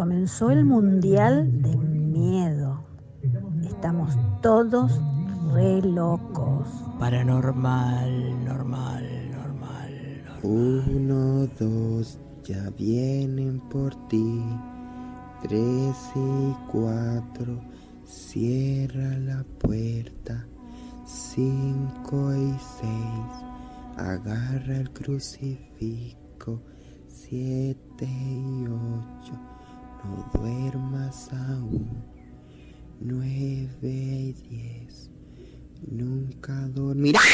comenzó el mundial de miedo. Estamos todos re locos. Paranormal, normal, normal, normal. Uno, dos, ya vienen por ti. Tres y cuatro, cierra la puerta. Cinco y seis, agarra el crucifijo. Siete y ocho, no duermas aún. Nueve y diez, nunca dormirás.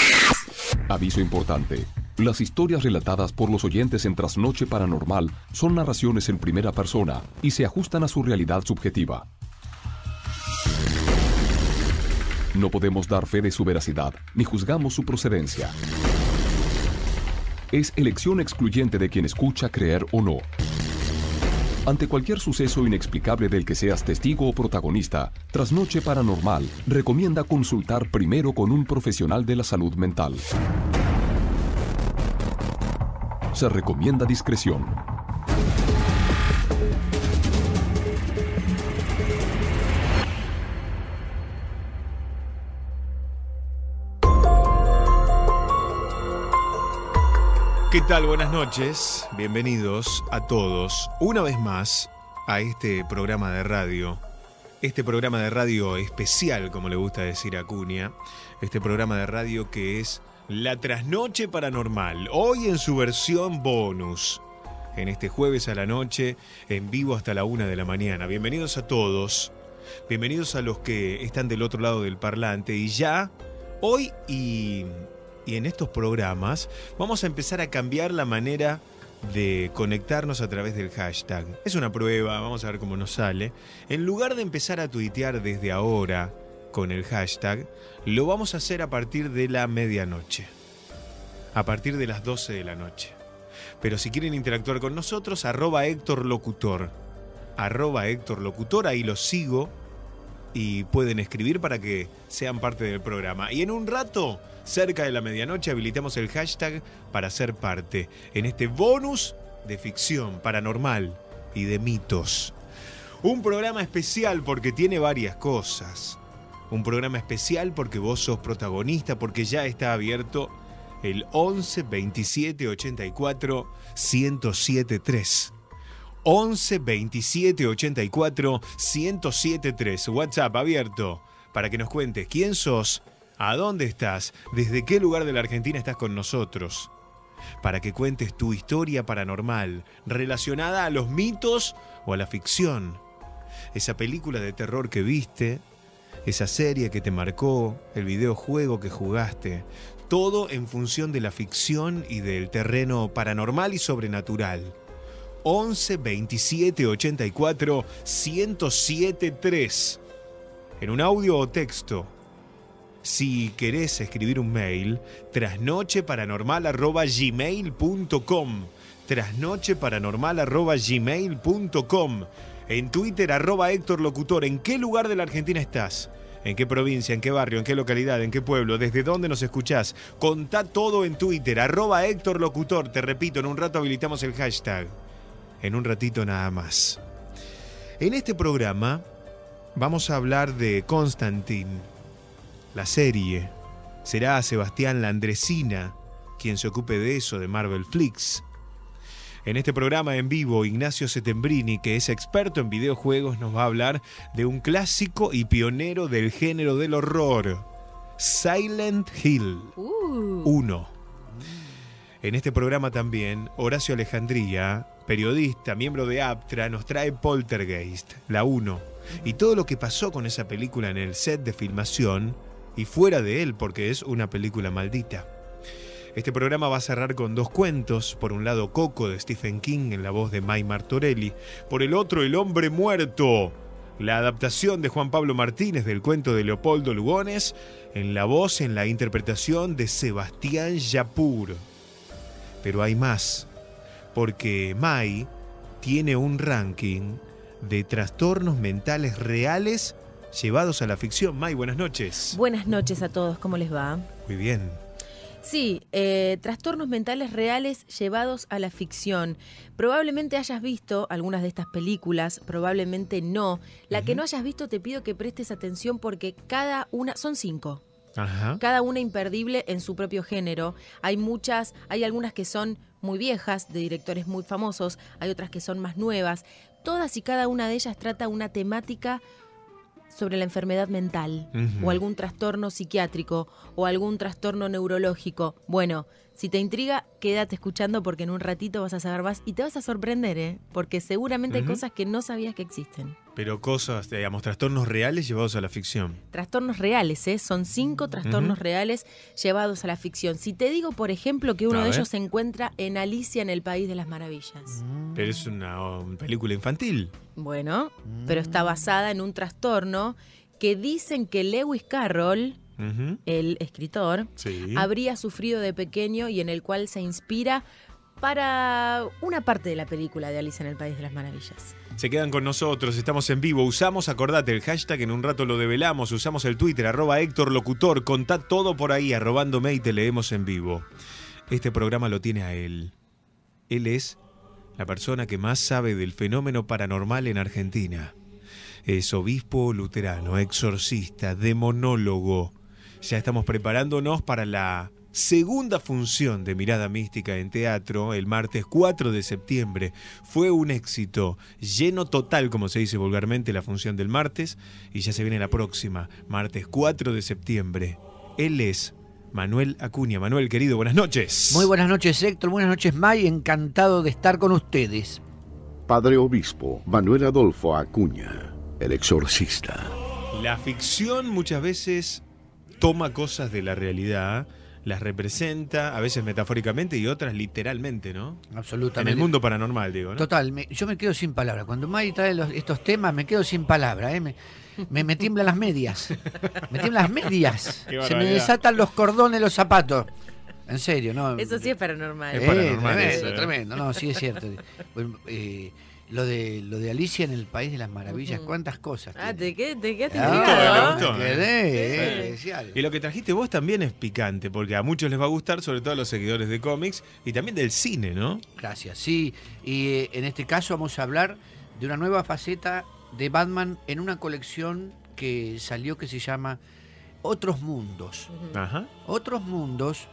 Aviso importante. Las historias relatadas por los oyentes en Trasnoche Paranormal son narraciones en primera persona y se ajustan a su realidad subjetiva. No podemos dar fe de su veracidad ni juzgamos su procedencia. Es elección excluyente de quien escucha creer o no. Ante cualquier suceso inexplicable del que seas testigo o protagonista, Trasnoche Paranormal recomienda consultar primero con un profesional de la salud mental. Se recomienda discreción. ¿Qué tal? Buenas noches. Bienvenidos a todos una vez más a este programa de radio. Este programa de radio especial, como le gusta decir a Cunha. Este programa de radio que es La Trasnoche Paranormal. Hoy en su versión bonus. En este jueves a la noche, en vivo hasta la una de la mañana. Bienvenidos a todos. Bienvenidos a los que están del otro lado del parlante. Y ya, hoy y y en estos programas vamos a empezar a cambiar la manera de conectarnos a través del hashtag. Es una prueba, vamos a ver cómo nos sale. En lugar de empezar a tuitear desde ahora con el hashtag, lo vamos a hacer a partir de la medianoche. A partir de las 12 de la noche. Pero si quieren interactuar con nosotros, arroba Héctor Locutor. Arroba Héctor Locutor, ahí los sigo y pueden escribir para que sean parte del programa. Y en un rato, cerca de la medianoche, habilitamos el hashtag para ser parte en este bonus de ficción paranormal y de mitos. Un programa especial porque tiene varias cosas. Un programa especial porque vos sos protagonista, porque ya está abierto el 11 27 84 107 3. 11 27 84 107 3. WhatsApp abierto para que nos cuentes quién sos, a dónde estás, desde qué lugar de la Argentina estás con nosotros. Para que cuentes tu historia paranormal relacionada a los mitos o a la ficción. Esa película de terror que viste, esa serie que te marcó, el videojuego que jugaste. Todo en función de la ficción y del terreno paranormal y sobrenatural. 11 27 84 107 3. En un audio o texto. Si querés escribir un mail, trasnocheparanormal.gmail.com trasnocheparanormal.gmail.com En Twitter, arroba Héctor Locutor. ¿En qué lugar de la Argentina estás? ¿En qué provincia? ¿En qué barrio? ¿En qué localidad? ¿En qué pueblo? ¿Desde dónde nos escuchás? Contá todo en Twitter, arroba Héctor Locutor. Te repito, en un rato habilitamos el hashtag en un ratito nada más. En este programa vamos a hablar de Constantine, la serie. Será Sebastián Landresina quien se ocupe de eso, de Marvel Flix. En este programa en vivo, Ignacio Setembrini, que es experto en videojuegos, nos va a hablar de un clásico y pionero del género del horror, Silent Hill 1. En este programa también, Horacio Alejandría, periodista, miembro de APTRA, nos trae Poltergeist, la 1, y todo lo que pasó con esa película en el set de filmación y fuera de él, porque es una película maldita. Este programa va a cerrar con dos cuentos, por un lado Coco de Stephen King en la voz de May Martorelli, por el otro El hombre muerto, la adaptación de Juan Pablo Martínez del cuento de Leopoldo Lugones, en la voz, en la interpretación de Sebastián Yapur. Pero hay más, porque Mai tiene un ranking de trastornos mentales reales llevados a la ficción. Mai, buenas noches. Buenas noches a todos, ¿cómo les va? Muy bien. Sí, eh, trastornos mentales reales llevados a la ficción. Probablemente hayas visto algunas de estas películas, probablemente no. La que no hayas visto te pido que prestes atención porque cada una, son cinco. Ajá. Cada una imperdible en su propio género. Hay muchas, hay algunas que son muy viejas, de directores muy famosos, hay otras que son más nuevas. Todas y cada una de ellas trata una temática sobre la enfermedad mental o algún trastorno psiquiátrico o algún trastorno neurológico. Bueno, si te intriga, quédate escuchando porque en un ratito vas a saber más y te vas a sorprender, ¿eh? Porque seguramente hay cosas que no sabías que existen. Pero cosas, digamos, trastornos reales llevados a la ficción. Trastornos reales, ¿eh? Son cinco trastornos reales llevados a la ficción. Si te digo, por ejemplo, que uno A de ver. ellos se encuentra en Alicia en el País de las Maravillas. Pero es una película infantil. Bueno, pero está basada en un trastorno que dicen que Lewis Carroll, El escritor, Sí. habría sufrido de pequeño y en el cual se inspira para una parte de la película de Alicia en el País de las Maravillas. Se quedan con nosotros, estamos en vivo. Usamos, acordate, el hashtag, en un rato lo develamos. Usamos el Twitter, arroba Héctor Locutor. Contá todo por ahí, arrobándome y te leemos en vivo. Este programa lo tiene a él. Él es la persona que más sabe del fenómeno paranormal en Argentina. Es obispo luterano, exorcista, demonólogo. Ya estamos preparándonos para la segunda función de Mirada Mística en teatro el martes 4 de septiembre. Fue un éxito, lleno total, como se dice vulgarmente, la función del martes, y ya se viene la próxima, martes 4 de septiembre. Él es Manuel Acuña. Manuel, querido, buenas noches. Muy buenas noches, Héctor. Buenas noches, May. Encantado de estar con ustedes. Padre Obispo Manuel Adolfo Acuña, el exorcista. La ficción muchas veces toma cosas de la realidad, las representa, a veces metafóricamente y otras literalmente, ¿no? Absolutamente. En el mundo paranormal, digo, ¿no? Total, me- yo me quedo sin palabras. Cuando May trae los- estos temas, me quedo sin palabras. ¿eh? Me, me, me tiemblan las medias. Me tiemblan las medias. Se me desatan los cordones los zapatos. En serio, ¿no? Eso sí es paranormal. Es Eh, paranormal tremendo, eso, ¿eh? tremendo. No, sí es cierto. Bueno, eh, lo, de, lo de Alicia en el País de las Maravillas, cuántas cosas. Ah, tiene. te, qued- te quedaste Ah, intrigado. ¿le gustó? quedé, eh, especial. Y lo que trajiste vos también es picante, porque a muchos les va a gustar, sobre todo a los seguidores de cómics y también del cine, ¿no? Gracias, sí. Y eh, en este caso vamos a hablar de una nueva faceta de Batman en una colección que salió que se llama Otros Mundos. Ajá. Otros Mundos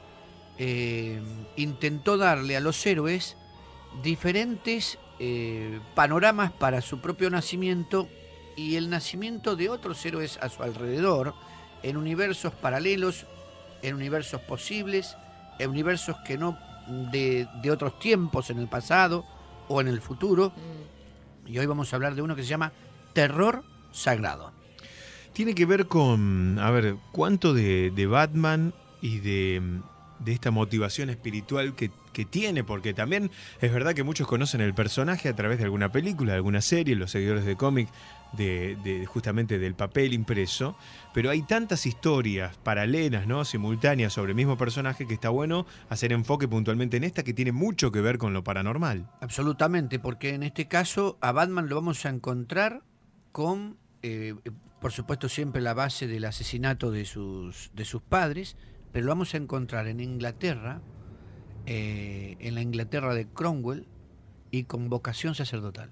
eh, intentó darle a los héroes diferentes eh, panoramas para su propio nacimiento y el nacimiento de otros héroes a su alrededor en universos paralelos, en universos posibles, en universos que no de, de otros tiempos en el pasado o en el futuro. Mm. Y hoy vamos a hablar de uno que se llama Terror Sagrado. Tiene que ver con, a ver, cuánto de, de Batman y de, de esta motivación espiritual que, que tiene, porque también es verdad que muchos conocen el personaje a través de alguna película, de alguna serie, los seguidores de cómic, de, de- justamente del papel impreso, pero hay tantas historias paralelas, ¿no? simultáneas sobre el mismo personaje que está bueno hacer enfoque puntualmente en esta que tiene mucho que ver con lo paranormal. Absolutamente, porque en este caso a Batman lo vamos a encontrar con, eh, por supuesto, siempre la base del asesinato de sus, de sus padres, pero lo vamos a encontrar en Inglaterra, eh, en la Inglaterra de Cromwell y con vocación sacerdotal.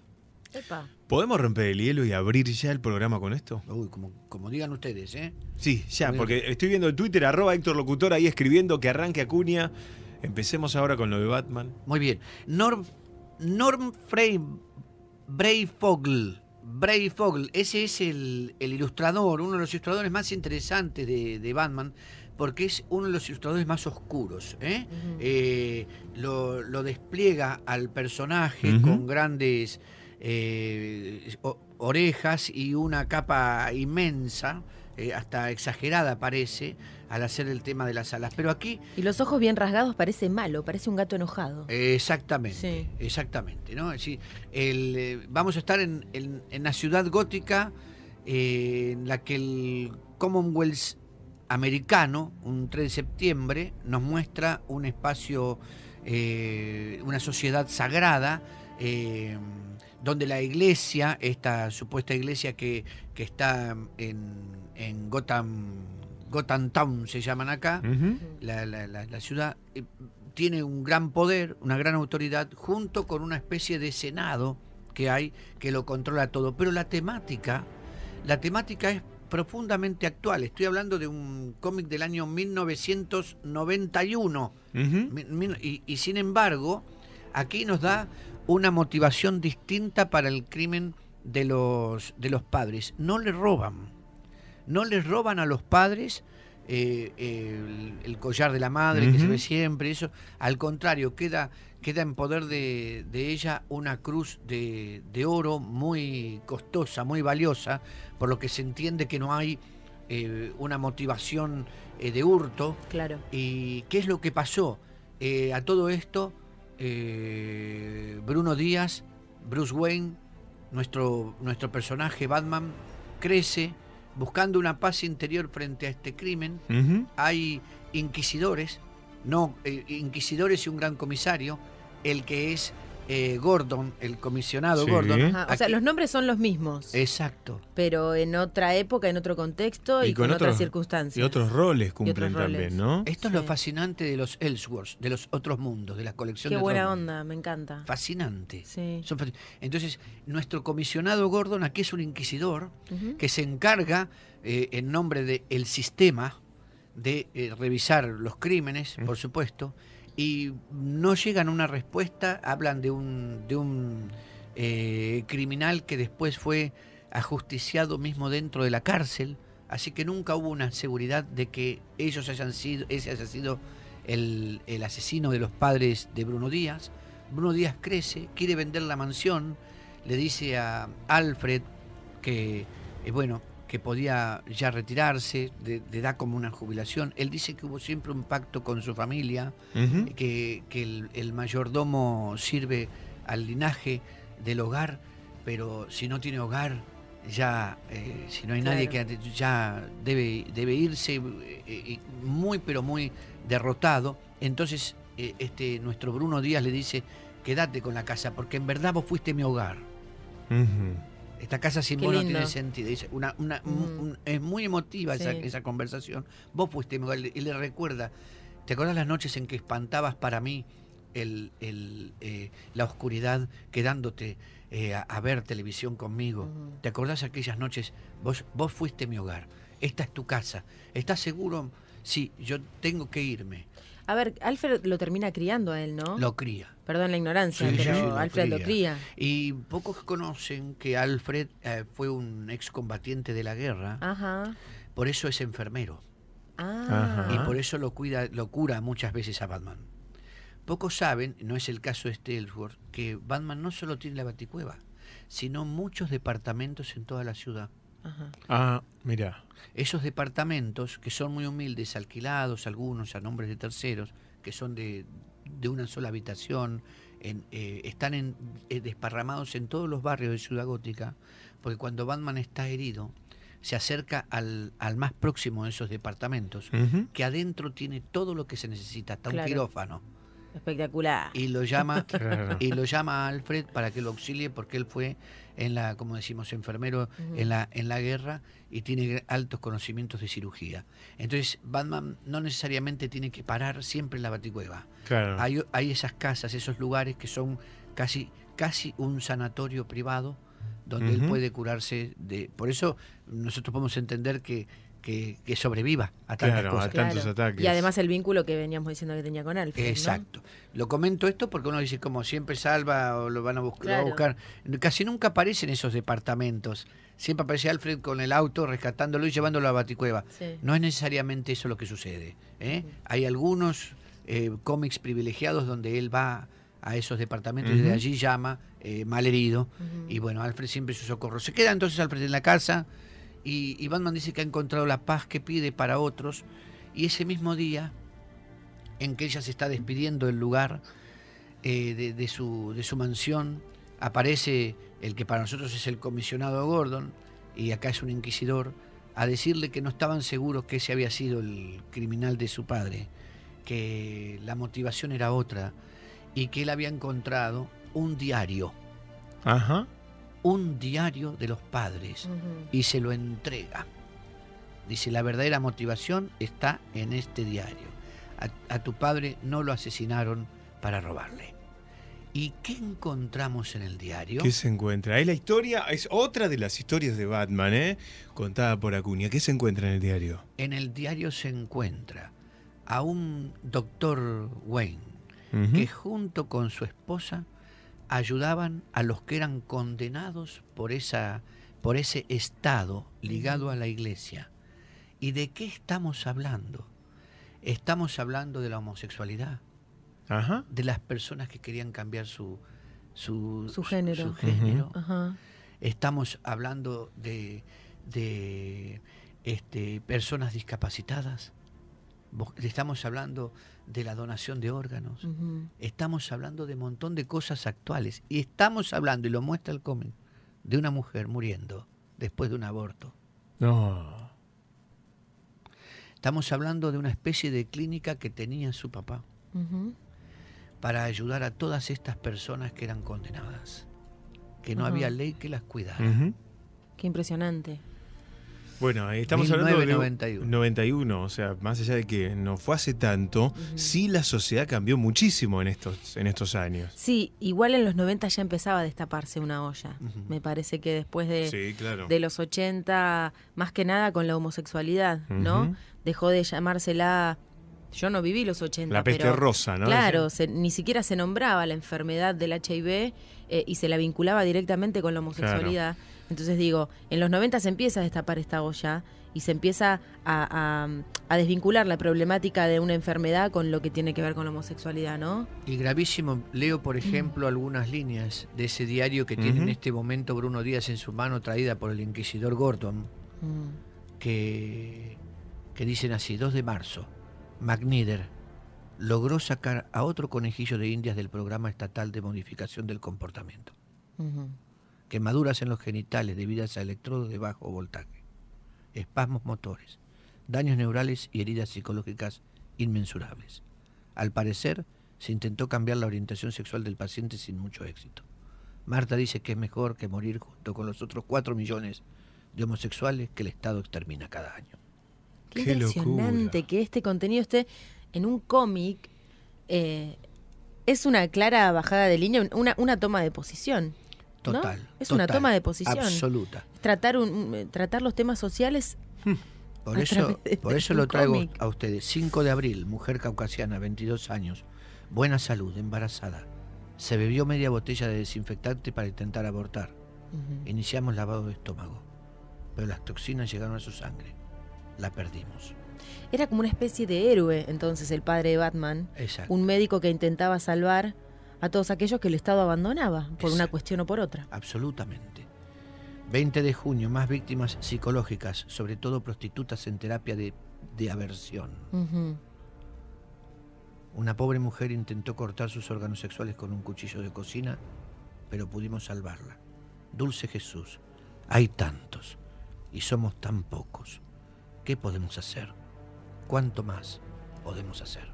Epa. ¿Podemos romper el hielo y abrir ya el programa con esto? Uy, como, como digan ustedes, ¿eh? Sí, ya, porque estoy viendo el Twitter, arroba Héctor Locutor, ahí escribiendo que arranque Acuña. Empecemos ahora con lo de Batman. Muy bien. Norm, Norm Frey Breyfogle. Breyfogle, ese es el, el ilustrador, uno de los ilustradores más interesantes de, de Batman, porque es uno de los ilustradores más oscuros. ¿eh? Eh, lo, lo despliega al personaje con grandes eh, o- orejas y una capa inmensa, eh, hasta exagerada parece, al hacer el tema de las alas. Pero aquí Y los ojos bien rasgados parece malo, parece un gato enojado. Exactamente, Sí. exactamente, ¿no? Es decir, el, eh, vamos a estar en, en- en la ciudad gótica eh, en la que el Commonwealth americano, un 3 de septiembre, nos muestra un espacio, eh, una sociedad sagrada, eh, donde la iglesia, esta supuesta iglesia que, que está en, en Gotham Gotham Town se llaman acá, Ujú. la, la- la- la ciudad eh, tiene un gran poder, una gran autoridad, junto con una especie de senado que hay que lo controla todo. Pero la temática, la temática es profundamente actual. Estoy hablando de un cómic del año 1991. Ujú. Mi- mi- Y, y sin embargo, aquí nos da una motivación distinta para el crimen de los, de los padres. No le roban. No les roban a los padres eh, el, el collar de la madre que se ve siempre. Eso, al contrario, queda, queda en poder de, de ella una cruz de, de oro muy costosa, muy valiosa, por lo que se entiende que no hay eh, una motivación eh, de hurto. Claro. ¿Y qué es lo que pasó? Eh, a todo esto, eh, Bruno Díaz, Bruce Wayne, nuestro, nuestro personaje Batman, crece buscando una paz interior frente a este crimen. Hay inquisidores, no, eh, inquisidores y un gran comisario, el que es eh, Gordon, el comisionado Sí. Gordon. Ajá, O sea, los nombres son los mismos, Exacto. pero en otra época, en otro contexto y, con, otras circunstancias. Y otros roles cumplen otros roles. también, ¿no? Esto es lo fascinante de los Elseworlds, de los otros mundos, de la colección Qué de buena mundos. onda, me encanta. Fascinante. Sí. Son fasc- Entonces, nuestro comisionado Gordon aquí es un inquisidor que se encarga, eh, en nombre del sistema, de eh, revisar los crímenes, por supuesto, y no llegan a una respuesta, hablan de un, de un eh, criminal que después fue ajusticiado mismo dentro de la cárcel, así que nunca hubo una seguridad de que ellos hayan sido, ese haya sido el, el asesino de los padres de Bruno Díaz. Bruno Díaz crece, quiere vender la mansión, le dice a Alfred que, eh, bueno, que podía ya retirarse, de, de da como una jubilación. Él dice que hubo siempre un pacto con su familia, que, que el, el mayordomo sirve al linaje del hogar, pero si no tiene hogar, ya, eh, si no hay nadie que ya debe, debe irse eh, muy, pero muy derrotado. Entonces, eh, este, nuestro Bruno Díaz le dice, quédate con la casa, porque en verdad vos fuiste mi hogar. Esta casa sin Qué vos no lindo. tiene sentido. Dice, una, una- un- Mm. un- es muy emotiva esa, Sí. esa conversación. Vos fuiste mi hogar. Y le recuerda, ¿te acuerdas las noches en que espantabas para mí el, el, eh, la oscuridad quedándote eh, a, a ver televisión conmigo? ¿Te acordás aquellas noches? Vos, vos fuiste mi hogar. Esta es tu casa. ¿Estás seguro? Sí, yo tengo que irme. A ver, Alfred lo termina criando a él, ¿no? Lo cría. Perdón la ignorancia, Sí, pero sí, lo Alfred lo cría. Y pocos conocen que Alfred eh, fue un excombatiente de la guerra. Ajá. Por eso es enfermero. Ah. Y por eso lo, cuida, lo cura muchas veces a Batman. Pocos saben, no es el caso de este Ellsworth, que Batman no solo tiene la baticueva, sino muchos departamentos en toda la ciudad. Ajá. Ah, mira. Esos departamentos, que son muy humildes, alquilados, algunos a nombres de terceros, que son de, de una sola habitación, en, eh, están en- eh, desparramados en todos los barrios de Ciudad Gótica, porque cuando Batman está herido, se acerca al, al más próximo de esos departamentos, que adentro tiene todo lo que se necesita, hasta Claro. un quirófano, Espectacular. y lo llama Claro. y lo llama a Alfred para que lo auxilie porque él fue en la como decimos enfermero en la en la guerra y tiene altos conocimientos de cirugía entonces Batman no necesariamente tiene que parar siempre en la baticueva Claro. hay, hay esas casas esos lugares que son casi casi un sanatorio privado donde él puede curarse de por eso nosotros podemos entender que que, que sobreviva a tantas Claro, a cosas tantos ataques. Y además el vínculo que veníamos diciendo que tenía con Alfred. ¿no? Exacto. Lo comento esto porque uno dice como siempre salva o lo van a, bus- lo va a buscar. Casi nunca aparecen esos departamentos. Siempre aparece Alfred con el auto rescatándolo y llevándolo a Baticueva. Sí. No es necesariamente eso lo que sucede. ¿eh? Hay algunos eh, cómics privilegiados donde él va a esos departamentos y de allí llama eh, malherido. Y bueno, Alfred siempre su socorro. Se queda entonces Alfred en la casa y, y Batman dice que ha encontrado la paz que pide para otros. Y ese mismo día en que ella se está despidiendo del lugar eh, de, de su, de su mansión, aparece el que para nosotros es el comisionado Gordon, y acá es un inquisidor, a decirle que no estaban seguros que ese había sido el criminal de su padre, que la motivación era otra, y que él había encontrado un diario, Ajá. Un diario de los padres, y se lo entrega. Dice, la verdadera motivación está en este diario. A, a tu padre no lo asesinaron para robarle. ¿Y qué encontramos en el diario? ¿Qué se encuentra? Es la historia, es otra de las historias de Batman, ¿eh? Contada por Acuña. ¿Qué se encuentra en el diario? En el diario se encuentra a un doctor Wayne que junto con su esposa ayudaban a los que eran condenados por, esa, por ese estado ligado a la iglesia. ¿Y de qué estamos hablando? Estamos hablando de la homosexualidad, Ajá. de las personas que querían cambiar su, su, Su género. su género. Ajá. Estamos hablando de, de este, personas discapacitadas. Estamos hablando de la donación de órganos. Estamos hablando de un montón de cosas actuales. Y estamos hablando, y lo muestra el cómic, de una mujer muriendo después de un aborto. No. Estamos hablando de una especie de clínica que tenía su papá para ayudar a todas estas personas que eran condenadas. Que no había ley que las cuidara. Qué impresionante. Bueno, estamos hablando de 1991. 91, o sea, más allá de que no fue hace tanto, sí la sociedad cambió muchísimo en estos, en estos años. Sí, igual en los 90 ya empezaba a destaparse una olla. Me parece que después de, Sí, claro. de los 80, más que nada con la homosexualidad, ¿no? Dejó de llamársela... Yo no viví los 80, La peste pero, rosa, ¿no? Claro, se- ni siquiera se nombraba la enfermedad del HIV eh, y se la vinculaba directamente con la homosexualidad. Entonces digo, en los 90 se empieza a destapar esta olla y se empieza a, a- a desvincular la problemática de una enfermedad con lo que tiene que ver con la homosexualidad, ¿no? Y gravísimo, leo por ejemplo algunas líneas de ese diario que tiene en este momento Bruno Díaz en su mano, traída por el inquisidor Gordon, Mm. que, que dicen así, 2 de marzo, McNider logró sacar a otro conejillo de indias del programa estatal de modificación del comportamiento. Ujú. Quemaduras en los genitales debidas a electrodos de bajo voltaje, espasmos motores, daños neurales y heridas psicológicas inmensurables. Al parecer, se intentó cambiar la orientación sexual del paciente sin mucho éxito. Marta dice que es mejor que morir junto con los otros 4 millones de homosexuales que el Estado extermina cada año. Qué, Qué impresionante locura. que este contenido esté en un cómic. eh, es una clara bajada de línea, una, una toma de posición. ¿no? Total. Es una toma de posición. Absoluta. Tratar, un, tratar los temas sociales. Por A eso, de por eso lo traigo cómic. a ustedes. 5 de abril, mujer caucasiana, 22 años, buena salud, embarazada. Se bebió media botella de desinfectante para intentar abortar. Iniciamos lavado de estómago, pero las toxinas llegaron a su sangre. La perdimos. Era como una especie de héroe, entonces, el padre de Batman. Exacto. Un médico que intentaba salvar a todos aquellos que el Estado abandonaba, por una cuestión o por otra. Absolutamente. 20 de junio, más víctimas psicológicas, sobre todo prostitutas en terapia de, de aversión. Una pobre mujer intentó cortar sus órganos sexuales con un cuchillo de cocina, pero pudimos salvarla. Dulce Jesús, hay tantos y somos tan pocos. ¿Qué podemos hacer? ¿Cuánto más podemos hacer?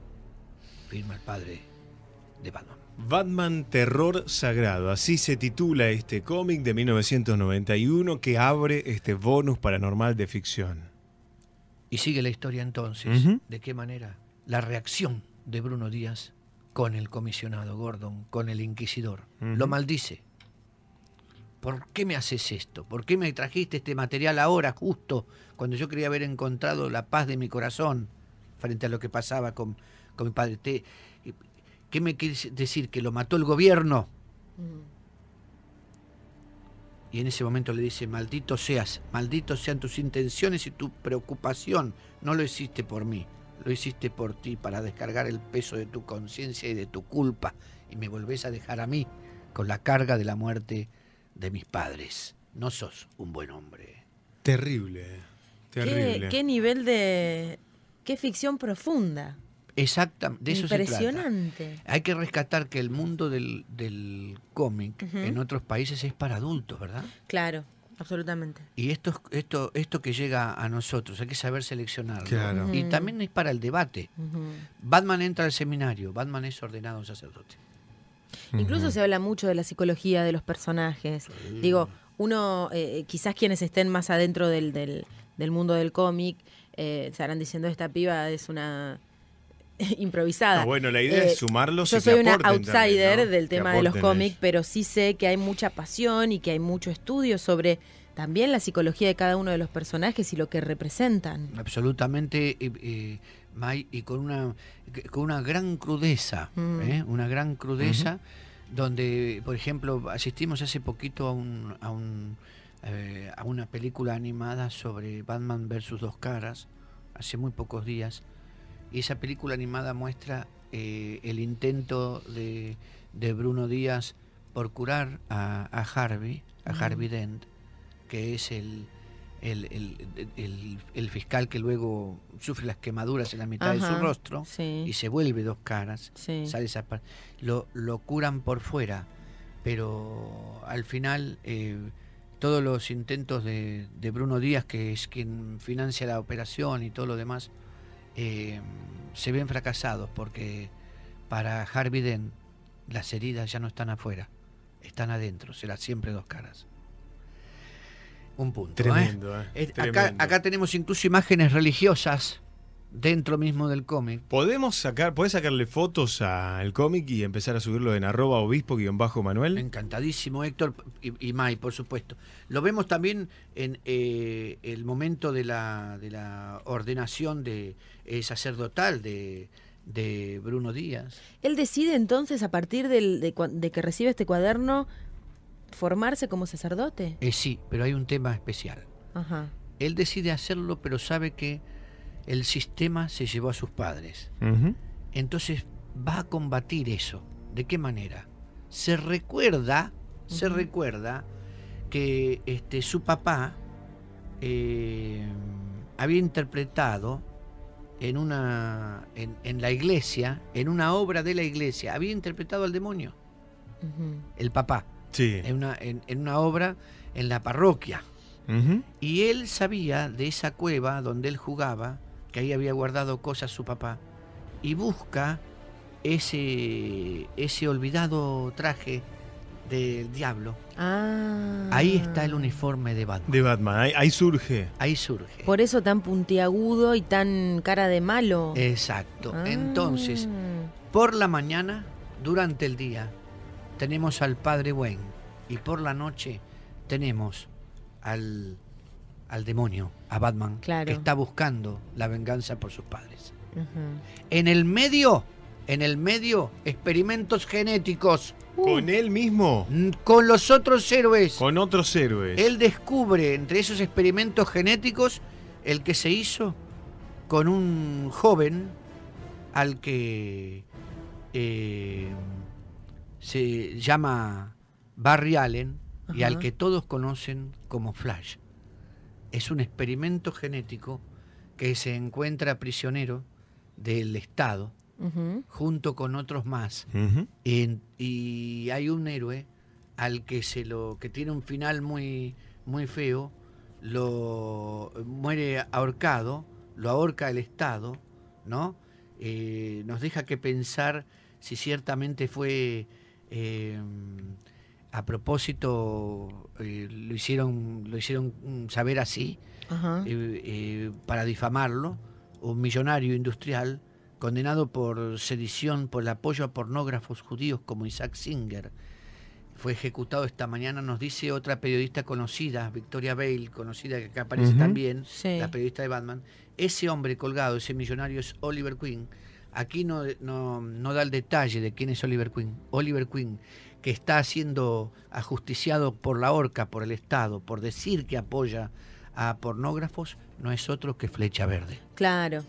Firma el padre de Batman. Batman Terror Sagrado, así se titula este cómic de 1991 que abre este bonus paranormal de ficción. Y sigue la historia entonces. ¿De qué manera? La reacción de Bruno Díaz con el comisionado Gordon, con el inquisidor. Lo maldice. ¿Por qué me haces esto? ¿Por qué me trajiste este material ahora, justo cuando yo quería haber encontrado la paz de mi corazón frente a lo que pasaba con, con mi padre? Te- ¿Qué me quieres decir? ¿Que lo mató el gobierno? Y en ese momento le dice, maldito seas, malditos sean tus intenciones y tu preocupación. No lo hiciste por mí, lo hiciste por ti, para descargar el peso de tu conciencia y de tu culpa. Y me volvés a dejar a mí con la carga de la muerte de mis padres. No sos un buen hombre. Terrible, ¿Qué, terrible. qué nivel de. Qué ficción profunda. Exactamente, de eso se trata. Impresionante. Hay que rescatar que el mundo del, del cómic en otros países es para adultos, ¿verdad? Claro, absolutamente. Y esto, esto, esto que llega a nosotros, hay que saber seleccionarlo. Claro. Y también es para el debate. Batman entra al seminario, Batman es ordenado sacerdote. Incluso se habla mucho de la psicología de los personajes. Digo, uno, eh, quizás quienes estén más adentro del, del, del mundo del cómic, eh, estarán diciendo esta piba es una improvisada. No, bueno, la idea Eh, es sumarlos Yo y que soy una outsider también, ¿no? del tema de los cómics, eso. pero sí sé que hay mucha pasión y que hay mucho estudio sobre también la psicología de cada uno de los personajes y lo que representan. Absolutamente, eh, eh, May, y con una, con una gran crudeza, Mm. ¿eh? una gran crudeza, donde, por ejemplo, asistimos hace poquito a, un, a, un, eh, a una película animada sobre Batman versus Dos Caras, hace muy pocos días, y esa película animada muestra eh, el intento de, de Bruno Díaz por curar a, a Harvey, a Ujú. Harvey Dent, que es el, el, el- el- el fiscal que luego sufre las quemaduras en la mitad de su rostro sí. y se vuelve dos caras. Sí. Sale esa lo, lo curan por fuera, pero al final eh, todos los intentos de, de Bruno Díaz, que es quien financia la operación y todo lo demás, eh, se ven fracasados porque para Harvey Dent las heridas ya no están afuera, están adentro, será siempre dos caras. Un punto. Tremendo, eh, Eh, acá, tremendo. acá tenemos incluso imágenes religiosas dentro mismo del cómic. ¿Podemos sacar, ¿Podés sacarle fotos al cómic y empezar a subirlo en arroba obispo-manuel? Encantadísimo, Héctor y, y May, por supuesto. Lo vemos también en eh, el momento de la, de la ordenación de eh, sacerdotal de, de Bruno Díaz. Él decide entonces, a partir del- de, de que recibe este cuaderno, formarse como sacerdote. Eh, sí, pero hay un tema especial. Ajá. Él decide hacerlo, pero sabe que el sistema se llevó a sus padres. Entonces va a combatir eso. ¿De qué manera? Se recuerda, se recuerda que este, su papá eh, había interpretado en una en, en la iglesia, en una obra de la iglesia, había interpretado al demonio, el papá, Sí. en una, en- en una obra en la parroquia. Y él sabía de esa cueva donde él jugaba, que ahí había guardado cosas su papá, y busca ese, ese olvidado traje del diablo. Ah. Ahí está el uniforme de Batman. De Batman, ahí, ahí surge. Ahí surge. Por eso tan puntiagudo y tan cara de malo. Exacto. Ah. Entonces, por la mañana, durante el día, tenemos al padre Wayne. Y por la noche tenemos al, al demonio, a Batman, Claro. que está buscando la venganza por sus padres. En el medio, en el medio, experimentos genéticos Con él mismo, con los otros héroes. con otros héroes. Él descubre entre esos experimentos genéticos el que se hizo con un joven al que eh, se llama Barry Allen y al que todos conocen como Flash. Es un experimento genético que se encuentra prisionero del Estado junto con otros más. En- y hay un héroe al que se lo que tiene un final muy muy feo lo muere ahorcado lo ahorca el estado no Eh, nos deja que pensar si ciertamente fue eh, a propósito eh, lo hicieron lo hicieron mm, saber así Ajá. eh, eh, para difamarlo, un millonario industrial condenado por sedición por el apoyo a pornógrafos judíos como Isaac Singer. Fue ejecutado esta mañana, nos dice otra periodista conocida, Victoria Bale, conocida que acá aparece también, Sí. la periodista de Batman. Ese hombre colgado, ese millonario es Oliver Queen. Aquí no, no, no da el detalle de quién es Oliver Queen. Oliver Queen, que está siendo ajusticiado por la horca, por el Estado, por decir que apoya a pornógrafos, no es otro que Flecha Verde. Claro,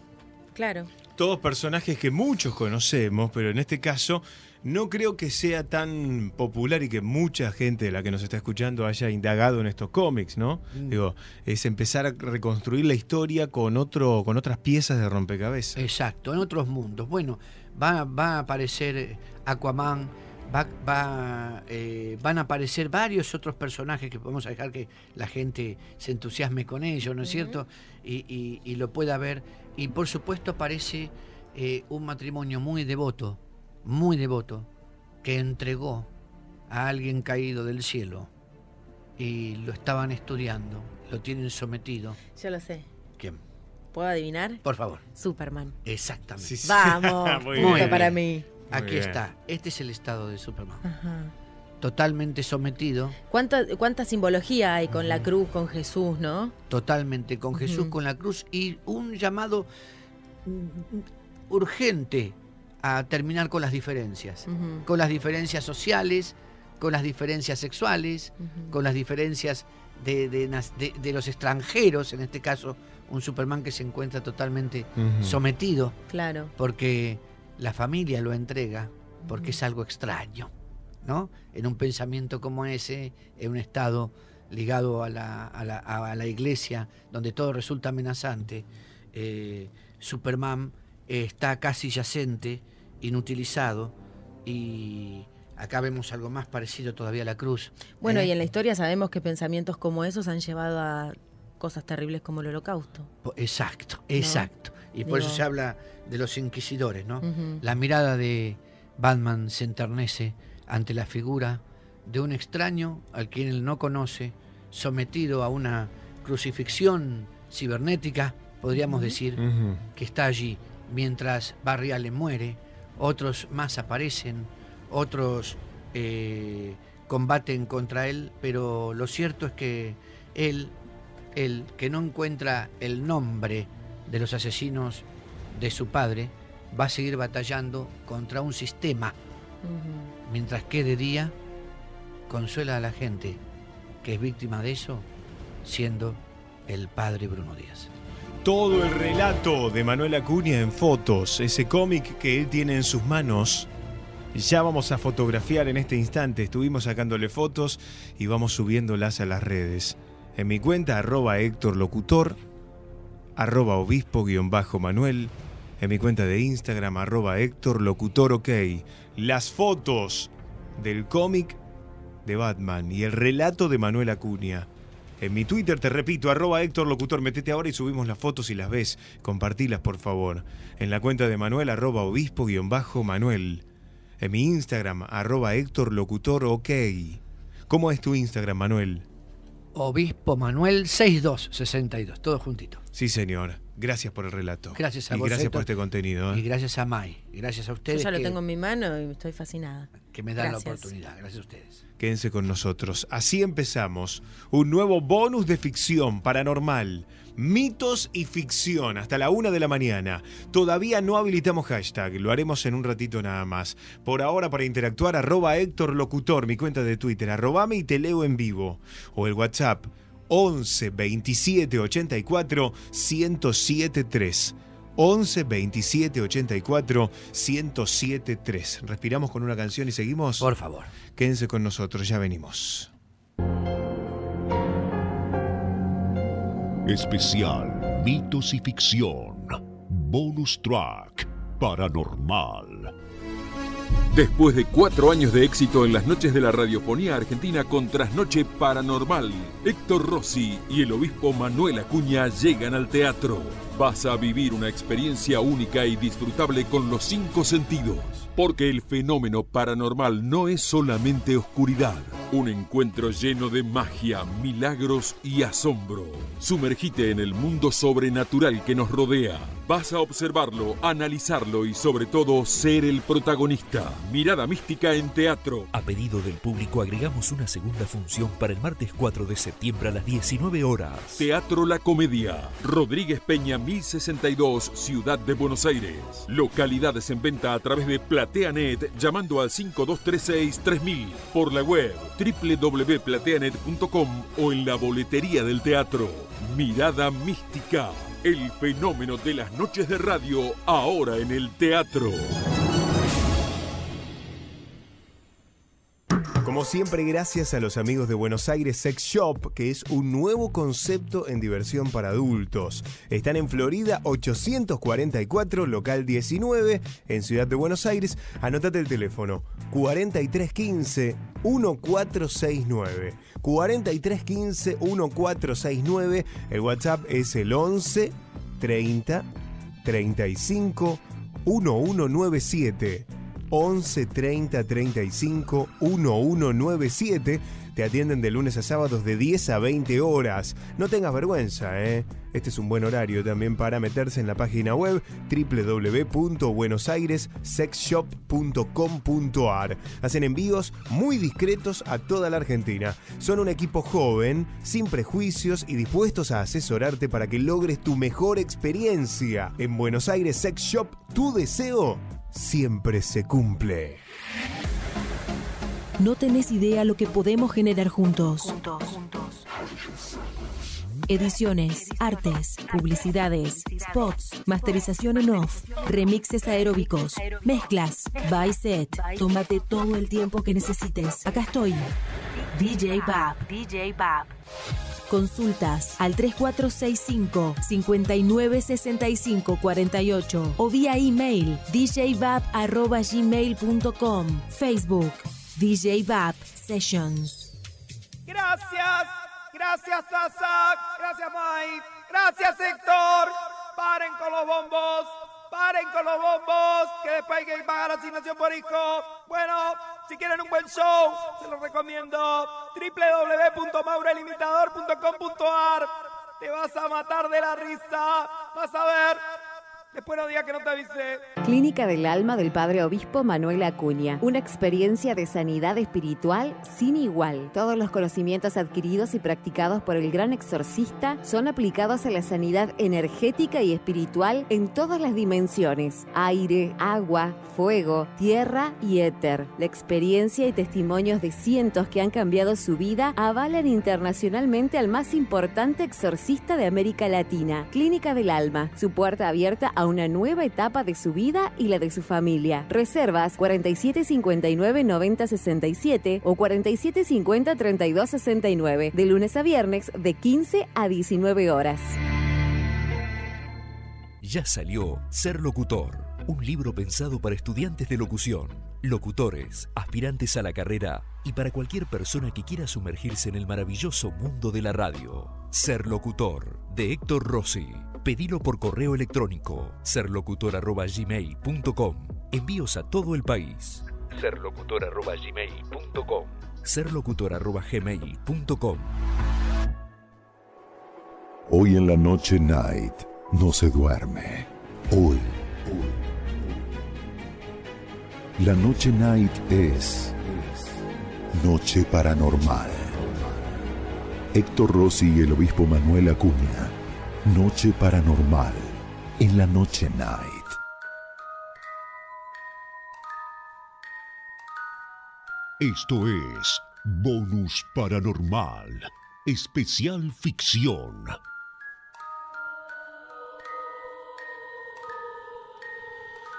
claro. Todos personajes que muchos conocemos, pero en este caso no creo que sea tan popular y que mucha gente de la que nos está escuchando haya indagado en estos cómics, ¿no? Mm. Digo, es empezar a reconstruir la historia con otro, con otras piezas de rompecabezas. Exacto, en otros mundos. Bueno, va, va a aparecer Aquaman, va, va, eh, van a aparecer varios otros personajes que podemos dejar que la gente se entusiasme con ellos, ¿no es cierto? Y, y- y lo pueda ver. Y por supuesto aparece eh, un matrimonio muy devoto, muy devoto, que entregó a alguien caído del cielo y lo estaban estudiando, lo tienen sometido. Yo lo sé. ¿Quién? ¿Puedo adivinar? Por favor. Superman. Exactamente. Sí, sí. Vamos, Muy punto bien. para mí. Aquí bien. está. Este es el estado de Superman. Ajá. Totalmente sometido, ¿Cuánta, ¿Cuánta simbología hay con la cruz, con Jesús, no? totalmente con Jesús, con la cruz y un llamado mm, urgente a terminar con las diferencias. Con las diferencias sociales, con las diferencias sexuales, con las diferencias de, de nas- de- de los extranjeros, en este caso un Superman que se encuentra totalmente sometido Claro. porque la familia lo entrega, porque es algo extraño, ¿no? En un pensamiento como ese, en un estado ligado a la, a la- a la iglesia, donde todo resulta amenazante, eh, Superman está casi yacente, inutilizado, y acá vemos algo más parecido todavía a la cruz. Bueno, ¿eh? y en la historia sabemos que pensamientos como esos han llevado a cosas terribles como el holocausto. Exacto, exacto. Y por eso se habla de los inquisidores, ¿no? La mirada de Batman se enternece ante la figura de un extraño al quien él no conoce, sometido a una crucifixión cibernética, podríamos decir, que está allí mientras Barry Allen muere, otros más aparecen, otros eh, combaten contra él, pero lo cierto es que él, él que no encuentra el nombre de los asesinos de su padre, va a seguir batallando contra un sistema, mientras que de día consuela a la gente que es víctima de eso, siendo el padre Bruno Díaz. Todo el relato de Manuel Acuña en fotos, ese cómic que él tiene en sus manos. Ya vamos a fotografiar en este instante. Estuvimos sacándole fotos y vamos subiéndolas a las redes. En mi cuenta, arroba Héctor Locutor, arroba obispo-manuel. En mi cuenta de Instagram, arroba Héctor Locutor OK. Las fotos del cómic de Batman y el relato de Manuel Acuña. En mi Twitter, te repito, arroba Héctor Locutor, metete ahora y subimos las fotos y las ves. Compartilas, por favor. En la cuenta de Manuel, arroba obispo-manuel. En mi Instagram, arroba Héctor Locutor, ok. ¿Cómo es tu Instagram, Manuel? Obispo Manuel 6262, todo juntito. Sí, señor. Gracias por el relato. Gracias a Y vos, gracias Héctor. por este contenido. ¿eh? Y gracias a Mai, gracias a Yo ustedes ya lo que, tengo en mi mano y estoy fascinada. que me dan Gracias. la oportunidad. Gracias a ustedes. Quédense con nosotros. Así empezamos. Un nuevo bonus de ficción paranormal. Mitos y ficción hasta la una de la mañana. Todavía no habilitamos hashtag, lo haremos en un ratito nada más. Por ahora, para interactuar, arroba Héctor Locutor, mi cuenta de Twitter, arrobame y te leo en vivo. O el WhatsApp 11 27 84 107 3. 11 27 84 107 3. Respiramos con una canción y seguimos. Por favor. Quédense con nosotros, ya venimos. Especial Mitos y Ficción. Bonus Track Paranormal. Después de cuatro años de éxito en las noches de la radiofonía argentina con Trasnoche Paranormal, Héctor Rossi y el obispo Manuel Acuña llegan al teatro. Vas a vivir una experiencia única y disfrutable con los cinco sentidos, porque el fenómeno paranormal no es solamente oscuridad, un encuentro lleno de magia, milagros y asombro. Sumergite en el mundo sobrenatural que nos rodea. Vas a observarlo, analizarlo y sobre todo ser el protagonista. Mirada mística en teatro. A pedido del público agregamos una segunda función para el martes 4 de septiembre a las 19 horas. Teatro La Comedia. Rodríguez Peña 1062, Ciudad de Buenos Aires. Localidades en venta a través de PlateaNet llamando al 5236 3000 por la web www.plateanet.com o en la boletería del teatro. Mirada mística. El fenómeno de las noches de radio ahora en el teatro. Como siempre, gracias a los amigos de Buenos Aires Sex Shop, que es un nuevo concepto en diversión para adultos. Están en Florida 844, local 19, en Ciudad de Buenos Aires. Anotate el teléfono 4315 1469. 4315 1469. El WhatsApp es el 11 30 35 1197. 11 30 35 1197. te atienden de lunes a sábados de 10 a 20 horas. No tengas vergüenza, ¿eh? Este es un buen horario también para meterse en la página web www.buenosairesexshop.com.ar. Hacen envíos muy discretos a toda la Argentina. Son un equipo joven, sin prejuicios y dispuestos a asesorarte para que logres tu mejor experiencia. En Buenos Aires Sex Shop, tu deseo siempre se cumple. No tenés idea lo que podemos generar juntos. Ediciones, artes, publicidades, spots, masterización en off, remixes aeróbicos, mezclas, by set. Tómate todo el tiempo que necesites. Acá estoy. DJ Bab. DJ Bab. Consultas al 3465 5965 48 o vía email djbab@gmail.com. Facebook DJ Bab Sessions. Gracias, gracias Sasa, gracias Mike, gracias Héctor. Paren con los bombos, paren con los bombos, que después hay que pagar asignación por hijo. Bueno, si quieren un buen show, se los recomiendo. www.maurelimitador.com.ar Te vas a matar de la risa, vas a ver. Después que no te avisé. Clínica del Alma del Padre Obispo Manuel Acuña. Una experiencia de sanidad espiritual sin igual. Todos los conocimientos adquiridos y practicados por el gran exorcista son aplicados a la sanidad energética y espiritual en todas las dimensiones. Aire, agua, fuego, tierra y éter. La experiencia y testimonios de cientos que han cambiado su vida avalan internacionalmente al más importante exorcista de América Latina. Clínica del Alma. Su puerta abierta a una nueva etapa de su vida y la de su familia. Reservas 4759 9067 o 4750 3269 de lunes a viernes de 15 a 19 horas. Ya salió Ser Locutor, un libro pensado para estudiantes de locución, locutores, aspirantes a la carrera y para cualquier persona que quiera sumergirse en el maravilloso mundo de la radio. Ser Locutor, de Héctor Rossi. Pedilo por correo electrónico serlocutor.gmail.com. Envíos a todo el país. serlocutor.gmail.com. serlocutor.gmail.com. Hoy en la noche night no se duerme. Hoy. La noche night es Noche Paranormal. Héctor Rossi y el obispo Manuel Acuña. Noche Paranormal en la Noche Night. Esto es Bonus Paranormal, especial ficción.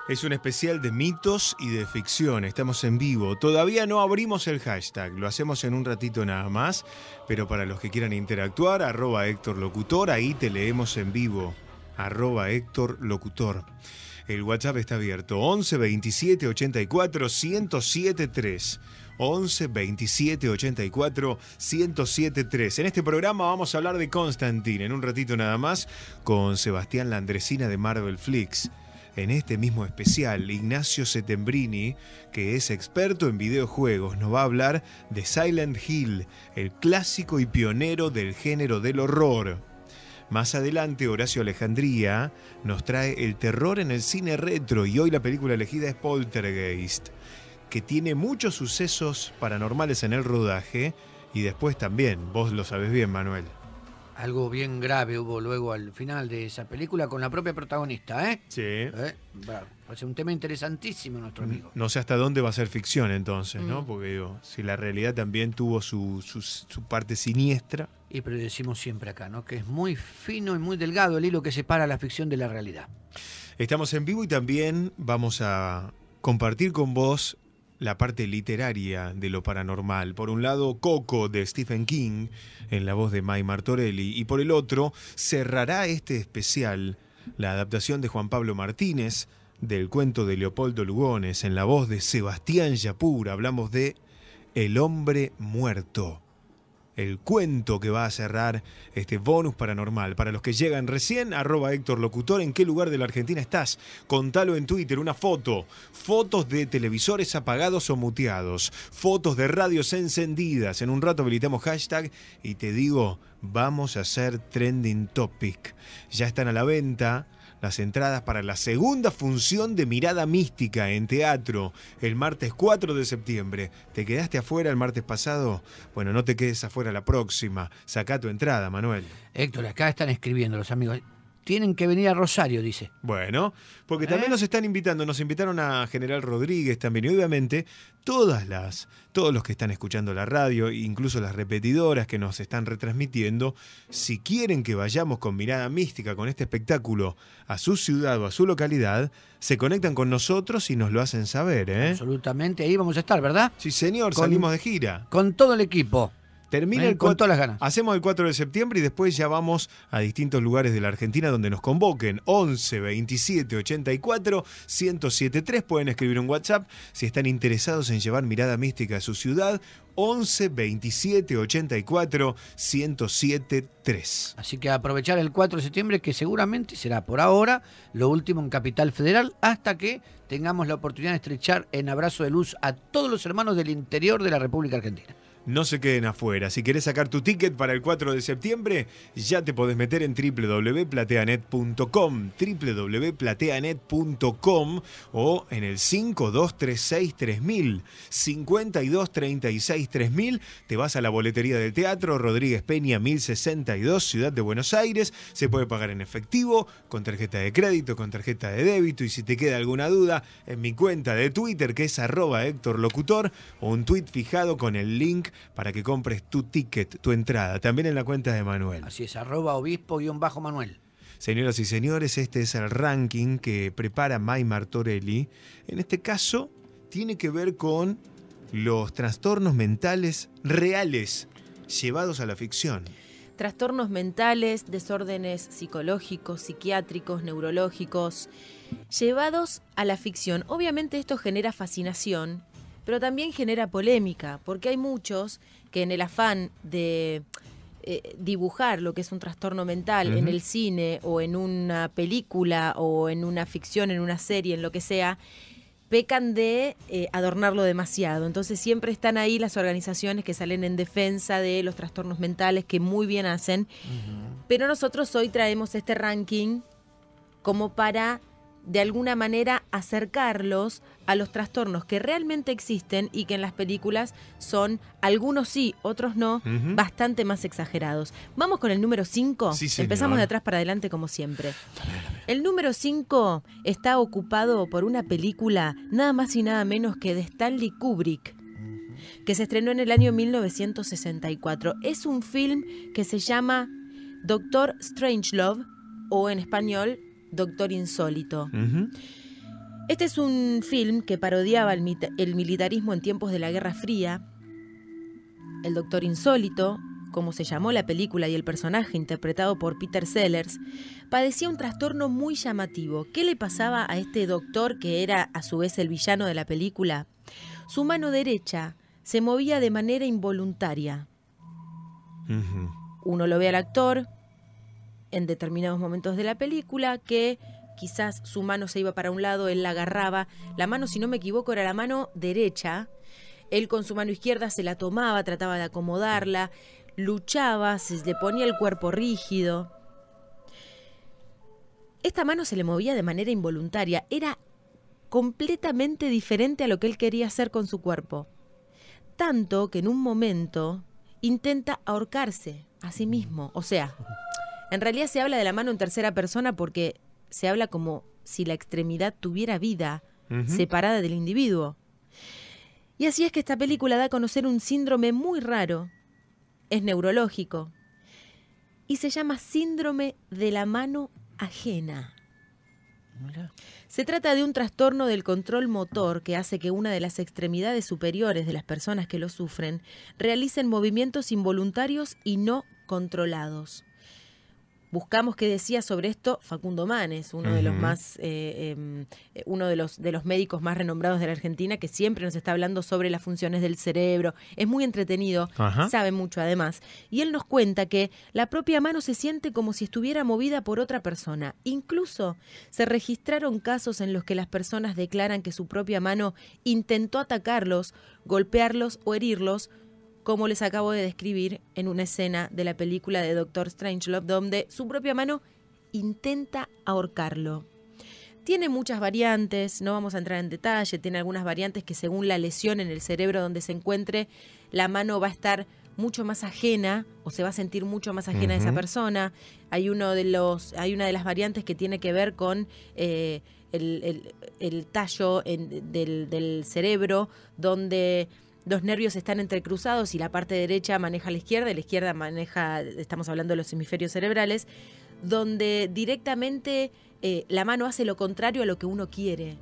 Es un especial de mitos y de ficción. Estamos en vivo. Todavía no abrimos el hashtag. Lo hacemos en un ratito nada más. Pero para los que quieran interactuar, arroba Héctor Locutor, ahí te leemos en vivo. Arroba Héctor Locutor. El WhatsApp está abierto. 11 27 84 1073. 11 27 84 1073. En este programa vamos a hablar de Constantine en un ratito nada más con Sebastián Landresina de Marvel Flix. En este mismo especial, Ignacio Setembrini, que es experto en videojuegos, nos va a hablar de Silent Hill, el clásico y pionero del género del horror. Más adelante, Horacio Alejandría nos trae el terror en el cine retro y hoy la película elegida es Poltergeist, que tiene muchos sucesos paranormales en el rodaje y después también, vos lo sabes bien, Manuel. Algo bien grave hubo luego al final de esa película con la propia protagonista, ¿eh? Sí. ¿Eh? Bravo. O sea, un tema interesantísimo nuestro amigo. No sé hasta dónde va a ser ficción entonces, ¿no? Mm. Porque digo, si la realidad también tuvo su, su- su parte siniestra. Y pero decimos siempre acá, ¿no? Que es muy fino y muy delgado el hilo que separa la ficción de la realidad. Estamos en vivo y también vamos a compartir con vos la parte literaria de lo paranormal. Por un lado, Coco de Stephen King, en la voz de May Martorelli, y por el otro, cerrará este especial la adaptación de Juan Pablo Martínez del cuento de Leopoldo Lugones, en la voz de Sebastián Yapur. Hablamos de El hombre muerto. El cuento que va a cerrar este bonus paranormal. Para los que llegan recién, arroba Héctor Locutor, ¿en qué lugar de la Argentina estás? Contalo en Twitter, una foto. Fotos de televisores apagados o muteados. Fotos de radios encendidas. En un rato habilitamos hashtag y te digo, vamos a hacer trending topic. Ya están a la venta las entradas para la segunda función de Mirada Mística en teatro el martes 4 de septiembre. ¿Te quedaste afuera el martes pasado? Bueno, no te quedes afuera la próxima. Saca tu entrada, Manuel. Héctor, acá están escribiendo los amigos. Tienen que venir a Rosario, dice. Bueno, porque también ¿Eh? nos están invitando, nos invitaron a General Rodríguez también, y obviamente todas las, todos los que están escuchando la radio, incluso las repetidoras que nos están retransmitiendo, si quieren que vayamos con mirada mística con este espectáculo a su ciudad o a su localidad, se conectan con nosotros y nos lo hacen saber, ¿eh? Absolutamente, ahí vamos a estar, ¿verdad? Sí, señor, Con- salimos de gira. Con todo el equipo. Termina el con todas las ganas. Hacemos el 4 de septiembre y después ya vamos a distintos lugares de la Argentina donde nos convoquen. 11 27 84 1073. Pueden escribir un WhatsApp si están interesados en llevar mirada mística a su ciudad. 11 27 84 1073. Así que aprovechar el 4 de septiembre, que seguramente será por ahora lo último en Capital Federal, hasta que tengamos la oportunidad de estrechar en abrazo de luz a todos los hermanos del interior de la República Argentina. No se queden afuera. Si querés sacar tu ticket para el 4 de septiembre, ya te podés meter en www.plateanet.com, www.plateanet.com o en el 5236 3000, 5236 3000. Te vas a la boletería del teatro Rodríguez Peña 1062, Ciudad de Buenos Aires. Se puede pagar en efectivo, con tarjeta de crédito, con tarjeta de débito. Y si te queda alguna duda, en mi cuenta de Twitter, que es arroba Héctor Locutor, o un tweet fijado con el link para que compres tu ticket, tu entrada. También en la cuenta de Manuel. Así es, arroba obispo-manuel. Señoras y señores, este es el ranking que prepara May Martorelli. En este caso, tiene que ver con los trastornos mentales reales llevados a la ficción. Trastornos mentales, desórdenes psicológicos, psiquiátricos, neurológicos, llevados a la ficción. Obviamente esto genera fascinación, pero también genera polémica, porque hay muchos que en el afán de eh, dibujar lo que es un trastorno mental en el cine o en una película o en una ficción, en una serie, en lo que sea, pecan de eh, adornarlo demasiado. Entonces siempre están ahí las organizaciones que salen en defensa de los trastornos mentales, que muy bien hacen. Pero nosotros hoy traemos este ranking como para, de alguna manera, acercarlos a los trastornos que realmente existen y que en las películas son, algunos sí, otros no, bastante más exagerados. Vamos con el número 5. Sí, señor. Empezamos de atrás para adelante como siempre. El número 5 está ocupado por una película nada más y nada menos que de Stanley Kubrick que se estrenó en el año 1964. Es un film que se llama Doctor Strangelove o en español Doctor Insólito. Este es un film que parodiaba el, militarismo en tiempos de la Guerra Fría. El Doctor Insólito, como se llamó la película y el personaje interpretado por Peter Sellers, padecía un trastorno muy llamativo. ¿Qué le pasaba a este doctor que era a su vez el villano de la película? Su mano derecha se movía de manera involuntaria. Uno lo ve al actor en determinados momentos de la película que quizás su mano se iba para un lado, él la agarraba. La mano, si no me equivoco, era la mano derecha. Él con su mano izquierda se la tomaba, trataba de acomodarla, luchaba, se le ponía el cuerpo rígido. Esta mano se le movía de manera involuntaria, era completamente diferente a lo que él quería hacer con su cuerpo. Tanto que en un momento intenta ahorcarse a sí mismo. O sea, en realidad se habla de la mano en tercera persona porque se habla como si la extremidad tuviera vida separada del individuo. Y así es que esta película da a conocer un síndrome muy raro. Es neurológico. Y se llama síndrome de la mano ajena. Se trata de un trastorno del control motor que hace que una de las extremidades superiores de las personas que lo sufren realicen movimientos involuntarios y no controlados. Buscamos qué decía sobre esto Facundo Manes, uno de los más, eh, em, eh, uno de los, de los médicos más renombrados de la Argentina, que siempre nos está hablando sobre las funciones del cerebro. Es muy entretenido, Ajá. sabe mucho además. Y él nos cuenta que la propia mano se siente como si estuviera movida por otra persona. Incluso se registraron casos en los que las personas declaran que su propia mano intentó atacarlos, golpearlos o herirlos, como les acabo de describir en una escena de la película de Doctor Strangelove, donde su propia mano intenta ahorcarlo. Tiene muchas variantes, no vamos a entrar en detalle, tiene algunas variantes que según la lesión en el cerebro donde se encuentre, la mano va a estar mucho más ajena o se va a sentir mucho más ajena a esa persona. Hay uno de los, hay una de las variantes que tiene que ver con eh, el, el- el tallo en- del, del cerebro, donde los nervios están entrecruzados y la parte derecha maneja la izquierda y la izquierda maneja, estamos hablando de los hemisferios cerebrales, donde directamente eh, la mano hace lo contrario a lo que uno quiere.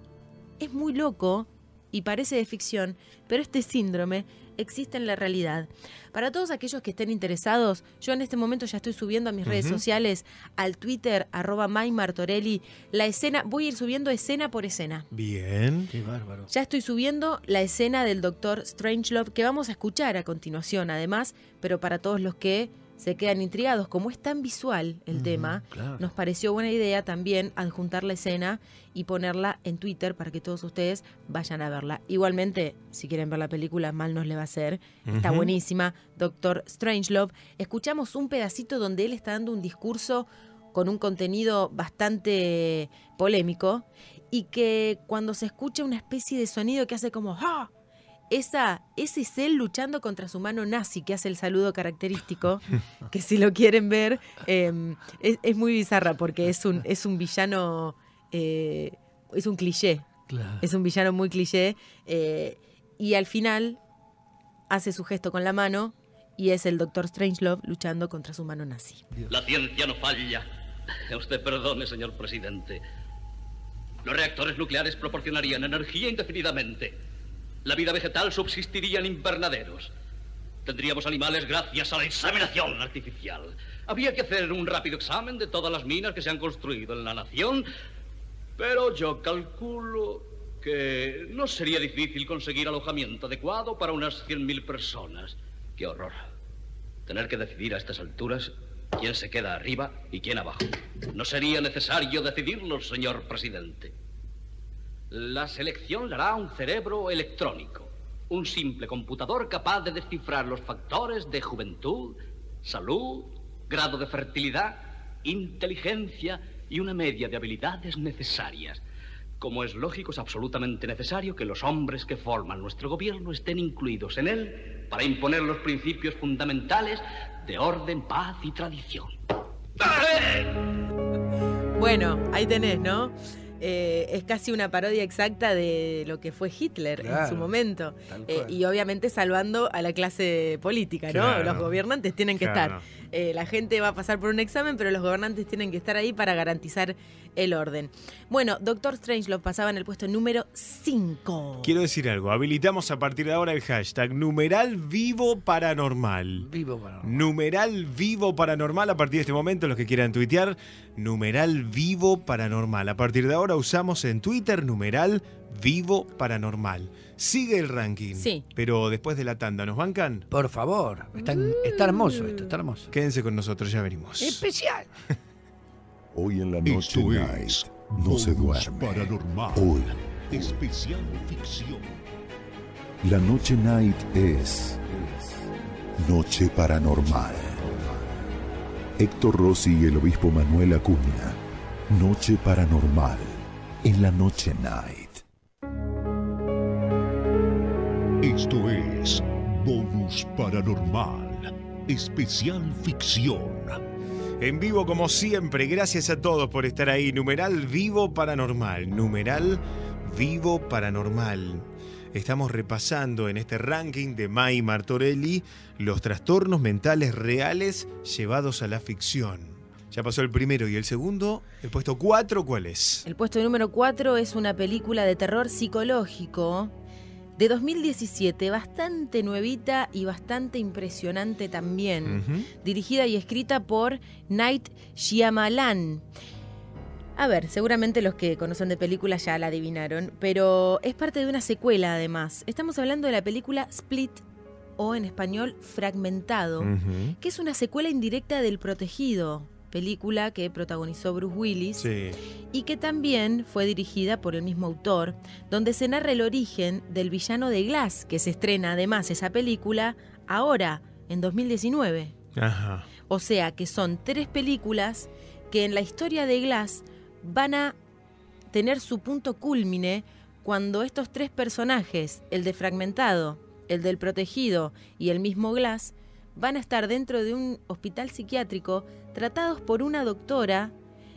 Es muy loco y parece de ficción, pero este síndrome existe en la realidad. Para todos aquellos que estén interesados, yo en este momento ya estoy subiendo a mis redes sociales, al Twitter, arroba Martorelli, la escena, voy a ir subiendo escena por escena. Bien. Qué bárbaro. Ya estoy subiendo la escena del Doctor Strangelove que vamos a escuchar a continuación, además, pero para todos los que se quedan intrigados, como es tan visual el tema, claro. nos pareció buena idea también adjuntar la escena y ponerla en Twitter para que todos ustedes vayan a verla. Igualmente, si quieren ver la película, mal nos le va a hacer. Está buenísima, Doctor Strangelove. Escuchamos un pedacito donde él está dando un discurso con un contenido bastante polémico y que cuando se escucha una especie de sonido que hace como ¡Ah! Esa, ese es él luchando contra su mano nazi que hace el saludo característico, que si lo quieren ver, eh, es, es muy bizarra porque es un, es un villano, eh, es un cliché, Claro. es un villano muy cliché, eh, y al final hace su gesto con la mano y es el Doctor Strangelove luchando contra su mano nazi. La ciencia no falla. Usted perdone, señor presidente. Los reactores nucleares proporcionarían energía indefinidamente. La vida vegetal subsistiría en invernaderos. Tendríamos animales gracias a la inseminación artificial. Había que hacer un rápido examen de todas las minas que se han construido en la nación, pero yo calculo que no sería difícil conseguir alojamiento adecuado para unas 100.000 personas. ¡Qué horror! Tener que decidir a estas alturas quién se queda arriba y quién abajo. No sería necesario decidirlo, señor presidente. La selección la hará un cerebro electrónico, un simple computador capaz de descifrar los factores de juventud, salud, grado de fertilidad, inteligencia y una media de habilidades necesarias. Como es lógico, es absolutamente necesario que los hombres que forman nuestro gobierno estén incluidos en él para imponer los principios fundamentales de orden, paz y tradición. Bueno, ahí tenés, ¿no? Eh, es casi una parodia exacta de lo que fue Hitler en su momento. Eh, y obviamente salvando a la clase política, ¿no? Claro. Los gobernantes tienen que Claro. estar. Eh, la gente va a pasar por un examen, pero los gobernantes tienen que estar ahí para garantizar el orden. Bueno, Doctor Strange lo pasaba en el puesto número 5. Quiero decir algo, habilitamos a partir de ahora el hashtag numeral vivo paranormal. Vivo paranormal. Numeral vivo paranormal a partir de este momento, los que quieran tuitear, numeral vivo paranormal. A partir de ahora usamos en Twitter numeral vivo paranormal. Sigue el ranking. Sí. Pero después de la tanda, ¿nos bancan? Por favor, está, está hermoso esto, está hermoso. Quédense con nosotros, ya venimos. Especial. Hoy en la noche Esto night es no se duerme. Paranormal. Hoy Especial ficción. la noche night es Noche Paranormal. Héctor Rossi y el obispo Manuel Acuña. Noche Paranormal en la noche night. Esto es Bonus Paranormal. Especial ficción. En vivo como siempre, gracias a todos por estar ahí. Numeral vivo paranormal. Numeral vivo paranormal. Estamos repasando en este ranking de Mai Martorelli los trastornos mentales reales llevados a la ficción. Ya pasó el primero y el segundo. El puesto 4, ¿cuál es? El puesto número 4 es una película de terror psicológico de 2017, bastante nuevita y bastante impresionante también, dirigida y escrita por Night Shyamalan. A ver, seguramente los que conocen de películas ya la adivinaron, pero es parte de una secuela además. Estamos hablando de la película Split o en español Fragmentado, que es una secuela indirecta del Protegido, película que protagonizó Bruce Willis Sí. y que también fue dirigida por el mismo autor, donde se narra el origen del villano de Glass, que se estrena además esa película ahora, en 2019. Ajá. O sea que son tres películas que en la historia de Glass van a tener su punto cúlmine cuando estos tres personajes, el de Fragmentado, el del Protegido y el mismo Glass, van a estar dentro de un hospital psiquiátrico tratados por una doctora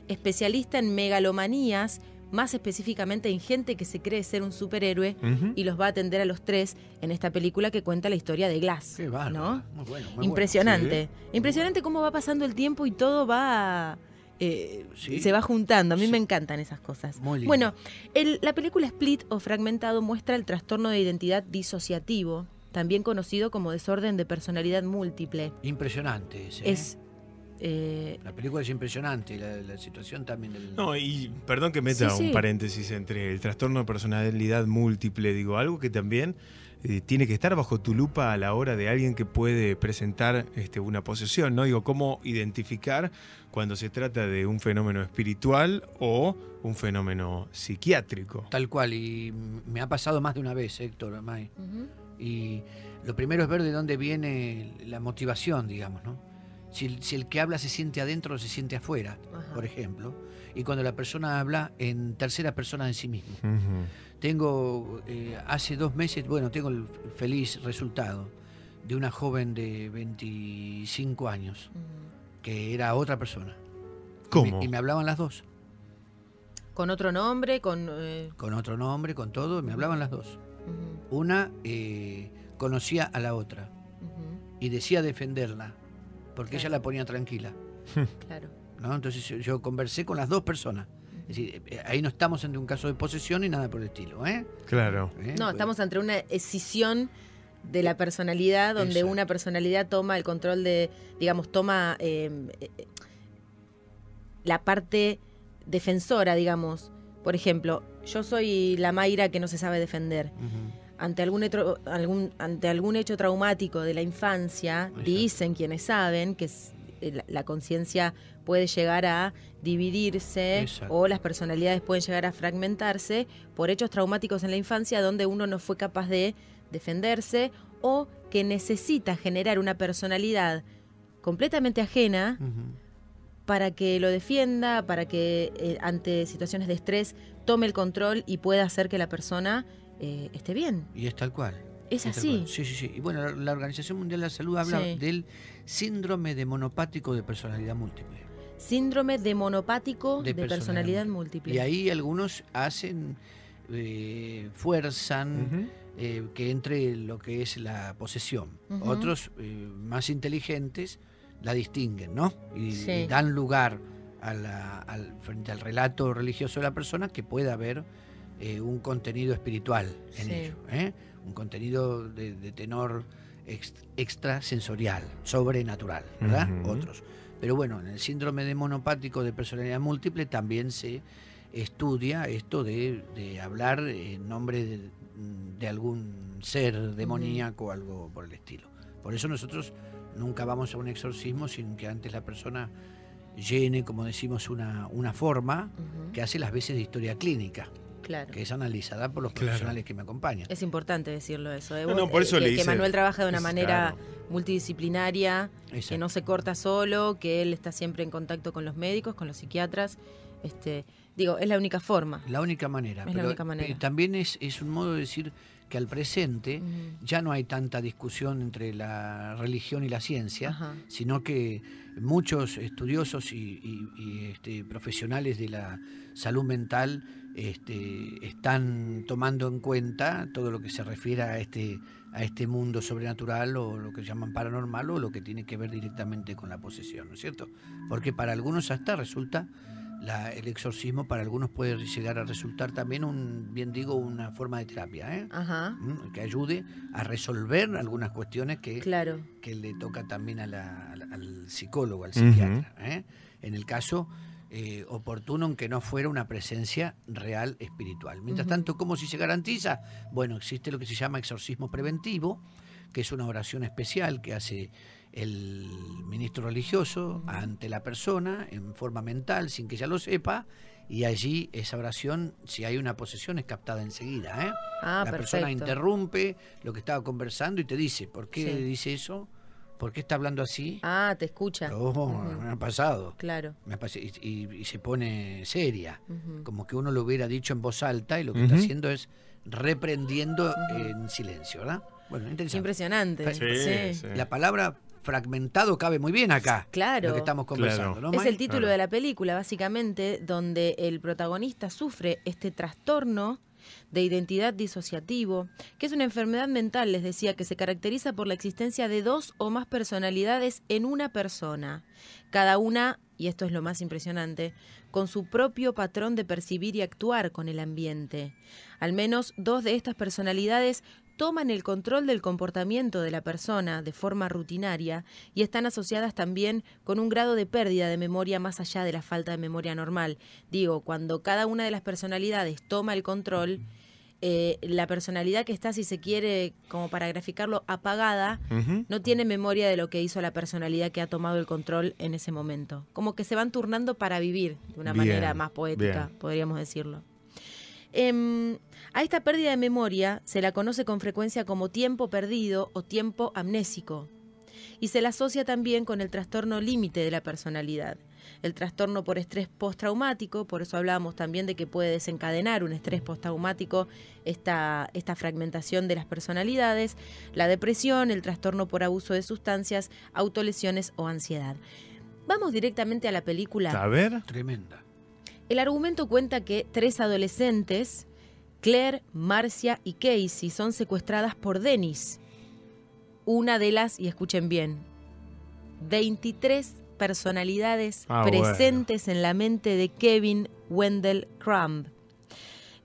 especialista en megalomanías, más específicamente en gente que se cree ser un superhéroe y los va a atender a los tres en esta película que cuenta la historia de Glass. Qué bárbaro. ¿no? Muy bueno, muy bueno. Impresionante. Impresionante cómo va pasando el tiempo y todo va. eh, Sí. Se va juntando. A mí me encantan esas cosas. Muy lindo. Bueno, el- la película Split o Fragmentado muestra el trastorno de identidad disociativo, también conocido como desorden de personalidad múltiple. Impresionante ese. ¿eh? Es. Eh, La película es impresionante, la, la situación también del... No, y perdón que meta Sí, sí. un paréntesis entre el trastorno de personalidad múltiple, digo, algo que también eh, tiene que estar bajo tu lupa a la hora de alguien que puede presentar este, una posesión, ¿no? Digo, cómo identificar cuando se trata de un fenómeno espiritual o un fenómeno psiquiátrico. Tal cual, y me ha pasado más de una vez, Héctor, May. Y lo primero es ver de dónde viene la motivación, digamos, ¿no? Si el, si el que habla se siente adentro o se siente afuera, por ejemplo. Y cuando la persona habla en tercera persona de sí mismo. Tengo, eh, hace dos meses, bueno, tengo el feliz resultado de una joven de 25 años, que era otra persona. Y ¿Cómo? me- y me hablaban las dos. con otro nombre, con. eh, con otro nombre, con todo, me hablaban las dos. Una eh, conocía a la otra y decía defenderla, porque ella la ponía tranquila. claro. ¿no? Entonces yo, yo conversé con las dos personas. Es decir, eh, ahí no estamos ante un caso de posesión ni nada por el estilo. ¿eh? Claro. ¿Eh? No, estamos ante una escisión de la personalidad, donde Exacto. una personalidad toma el control de, digamos, toma eh, eh, la parte defensora, digamos. Por ejemplo, yo soy la Mayra que no se sabe defender. Ante algún, hecho, algún, ante algún hecho traumático de la infancia, dicen quienes saben que es- eh, la, la conciencia puede llegar a dividirse Exacto. o las personalidades pueden llegar a fragmentarse por hechos traumáticos en la infancia donde uno no fue capaz de defenderse o que necesita generar una personalidad completamente ajena para que lo defienda, para que eh, ante situaciones de estrés tome el control y pueda hacer que la persona eh, esté bien. Y es tal cual. Es así. cual. Sí, sí, sí. Y bueno, la, la Organización Mundial de la Salud habla Sí. del síndrome de monopático de personalidad múltiple. Síndrome de monopático de, De personalidad, personalidad múltiple. Y ahí algunos hacen, eh, fuerzan eh, que entre lo que es la posesión. Otros, eh, más inteligentes, la distinguen, ¿no? Y, Sí. y dan lugar a la- al, frente al relato religioso de la persona que pueda haber eh, un contenido espiritual en Sí. ello. ¿eh? Un contenido de, de tenor ex- extrasensorial, sobrenatural, ¿verdad? Otros. Pero bueno, en el síndrome de monopático de personalidad múltiple también se estudia esto de, de hablar en nombre de, de algún ser demoníaco o algo por el estilo. Por eso nosotros nunca vamos a un exorcismo sin que antes la persona llene, como decimos, una, una forma que hace las veces de historia clínica, Claro. que es analizada por los Claro. profesionales que me acompañan. Es importante decirlo eso. ¿eh? No, no, Vos, por eso eh, le que, Manuel trabaja de una es manera claro. multidisciplinaria, que no se corta solo, que él está siempre en contacto con los médicos, con los psiquiatras. Este, digo, es la única forma. La única manera. Es la única manera. eh, también es, es un modo de decir que al presente ya no hay tanta discusión entre la religión y la ciencia, Ajá. sino que muchos estudiosos y, y- y, este, profesionales de la salud mental este, están tomando en cuenta todo lo que se refiere a este, a este mundo sobrenatural o lo que llaman paranormal o lo que tiene que ver directamente con la posesión, ¿no es cierto? Porque para algunos hasta resulta la- el exorcismo para algunos puede llegar a resultar también un, bien digo, una forma de terapia, ¿eh? Ajá. Mm, que ayude a resolver algunas cuestiones que, Claro. que le toca también a la- al, al psicólogo, al psiquiatra. ¿eh? En el caso eh, oportuno, aunque no fuera una presencia real espiritual. Mientras tanto, ¿cómo si se garantiza? Bueno, existe lo que se llama exorcismo preventivo, que es una oración especial que hace el ministro religioso ante la persona en forma mental, sin que ella lo sepa, y allí esa oración, si hay una posesión, es captada enseguida. ¿eh? Ah, la persona interrumpe lo que estaba conversando y te dice, ¿por qué Sí. dice eso? ¿Por qué está hablando así? Ah, te escucha. Oh, me ha pasado. Claro. Me ha pas- y, y- y se pone seria, como que uno lo hubiera dicho en voz alta y lo que está haciendo es reprendiendo en silencio, ¿verdad? Bueno, interesante. Impresionante. Sí. sí. La palabra fragmentado cabe muy bien acá. Claro. Lo que estamos conversando, ¿no, es el título de la película, básicamente, donde el protagonista sufre este trastorno de identidad disociativo, que es una enfermedad mental, les decía, que se caracteriza por la existencia de dos o más personalidades en una persona, cada una, y esto es lo más impresionante, con su propio patrón de percibir y actuar con el ambiente. Al menos dos de estas personalidades toman el control del comportamiento de la persona de forma rutinaria y están asociadas también con un grado de pérdida de memoria más allá de la falta de memoria normal. Digo, cuando cada una de las personalidades toma el control, eh, la personalidad que está, si se quiere, como para graficarlo, apagada, no tiene memoria de lo que hizo la personalidad que ha tomado el control en ese momento. Como que se van turnando para vivir de una Bien, manera más poética, bien. podríamos decirlo. Em, a esta pérdida de memoria se la conoce con frecuencia como tiempo perdido o tiempo amnésico. Y se la asocia también con el trastorno límite de la personalidad. El trastorno por estrés postraumático, por eso hablábamos también de que puede desencadenar un estrés postraumático esta, esta fragmentación de las personalidades, la depresión, el trastorno por abuso de sustancias, autolesiones o ansiedad. Vamos directamente a la película. A ver. Tremenda. El argumento cuenta que tres adolescentes, Claire, Marcia y Casey, son secuestradas por Dennis. Una de las, y escuchen bien, 23 personalidades Ah, bueno. presentes en la mente de Kevin Wendell Crumb,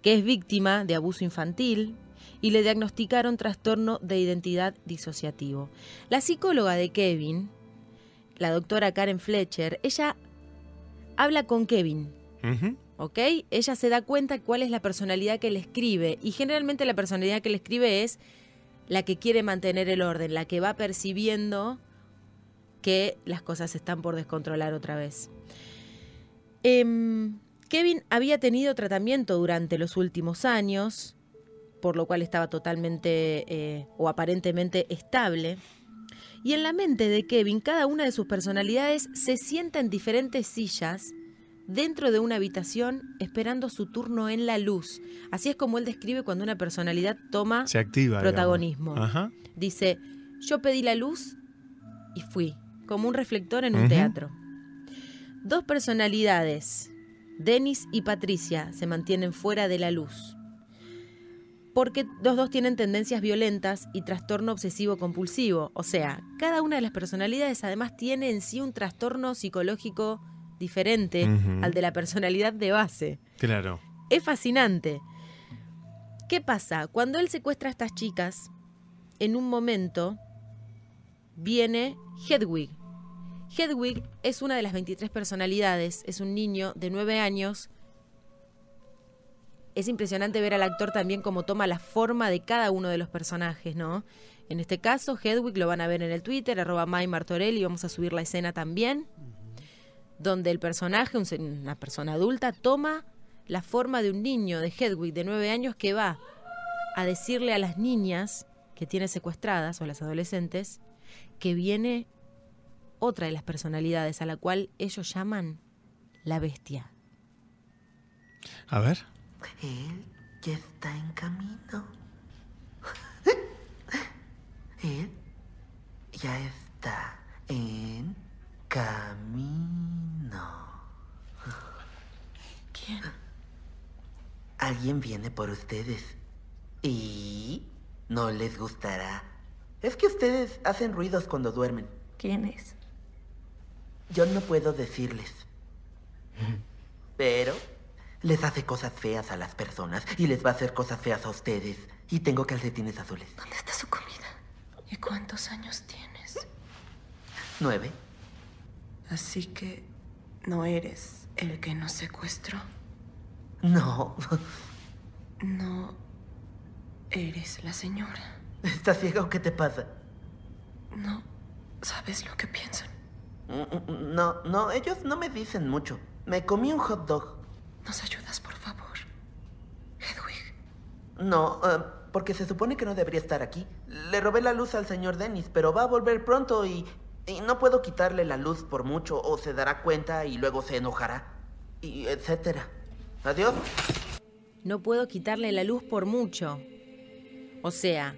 que es víctima de abuso infantil y le diagnosticaron trastorno de identidad disociativo. La psicóloga de Kevin, la doctora Karen Fletcher, ella habla con Kevin Ujú. ¿ok? Ella se da cuenta cuál es la personalidad que le escribe y generalmente la personalidad que le escribe es la que quiere mantener el orden, la que va percibiendo que las cosas están por descontrolar otra vez. Em, Kevin había tenido tratamiento durante los últimos años, por lo cual estaba totalmente eh, o aparentemente estable. Y en la mente de Kevin, cada una de sus personalidades se sienta en diferentes sillas dentro de una habitación esperando su turno en la luz. Así es como él describe cuando una personalidad toma Se activa. protagonismo. Ajá. Dice, yo pedí la luz y fui, como un reflector en un teatro. Dos personalidades, Dennis y Patricia, se mantienen fuera de la luz. Porque los dos tienen tendencias violentas y trastorno obsesivo compulsivo. O sea, cada una de las personalidades además tiene en sí un trastorno psicológico diferente al de la personalidad de base. Claro. Es fascinante. ¿Qué pasa? Cuando él secuestra a estas chicas, en un momento viene Hedwig. Hedwig es una de las 23 personalidades, es un niño de 9 años. Es impresionante ver al actor también cómo toma la forma de cada uno de los personajes, ¿no? En este caso, Hedwig lo van a ver en el Twitter, arroba May Martorelli, vamos a subir la escena también, donde el personaje, una persona adulta, toma la forma de un niño de Hedwig de 9 años que va a decirle a las niñas que tiene secuestradas o a las adolescentes que viene otra de las personalidades a la cual ellos llaman la bestia. A ver. Él ya está en camino. Él ya está en camino. ¿Quién? Alguien viene por ustedes. Y no les gustará. Es que ustedes hacen ruidos cuando duermen. ¿Quién es? Yo no puedo decirles. Pero les hace cosas feas a las personas y les va a hacer cosas feas a ustedes. Y tengo calcetines azules. ¿Dónde está su comida? ¿Y cuántos años tienes? Nueve. Así que no eres el que nos secuestró. No. No eres la señora. ¿Estás ciega o qué te pasa? No sabes lo que piensan. Mm, mm, No, no, ellos no me dicen mucho. Me comí un hot dog. ¿Nos ayudas, por favor? No, eh, porque se supone que no debería estar aquí. Le robé la luz al señor Dennis, pero va a volver pronto y, y no puedo quitarle la luz por mucho o se dará cuenta y luego se enojará. Y etcétera. Adiós. No puedo quitarle la luz por mucho. O sea,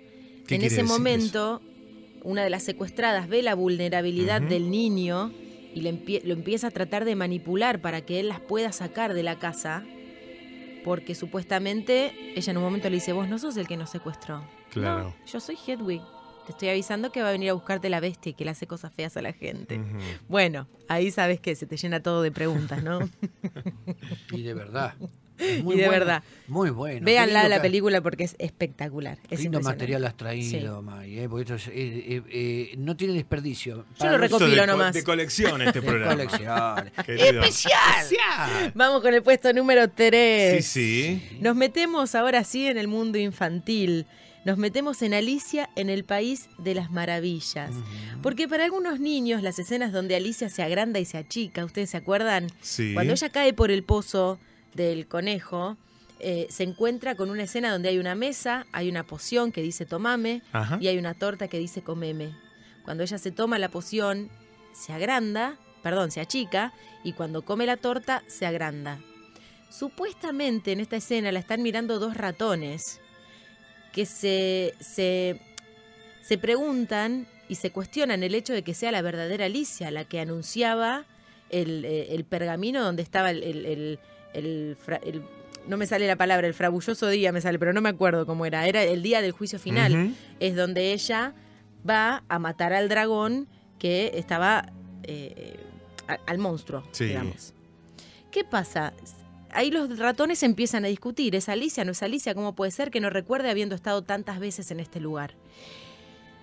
¿Qué en ese momento, una de las secuestradas ve la vulnerabilidad del niño y le empie- lo empieza a tratar de manipular para que él las pueda sacar de la casa. Porque supuestamente ella en un momento le dice, vos no sos el que nos secuestró. Claro. No, yo soy Hedwig. Te estoy avisando que va a venir a buscarte la bestia y que le hace cosas feas a la gente. Bueno, ahí sabes que se te llena todo de preguntas, ¿no? Y de verdad. y Muy de bueno, verdad. Muy bueno. Véanla la película porque es espectacular. Es lindo material has traído, May, eh, porque esto es, eh, eh, eh, no tiene desperdicio. Yo lo recopilo de co- nomás. de colección este De programa. colección. Querido. ¡Especial! Vamos con el puesto número 3. Sí, sí. Nos metemos ahora sí en el mundo infantil. Nos metemos en Alicia en el País de las Maravillas. Porque para algunos niños las escenas donde Alicia se agranda y se achica, ¿ustedes se acuerdan? Sí. Cuando ella cae por el pozo del conejo, eh, se encuentra con una escena donde hay una mesa, hay una poción que dice tomame Ajá. y hay una torta que dice comeme. Cuando ella se toma la poción, se agranda, perdón, se achica, y cuando come la torta, se agranda. Supuestamente en esta escena la están mirando dos ratones que se, se, se preguntan y se cuestionan el hecho de que sea la verdadera Alicia la que anunciaba el, eh, el pergamino donde estaba el, el- el- no me sale la palabra, el frabulloso día me sale, pero no me acuerdo cómo era. Era el día del juicio final. Es donde ella va a matar al dragón que estaba eh, al monstruo, Sí. digamos. ¿Qué pasa? Ahí los ratones empiezan a discutir. ¿Es Alicia? ¿No es Alicia? ¿Cómo puede ser que no recuerde habiendo estado tantas veces en este lugar?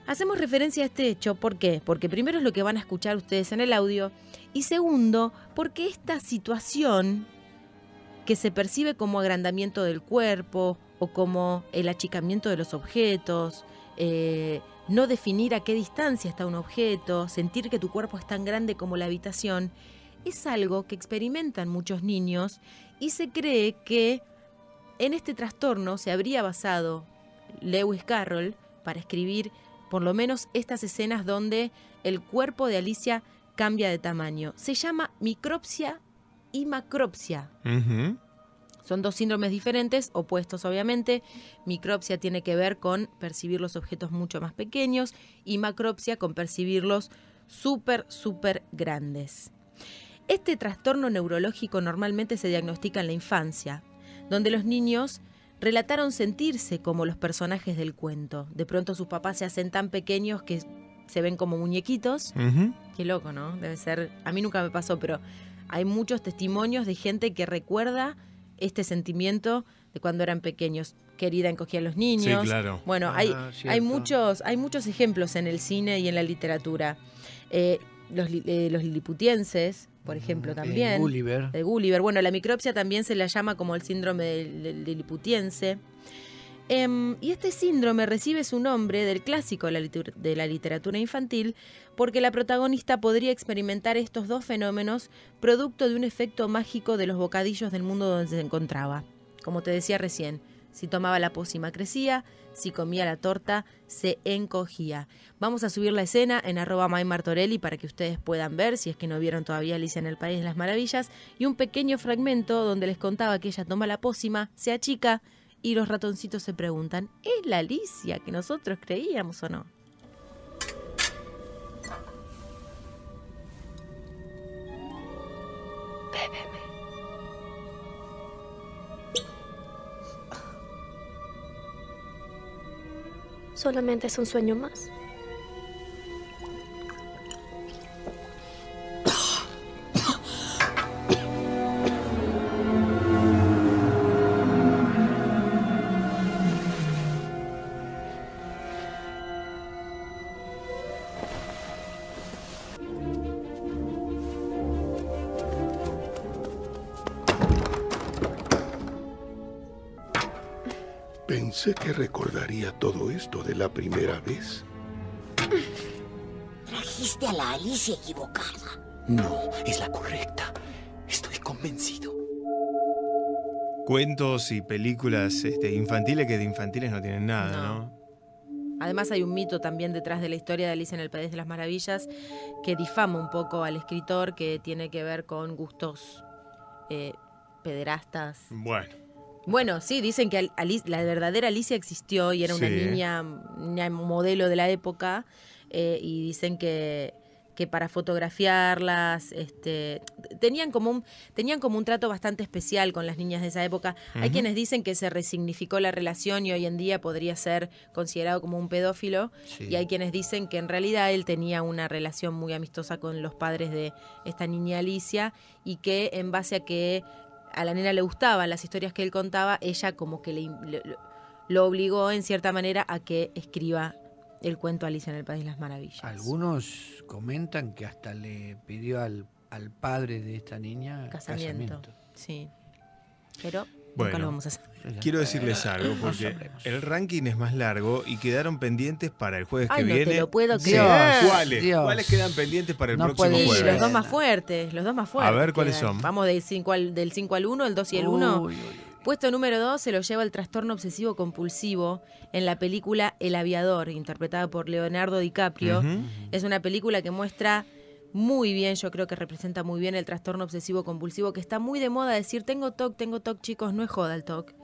Hacemos referencia a este hecho, ¿por qué? Porque primero es lo que van a escuchar ustedes en el audio y segundo, porque esta situación que se percibe como agrandamiento del cuerpo o como el achicamiento de los objetos, eh, no definir a qué distancia está un objeto, sentir que tu cuerpo es tan grande como la habitación, es algo que experimentan muchos niños y se cree que en este trastorno se habría basado Lewis Carroll para escribir por lo menos estas escenas donde el cuerpo de Alicia cambia de tamaño. Se llama micropsia y macropsia. Son dos síndromes diferentes, opuestos obviamente. Micropsia tiene que ver con percibir los objetos mucho más pequeños y macropsia con percibirlos súper, súper grandes. Este trastorno neurológico normalmente se diagnostica en la infancia, donde los niños relataron sentirse como los personajes del cuento. De pronto sus papás se hacen tan pequeños que se ven como muñequitos. Qué loco, ¿no? Debe ser. A mí nunca me pasó, pero hay muchos testimonios de gente que recuerda este sentimiento de cuando eran pequeños. Querida encogía a los niños. Sí, claro. Bueno, Ah, hay, cierto. hay, muchos, hay muchos ejemplos en el cine y en la literatura. Eh, los, eh, los liliputienses, por ejemplo, también. Gulliver. De Gulliver. Bueno, la micropsia también se la llama como el síndrome del. Em, y este síndrome recibe su nombre del clásico de de la literatura infantil porque la protagonista podría experimentar estos dos fenómenos producto de un efecto mágico de los bocadillos del mundo donde se encontraba. Como te decía recién, si tomaba la pócima crecía, si comía la torta se encogía. Vamos a subir la escena en arroba para que ustedes puedan ver, si es que no vieron todavía Alicia en el País de las Maravillas, y un pequeño fragmento donde les contaba que ella toma la pócima, se achica y los ratoncitos se preguntan, ¿es la Alicia que nosotros creíamos o no? Solamente es un sueño más. Pensé que recordaría todo esto de la primera vez. Trajiste a la Alicia equivocada. No, es la correcta. Estoy convencido. Cuentos y películas este, infantiles que de infantiles no tienen nada, ¿no? Además hay un mito también detrás de la historia de Alicia en el País de las Maravillas que difama un poco al escritor que tiene que ver con gustos eh, pederastas. Bueno. Bueno, sí, dicen que Alice- la verdadera Alicia existió y era una Sí. niña, modelo de la época eh, y dicen que, que para fotografiarlas este, tenían, como un, tenían como un trato bastante especial con las niñas de esa época. Hay quienes dicen que se resignificó la relación y hoy en día podría ser considerado como un pedófilo Sí. y hay quienes dicen que en realidad él tenía una relación muy amistosa con los padres de esta niña Alicia y que en base a que a la nena le gustaban las historias que él contaba, ella como que le, le- lo- lo obligó en cierta manera a que escriba el cuento Alicia en el País de las Maravillas. Algunos comentan que hasta le pidió al, al padre de esta niña Casamiento. casamiento. Sí. Pero nunca Bueno, lo vamos a hacer. quiero decirles algo, porque el ranking es más largo y quedaron pendientes para el jueves Ay, que no te viene. lo puedo Sí. creer. ¿Cuáles? Dios. ¿Cuáles quedan pendientes para el No próximo puede jueves? los dos más fuertes, los dos más fuertes. ver, ¿cuáles quedan. son? Vamos del 5 al, del 5 al 1, el 2 y el 1. Puesto número 2 se lo lleva el trastorno obsesivo compulsivo en la película El Aviador, interpretada por Leonardo DiCaprio. Es una película que muestra muy bien, yo creo que representa muy bien el trastorno obsesivo compulsivo, que está muy de moda decir tengo TOC, tengo TOC, chicos, no es joda el TOC.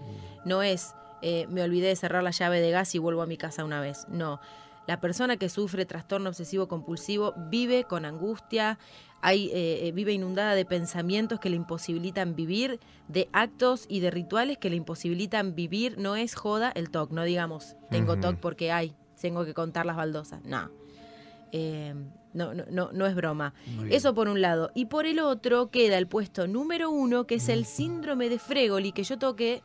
No es eh, me olvidé de cerrar la llave de gas y vuelvo a mi casa una vez. No. La persona que sufre trastorno obsesivo compulsivo vive con angustia, hay, eh, eh, vive inundada de pensamientos que le imposibilitan vivir, de actos y de rituales que le imposibilitan vivir. No es joda el TOC, no digamos tengo. TOC porque hay, tengo que contar las baldosas. No. Eh, no, no, no, no es broma. Eso por un lado. Y por el otro queda el puesto número uno, que es el síndrome de Fregoli, que yo toqué.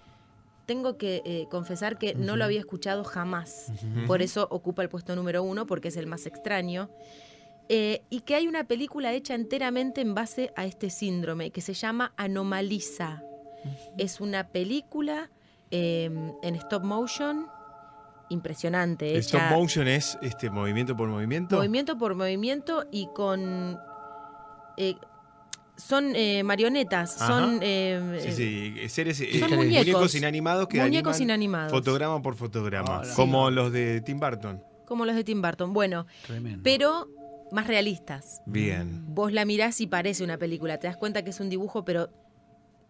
Tengo que eh, confesar que no lo había escuchado jamás. Por eso ocupa el puesto número uno, porque es el más extraño. Eh, y que hay una película hecha enteramente en base a este síndrome, que se llama Anomaliza. Es una película eh, en stop motion impresionante. Stop hecha- motion es este movimiento por movimiento. Movimiento por movimiento y con... eh, son eh, marionetas, Ajá. son... eh, Sí, sí, seres, eh, Son muñecos. inanimados que Muñecos inanimados. fotograma por fotograma, como los de Tim Burton. como los de Tim Burton. Bueno, Tremendo. pero más realistas. Bien. Vos la mirás y parece una película. Te das cuenta que es un dibujo, pero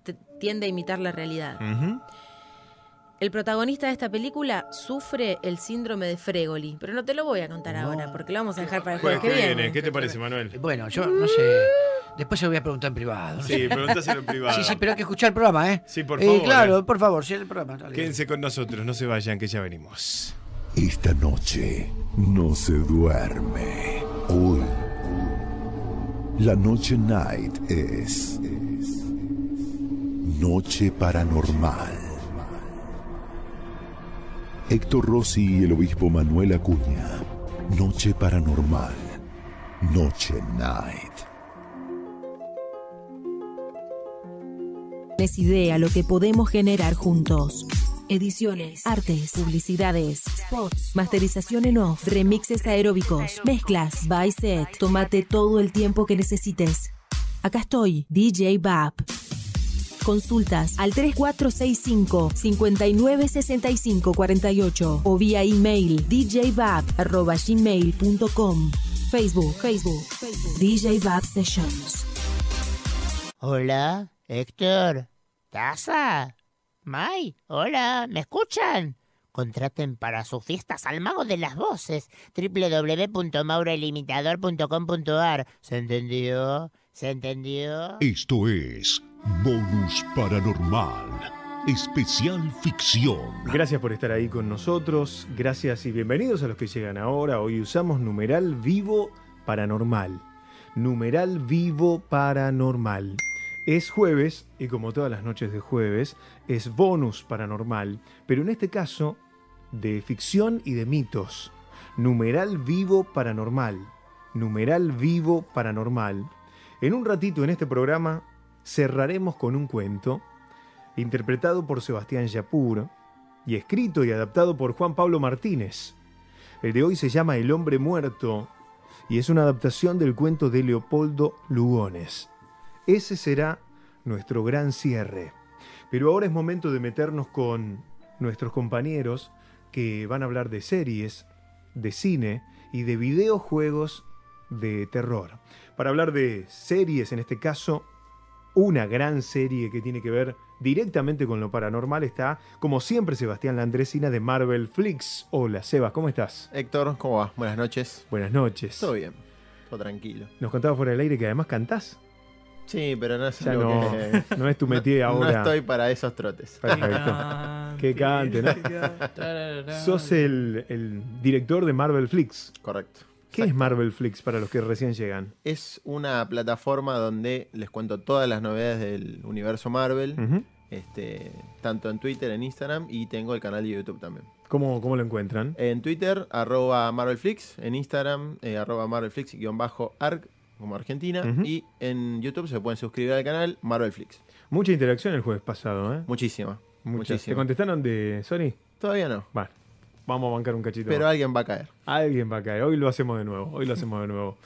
te- tiende a imitar la realidad. El protagonista de esta película sufre el síndrome de Fregoli, pero no te lo voy a contar ahora porque lo vamos a dejar para el jueves que viene. ¿Qué te parece, Manuel? Bueno, yo no sé. Después se lo voy a preguntar en privado. Sí, pregúntaselo en privado. Sí, sí, pero hay que escuchar el programa, ¿eh? Sí, por Eh, favor. claro, por favor, sí, el programa. dale. Quédense con nosotros, no se vayan, que ya venimos. Esta noche no se duerme. Hoy, la noche night es Noche Paranormal. Héctor Rossi y el obispo Manuel Acuña. Noche Paranormal. Noche Night. Es idea lo que podemos generar juntos. Ediciones, artes, publicidades, spots, masterización en off, remixes aeróbicos, mezclas, by set. Tómate todo el tiempo que necesites. Acá estoy, DJ Bab. Consultas al 3465-596548 o vía email djbab.gmail.com Facebook, Facebook, DJ Bab Sessions. Hola, Héctor. ¿Taza? Mai, hola, ¿me escuchan? Contraten para sus fiestas al mago de las voces. www.maurelimitador.com.ar ¿Se entendió? ¿Se entendió? Esto es Bonus Paranormal. Especial Ficción. Gracias por estar ahí con nosotros, gracias y bienvenidos a los que llegan ahora. Hoy usamos numeral vivo paranormal. Numeral vivo paranormal. Es jueves y como todas las noches de jueves es bonus paranormal, pero en este caso de ficción y de mitos. Numeral vivo paranormal. Numeral vivo paranormal. En un ratito en este programa cerraremos con un cuento interpretado por Sebastián Yapur, y escrito y adaptado por Juan Pablo Martínez. El de hoy se llama El hombre muerto y es una adaptación del cuento de Leopoldo Lugones. Ese será nuestro gran cierre. Pero ahora es momento de meternos con nuestros compañeros que van a hablar de series, de cine y de videojuegos de terror. Para hablar de series, en este caso, una gran serie que tiene que ver directamente con lo paranormal está, como siempre, Sebastián Landresina de Marvel Flix. Hola, Sebas, ¿cómo estás? Héctor, ¿cómo va? Buenas noches. Buenas noches. Todo bien, todo tranquilo. Nos contaba fuera del aire que además cantás. Sí, pero no es Ya lo no, que- no es tu métier No- ahora. No estoy para esos trotes. Perfecto. Que cante, ¿no? Sos el, el director de Marvel Flix. Correcto. ¿Qué es Marvel Flix para los que recién llegan? Es una plataforma donde les cuento todas las novedades del universo Marvel, este, tanto en Twitter, en Instagram y tengo el canal de YouTube también. ¿Cómo, cómo lo encuentran? En Twitter, arroba MarvelFlix, en Instagram, eh, arroba MarvelFlix-arc, como Argentina, y en YouTube se pueden suscribir al canal MarvelFlix. Mucha interacción el jueves pasado, ¿eh? Muchísima. Mucha. ¿Te muchísima. contestaron de Sony? Todavía no. Vale. Vamos a bancar un cachito. Pero más. alguien va a caer. Alguien va a caer. Hoy lo hacemos de nuevo. Hoy lo hacemos de nuevo.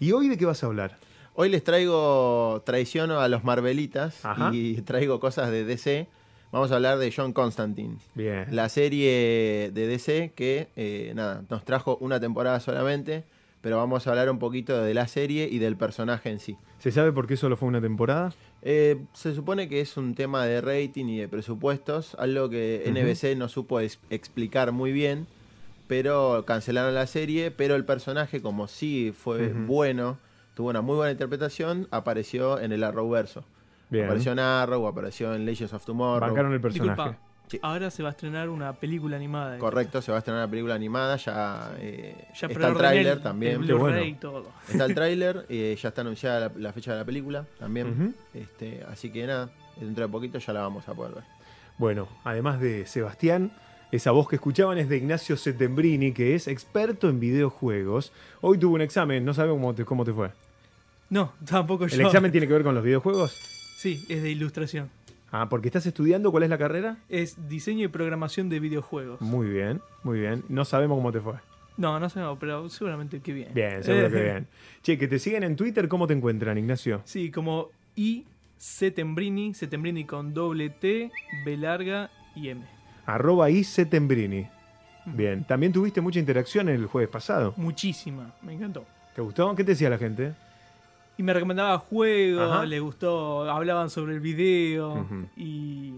¿Y hoy de qué vas a hablar? Hoy les traigo, traiciono a los Marvelitas Ajá. y traigo cosas de DC. Vamos a hablar de John Constantine. Bien. La serie de DC que, eh, nada, nos trajo una temporada solamente, pero vamos a hablar un poquito de la serie y del personaje en sí. ¿Se sabe por qué solo fue una temporada? Eh, se supone que es un tema de rating y de presupuestos, algo que. NBC no supo explicar muy bien, pero cancelaron la serie, pero el personaje como sí fue bueno, tuvo una muy buena interpretación, apareció en el Arrowverso. Bien. Apareció en Arrow, apareció en Legends of Tomorrow. Bancaron el personaje. Disculpa, ahora se va a estrenar una película animada. Correcto, se va a estrenar una película animada, ya, eh, Ya está el tráiler también. el y todo. Está el tráiler, eh, ya está anunciada la, la fecha de la película también. Este, así que nada, dentro de poquito ya la vamos a poder ver. Bueno, además de Sebastián, esa voz que escuchaban es de Ignacio Setembrini, que es experto en videojuegos. Hoy tuvo un examen, no sabemos cómo te, cómo te fue. No, tampoco yo. ¿El examen tiene que ver con los videojuegos? Sí, es de ilustración. Ah, porque estás estudiando, ¿cuál es la carrera? Es diseño y programación de videojuegos. Muy bien, muy bien. No sabemos cómo te fue. No, no sé, no, pero seguramente que bien. Bien, seguro que bien. Che, que te siguen en Twitter, ¿cómo te encuentran, Ignacio? Sí, como I Setembrini, Setembrini con doble T, B larga y M. Arroba y Setembrini. Bien, también tuviste mucha interacción el jueves pasado. Muchísima, me encantó. ¿Te gustó? ¿Qué te decía la gente? Y me recomendaba juegos, Ajá. le gustó, hablaban sobre el video y,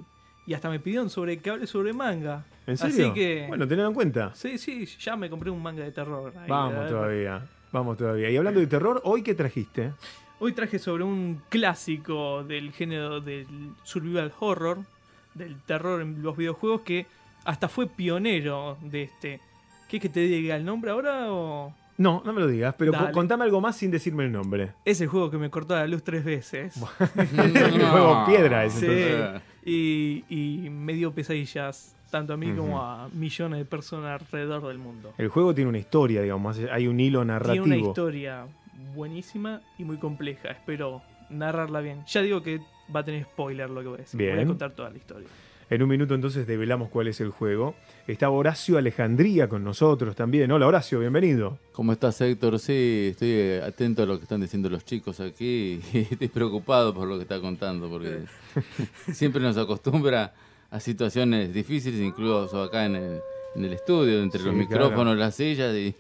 y hasta me pidieron sobre que hable sobre manga. ¿En serio? Así que. Bueno, tenelo en cuenta. Sí, sí, ya me compré un manga de terror. ahí, Vamos todavía, vamos todavía. Y hablando de terror, ¿hoy qué trajiste? Hoy traje sobre un clásico del género del survival horror, del terror en los videojuegos, que hasta fue pionero de este. ¿Quieres que te diga el nombre ahora o.? No, no me lo digas, pero Dale. contame algo más sin decirme el nombre. Es el juego que me cortó la luz tres veces. El juego piedra es, Sí, entonces. y, y me dio pesadillas, tanto a mí como a millones de personas alrededor del mundo. El juego tiene una historia, digamos, hay un hilo narrativo. Tiene una historia buenísima y muy compleja. Espero narrarla bien. Ya digo que va a tener spoiler lo que voy a decir. Voy a contar toda la historia. En un minuto entonces develamos cuál es el juego. Está Horacio Alejandría con nosotros también. Hola Horacio, bienvenido. ¿Cómo estás, Héctor? Sí, estoy eh, atento a lo que están diciendo los chicos aquí y estoy preocupado por lo que está contando, porque siempre nos acostumbra a situaciones difíciles, incluso acá en el, en el estudio, entre Sí, los claro. micrófonos, las sillas y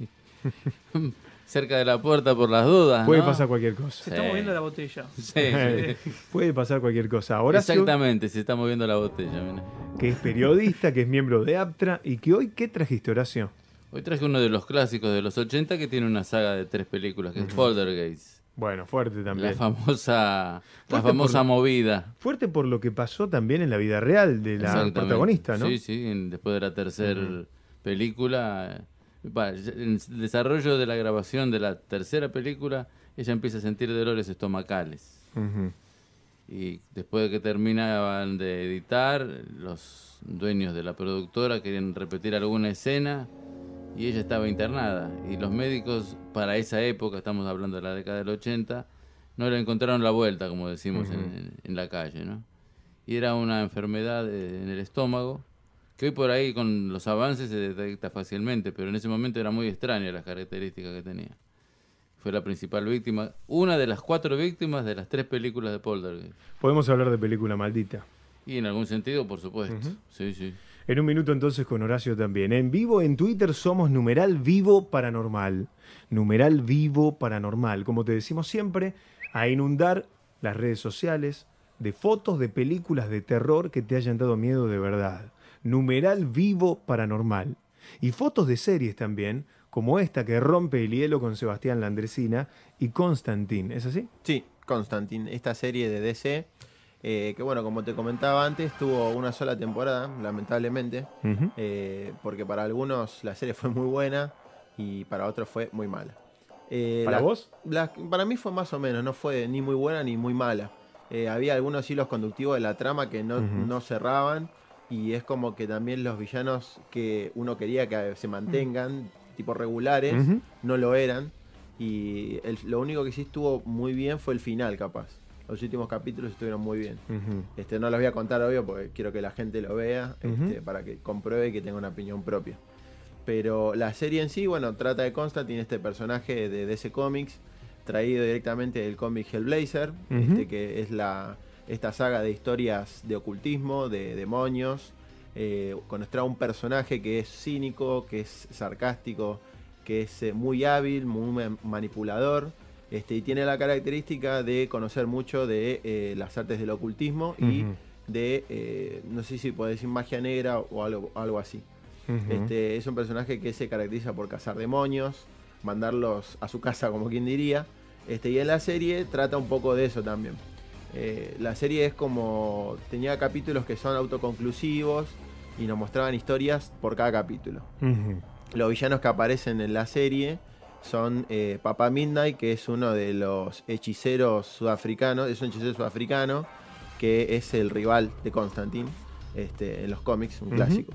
cerca de la puerta por las dudas. Puede ¿no? pasar cualquier cosa. Se está moviendo la botella. Sí. Puede pasar cualquier cosa. Horacio, Exactamente, se está moviendo la botella. mira. que es periodista, que es miembro de APTRA y que hoy, ¿qué trajiste Horacio? Hoy traje uno de los clásicos de los 80 que tiene una saga de tres películas, que es Ujú. Poltergeist. Bueno, fuerte también. La famosa, la famosa por- movida. Fuerte por lo que pasó también en la vida real de la protagonista, ¿no? Sí, sí, después de la tercera película, eh, en el desarrollo de la grabación de la tercera película, ella empieza a sentir dolores estomacales. Y después de que terminaban de editar, los dueños de la productora querían repetir alguna escena y ella estaba internada. Y los médicos, para esa época, estamos hablando de la década del 80, no le encontraron la vuelta, como decimos en, en la calle, ¿no? Y era una enfermedad eh, en el estómago Que hoy por ahí con los avances se detecta fácilmente, pero en ese momento era muy extraña las características que tenía. Fue la principal víctima, una de las cuatro víctimas de las tres películas de Poltergeist. Podemos hablar de película maldita. Y en algún sentido, por supuesto. Sí, sí. En un minuto entonces con Horacio también. En vivo en Twitter somos numeral vivo paranormal. Numeral vivo paranormal. Como te decimos siempre, a inundar las redes sociales de fotos de películas de terror que te hayan dado miedo de verdad. Numeral vivo paranormal. Y fotos de series también, como esta que rompe el hielo con Sebastián Landresina y Constantín. ¿Es así? Sí, Constantine, esta serie de DC, eh, que bueno, como te comentaba antes, tuvo una sola temporada, lamentablemente, eh, porque para algunos la serie fue muy buena y para otros fue muy mala. Eh, ¿Para la- vos? la- para mí fue más o menos, no fue ni muy buena ni muy mala. Había algunos hilos conductivos de la trama que no, no cerraban y es como que también los villanos que uno quería que se mantengan, tipo regulares, no lo eran. Y el- lo único que sí estuvo muy bien fue el final, capaz. Los últimos capítulos estuvieron muy bien. Este, no los voy a contar, obvio, porque quiero que la gente lo vea, este, para que compruebe y que tenga una opinión propia. Pero la serie en sí, bueno, trata de Constantine, este personaje de DC Comics, traído directamente del cómic Hellblazer, este, que es la, esta saga de historias de ocultismo, de demonios, eh, con trae un personaje que es cínico, que es sarcástico, que es eh, muy hábil, muy ma- manipulador, este, y tiene la característica de conocer mucho de eh, las artes del ocultismo y de, eh, no sé si puedo decir magia negra o algo, algo así. Este, es un personaje que se caracteriza por cazar demonios, mandarlos a su casa, como quien diría. Este, y en la serie trata un poco de eso también. Eh, la serie es como. tenía capítulos que son autoconclusivos y nos mostraban historias por cada capítulo. Los villanos que aparecen en la serie son eh, Papá Midnight, que es uno de los hechiceros sudafricanos, es un hechicero sudafricano, que es el rival de Constantine este, en los cómics, un clásico.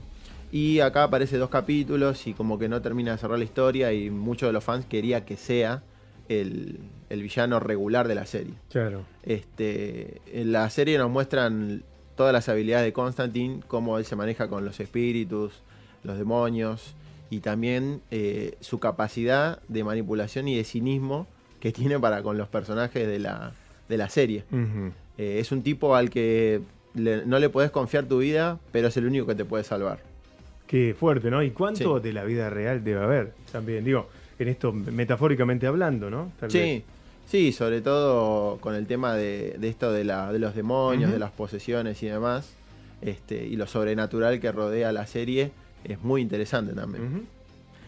Y acá aparece dos capítulos y como que no termina de cerrar la historia y muchos de los fans quería que sea el, el villano regular de la serie. Claro. Este, en la serie nos muestran todas las habilidades de Constantine, cómo él se maneja con los espíritus, los demonios y también eh, su capacidad de manipulación y de cinismo que tiene para con los personajes de la, de la serie. Eh, es un tipo al que le- no le podés confiar tu vida, pero es el único que te puede salvar. Qué fuerte, ¿no? ¿Y cuánto Sí. de la vida real debe haber? También, digo, en esto metafóricamente hablando, ¿no? Tal Sí, vez. Sí, sobre todo con el tema de, de esto de, la, de los demonios, de las posesiones y demás, este, y lo sobrenatural que rodea la serie, es muy interesante también.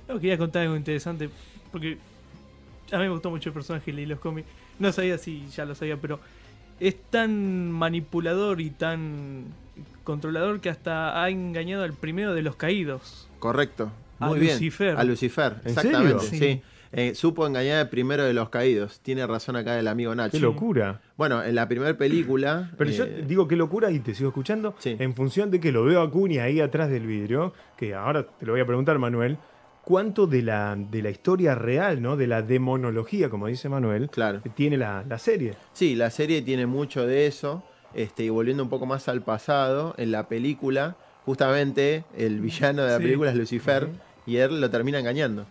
No, quería contar algo interesante, porque a mí me gustó mucho el personaje y leí los cómics. No sabía si ya lo sabía, pero es tan manipulador y tan controlador que hasta ha engañado al primero de los caídos. Correcto, A muy bien. Lucifer. A Lucifer, ¿En exactamente, serio? sí. Sí. Eh, supo engañar al primero de los caídos. Tiene razón acá el amigo Nacho. Qué locura. Bueno, en la primera película. Pero yo eh, digo qué locura y te sigo escuchando en función de que lo veo a Cuni ahí atrás del vidrio, que ahora te lo voy a preguntar, Manuel, ¿cuánto de la, de la historia real, ¿no? de la demonología, como dice Manuel, tiene la, la serie? Sí, la serie tiene mucho de eso. Este, y volviendo un poco más al pasado, en la película, justamente el villano de la Sí. película es Lucifer y él lo termina engañando.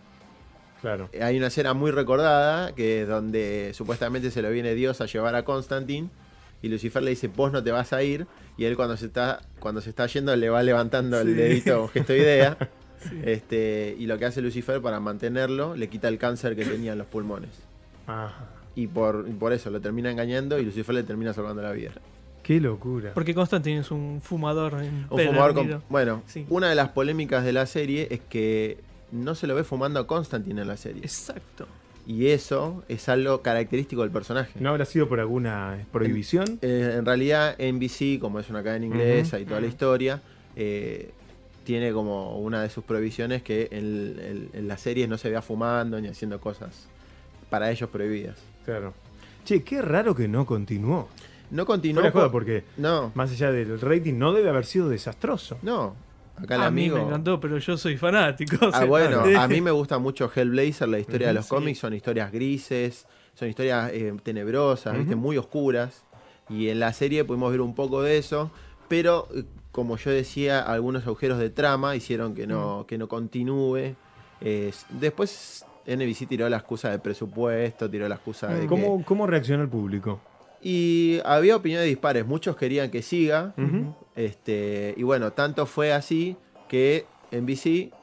Claro. Hay una escena muy recordada que es donde supuestamente se lo viene Dios a llevar a Constantine y Lucifer le dice, vos no te vas a ir. Y él cuando se está, cuando se está yendo le va levantando Sí. el dedito con gesto de idea. Este, y lo que hace Lucifer para mantenerlo, le quita el cáncer que tenía en los pulmones. Ajá. Y por, por eso lo termina engañando y Lucifer le termina salvando la vida. Qué locura. Porque Constantine es un fumador. Un fumador con-. Bueno, Sí. una de las polémicas de la serie es que no se lo ve fumando a Constantine en la serie. Exacto. Y eso es algo característico del personaje. ¿No habrá sido por alguna prohibición? Eh, en realidad, NBC, como es una cadena inglesa y toda la historia, eh, tiene como una de sus prohibiciones que en, en- en las series no se vea fumando ni haciendo cosas para ellos prohibidas. Claro. Che, qué raro que no continuó. No continuó. Por- porque no. más allá del rating no debe haber sido desastroso. No. Acá el a mí me encantó, pero yo soy fanático. o Ah, sea, bueno, de- a mí me gusta mucho Hellblazer, la historia de los sí. cómics, son historias grises, son historias eh, tenebrosas, ¿viste? Muy oscuras. Y en la serie pudimos ver un poco de eso, pero eh, como yo decía, algunos agujeros de trama hicieron que no, que no continúe. Eh, después NBC tiró la excusa de presupuesto, tiró la excusa de... que- ¿Cómo, ¿Cómo reacciona el público? Y había opiniones dispares, muchos querían que siga. Este, y bueno, tanto fue así que NBC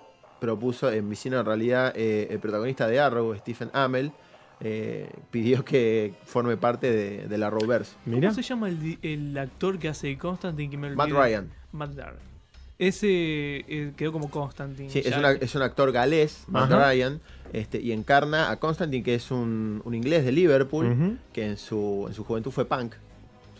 propuso, NBC no, en realidad eh, el protagonista de Arrow, Stephen Amell, eh, pidió que forme parte de, de la Arrowverse. ¿Cómo se llama el, actor que hace Constantine? Que me Matt? Ryan. Matt Ryan. Ese eh, quedó como Constantine. Sí, es, ya. una- es un actor galés, Matt Ajá. Ryan, este, y encarna a Constantine, que es un, un inglés de Liverpool, que en su, en su juventud fue punk.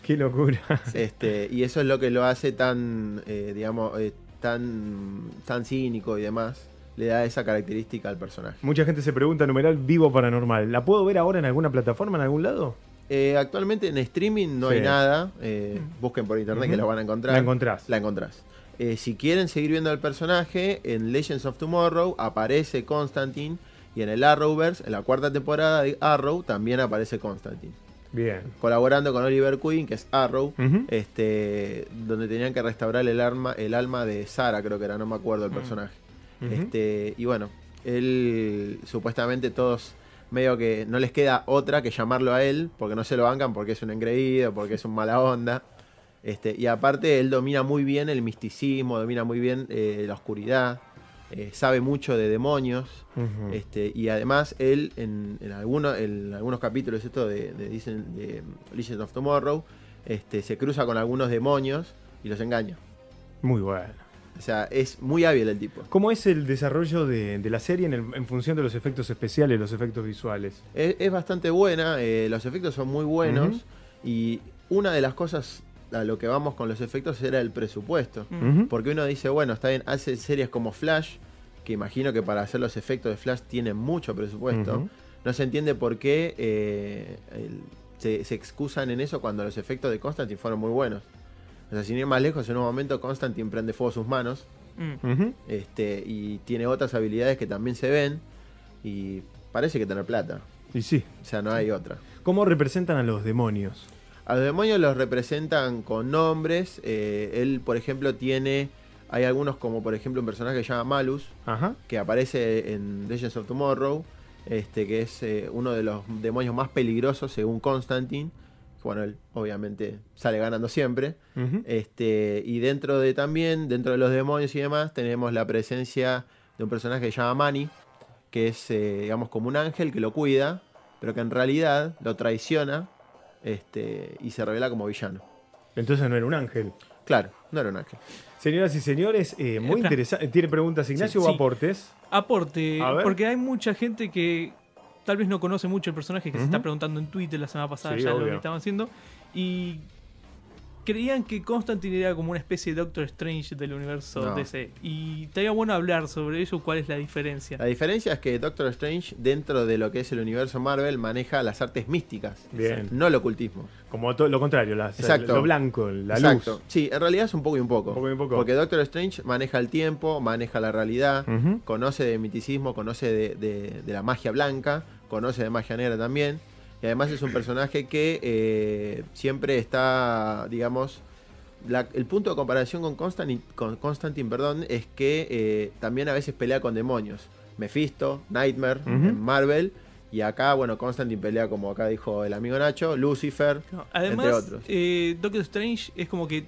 Qué locura. Este, y eso es lo que lo hace tan, eh, digamos, eh, tan, tan cínico y demás. Le da esa característica al personaje. Mucha gente se pregunta, numeral vivo paranormal. ¿La puedo ver ahora en alguna plataforma, en algún lado? Eh, actualmente en streaming no Sí. hay nada. eh, busquen por internet que lo van a encontrar. La encontrás. La encontrás. Eh, si quieren seguir viendo al personaje, en Legends of Tomorrow aparece Constantine. Y en el Arrowverse, en la cuarta temporada de Arrow, también aparece Constantine. Bien. Colaborando con Oliver Queen, que es Arrow, este, donde tenían que restaurar el, arma, el alma de Sara, creo que era, no me acuerdo el personaje. Ujú. este, y bueno, él supuestamente todos medio que no les queda otra que llamarlo a él, porque no se lo bancan, porque es un engreído, porque es un mala onda. Este, y aparte él domina muy bien el misticismo, domina muy bien eh, la oscuridad, eh, sabe mucho de demonios. Este, y además él en, en, alguno- en algunos capítulos esto de, de, dicen- de Legend of Tomorrow este, se cruza con algunos demonios y los engaña. Muy bueno. O sea, es muy hábil el tipo. ¿Cómo es el desarrollo de, de la serie en, el- en función de los efectos especiales, los efectos visuales? Es, es bastante buena, eh, los efectos son muy buenos y una de las cosas a lo que vamos con los efectos era el presupuesto. Porque uno dice, bueno, está bien, hace series como Flash, que imagino que para hacer los efectos de Flash tienen mucho presupuesto. No se entiende por qué eh, el- se, se excusan en eso cuando los efectos de Constantine fueron muy buenos. O sea, sin ir más lejos, en un momento Constantine prende fuego sus manos Mm. Este, y tiene otras habilidades que también se ven y parece que tener plata. Y sí. O sea, no hay otra. ¿Cómo representan a los demonios? A los demonios los representan con nombres. eh, él, por ejemplo, tiene. Hay algunos, como por ejemplo un personaje que se llama Malus, Ajá. que aparece en Legends of Tomorrow, este, que es eh, uno de los demonios más peligrosos según Constantine. Bueno, él obviamente sale ganando siempre. Este, y dentro de también, dentro de los demonios y demás, tenemos la presencia de un personaje que se llama Manny, que es, eh, digamos, como un ángel que lo cuida, pero que en realidad lo traiciona este, y se revela como villano. Entonces no era un ángel. Claro, no era un ángel. Señoras y señores, eh, muy interesante. ¿Tiene preguntas Ignacio Sí, o sí. aportes? Aporte, porque hay mucha gente que tal vez no conoce mucho el personaje, que se está preguntando en Twitter la semana pasada Sí, ya lo que estaban haciendo, y creían que Constantine era como una especie de Doctor Strange del universo No. DC. Y estaría bueno hablar sobre ello, cuál es la diferencia. La diferencia es que Doctor Strange, dentro de lo que es el universo Marvel, maneja las artes místicas, Bien. no el ocultismo. Como to- lo contrario, las- Exacto. lo blanco, la Exacto. luz. Sí, en realidad es un poco y un poco. Un poco y un poco. Porque Doctor Strange maneja el tiempo, maneja la realidad, conoce de miticismo, conoce de, de- de la magia blanca, conoce de magia negra también. Y además es un personaje que eh, siempre está, digamos, la- el punto de comparación con Constantine, con Constantine perdón, es que eh, también a veces pelea con demonios. Mephisto, Nightmare en Marvel. Y acá, bueno, Constantine pelea, como acá dijo el amigo Nacho, Lucifer, No, entre Además, otros. eh, Doctor Strange es como que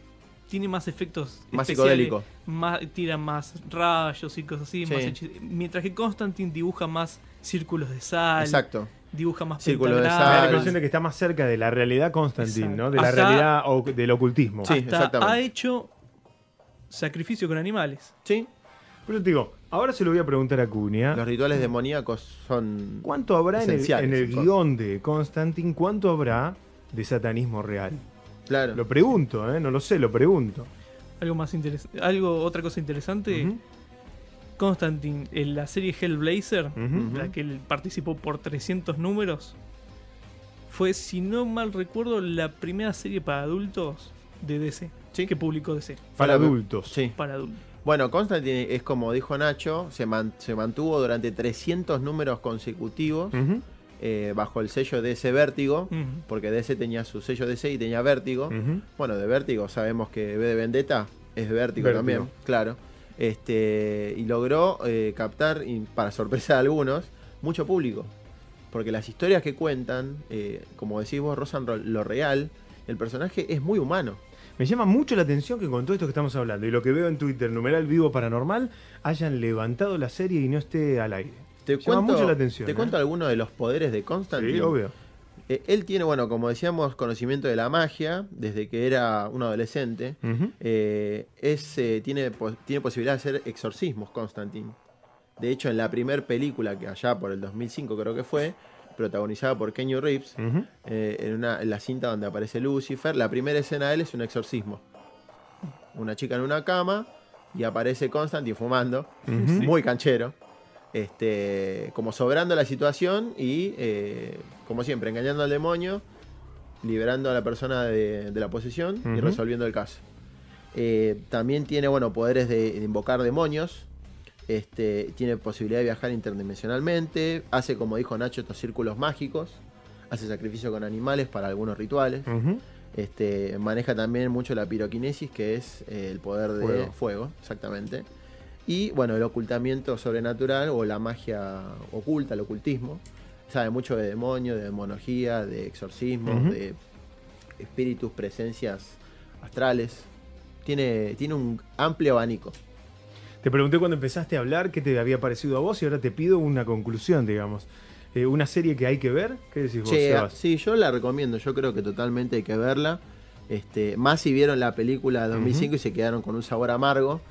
tiene más efectos Más especiales, psicodélico. más, tira más rayos y cosas así, Sí. más mientras que Constantine dibuja más círculos de sal, Exacto. Dibuja más Círculo de. Me da la sal. impresión de que está más cerca de la realidad Constantine, Exacto. ¿no? De la Hasta- realidad o del ocultismo. Sí. Hasta exactamente. ha hecho sacrificio con animales. Sí, Por eso te digo, ahora se lo voy a preguntar a Cunha. los rituales demoníacos son. ¿Cuánto habrá en el, en el guion de Constantine? ¿Cuánto habrá de satanismo real? Claro. Lo pregunto, ¿eh? No lo sé, lo pregunto. Algo más interesante, algo otra cosa interesante. Constantine en la serie Hellblazer, Ujú. la que él participó por 300 números, fue, si no mal recuerdo, la primera serie para adultos de DC Sí. que publicó DC. Para adultos. Sí. Para adultos. Bueno, Constantine es como dijo Nacho, se, man- se mantuvo durante 300 números consecutivos eh, bajo el sello de ese Vértigo, porque DC tenía su sello DC y tenía Vértigo. Bueno, de Vértigo sabemos que V de Vendetta Es Vértigo, Vértigo. también, claro. Este, y logró eh, captar, y para sorpresa de algunos, mucho público. Porque las historias que cuentan, eh, como decís vos, rozan ro- lo real. El personaje es muy humano. Me llama mucho la atención que con todo esto que estamos hablando y lo que veo en Twitter, numeral vivo paranormal, hayan levantado la serie y no esté al aire. Te llama cuento, mucho la atención. te ¿eh? cuento algunos de los poderes de Constantine. Sí, obvio. Eh, él tiene, bueno, como decíamos, conocimiento de la magia desde que era un adolescente. Eh, es, eh, tiene, tiene posibilidad de hacer exorcismos, Constantine. De hecho, en la primera película, que allá por el 2005 creo que fue, protagonizada por Kenny Reeves, en, una, en la cinta donde aparece Lucifer, la primera escena de él es un exorcismo. Una chica en una cama y aparece Constantine fumando, muy canchero, este, como sobrando la situación y, como siempre, engañando al demonio, liberando a la persona de, de la posesión y resolviendo el caso. Eh, también tiene bueno, poderes de, de invocar demonios. Este, tiene posibilidad de viajar interdimensionalmente. Hace, como dijo Nacho, estos círculos mágicos. Hace sacrificio con animales para algunos rituales. Este, maneja también mucho la piroquinesis, que es eh, el poder de Fuego. fuego. exactamente. Y bueno, el ocultamiento sobrenatural o la magia oculta, el ocultismo. Sabe mucho de demonios, de demonología, de exorcismos, de espíritus, presencias astrales. Tiene, tiene un amplio abanico. Te pregunté cuando empezaste a hablar qué te había parecido a vos y ahora te pido una conclusión, digamos. Eh, ¿Una serie que hay que ver? ¿Qué decís vos, Che, Sebas? sí, yo la recomiendo. Yo creo que totalmente hay que verla. Este, más si vieron la película de 2005 y se quedaron con un sabor amargo.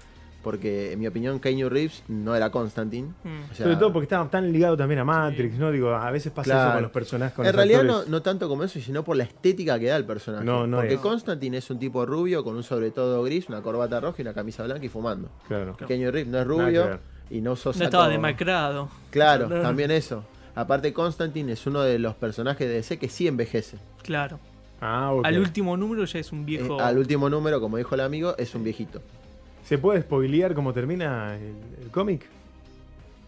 Porque, en mi opinión, Keanu Reeves no era Constantine. O sea, Sobre todo porque estaba tan ligado también a Matrix, ¿no? Digo, a veces pasa eso con los personajes. Con en los realidad no, no tanto como eso, sino por la estética que da el personaje. No, no Porque es. Constantine es un tipo rubio con un sobretodo gris, una corbata roja y una camisa blanca y fumando. Claro. Keanu Reeves no es rubio y no usó No estaba demacrado. Claro, también eso. Aparte, Constantine es uno de los personajes de DC que sí envejece. Claro. Ah. Al último número ya es un Eh, viejo. al último número, como dijo el amigo, es un viejito. ¿Se puede spoilear cómo termina el, el cómic?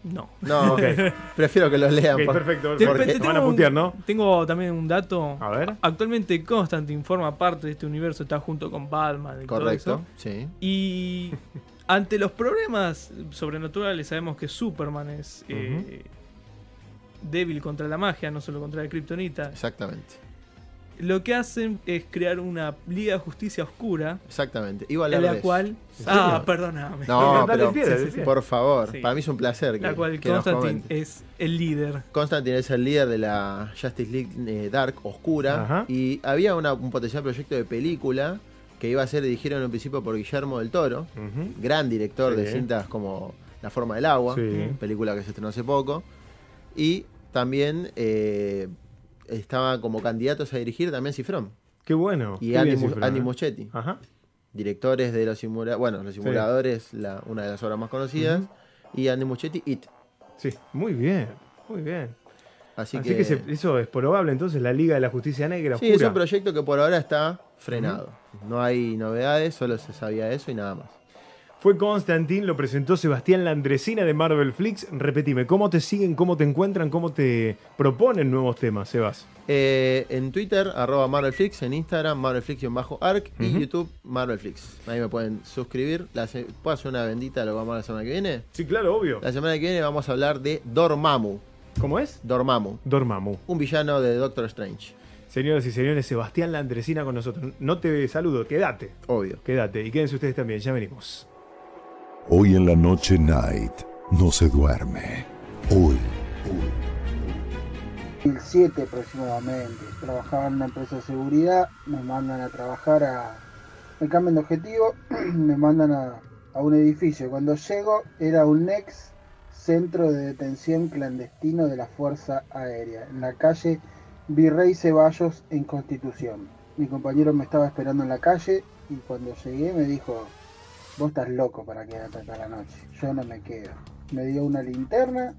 No. No, ok. Prefiero que los lean. Por- perfecto. Te- porque- te Te van a putear, ¿no? Tengo también un dato. A ver. Actualmente Constantine forma parte de este universo, está junto con Batman y todo Correcto, eso. sí. Y ante los problemas sobrenaturales sabemos que Superman es eh, débil contra la magia, no solo contra la kriptonita. Exactamente. Lo que hacen es crear una Liga de Justicia Oscura, Exactamente. Iba a en la cual... ¿En Ah, perdóname. No, pero, pie. por favor, Sí. para mí es un placer. La que- cual que Constantine es el líder. Constantine es el líder de la Justice League eh, Dark Oscura. Ajá. Y había una- un potencial proyecto de película que iba a ser dirigido en un principio por Guillermo del Toro, gran director de Sí. cintas como La forma del agua, Sí. película que se estrenó hace poco. Y también eh, estaba como candidatos a dirigir también Cifrón Qué bueno. y Qué Andy, Mu- Andy. Muschietti. Ajá. Directores de los simuladores, bueno, los simuladores, la, una de las obras más conocidas. Y Andy Muschietti, It. Sí, muy bien, muy bien. Así, Así, que, que, se- eso es probable entonces, la Liga de la Justicia Negra Sí, Oscura. es un proyecto que por ahora está frenado. No hay novedades, solo se sabía eso y nada más. Fue Constantine, lo presentó Sebastián Landresina de Marvel Flix. Repetime, ¿cómo te siguen, cómo te encuentran, cómo te proponen nuevos temas, Sebas? Eh, en Twitter, arroba MarvelFlix, en Instagram, MarvelFlix-ARC y Ujú. YouTube, MarvelFlix. Ahí me pueden suscribir. La ¿Puedo hacer una bendita lo que vamos a la semana que viene? Sí, claro, obvio. La semana que viene vamos a hablar de Dormammu. ¿Cómo es? Dormammu, Dormammu. un villano de Doctor Strange. Señoras y señores, Sebastián Landresina con nosotros. No te saludo, quédate. Obvio. Quédate. Y quédense ustedes también, ya venimos. Hoy en la noche Night no se duerme. Hoy, 2007 aproximadamente. Trabajaba en una empresa de seguridad, me mandan a trabajar a... Me cambian de objetivo, me mandan a, a un edificio. Cuando llego era un ex centro de detención clandestino de la Fuerza Aérea, en la calle Virrey Ceballos en Constitución. Mi compañero me estaba esperando en la calle y cuando llegué me dijo, vos estás loco para quedarte acá la noche, yo no me quedo. Me dio una linterna,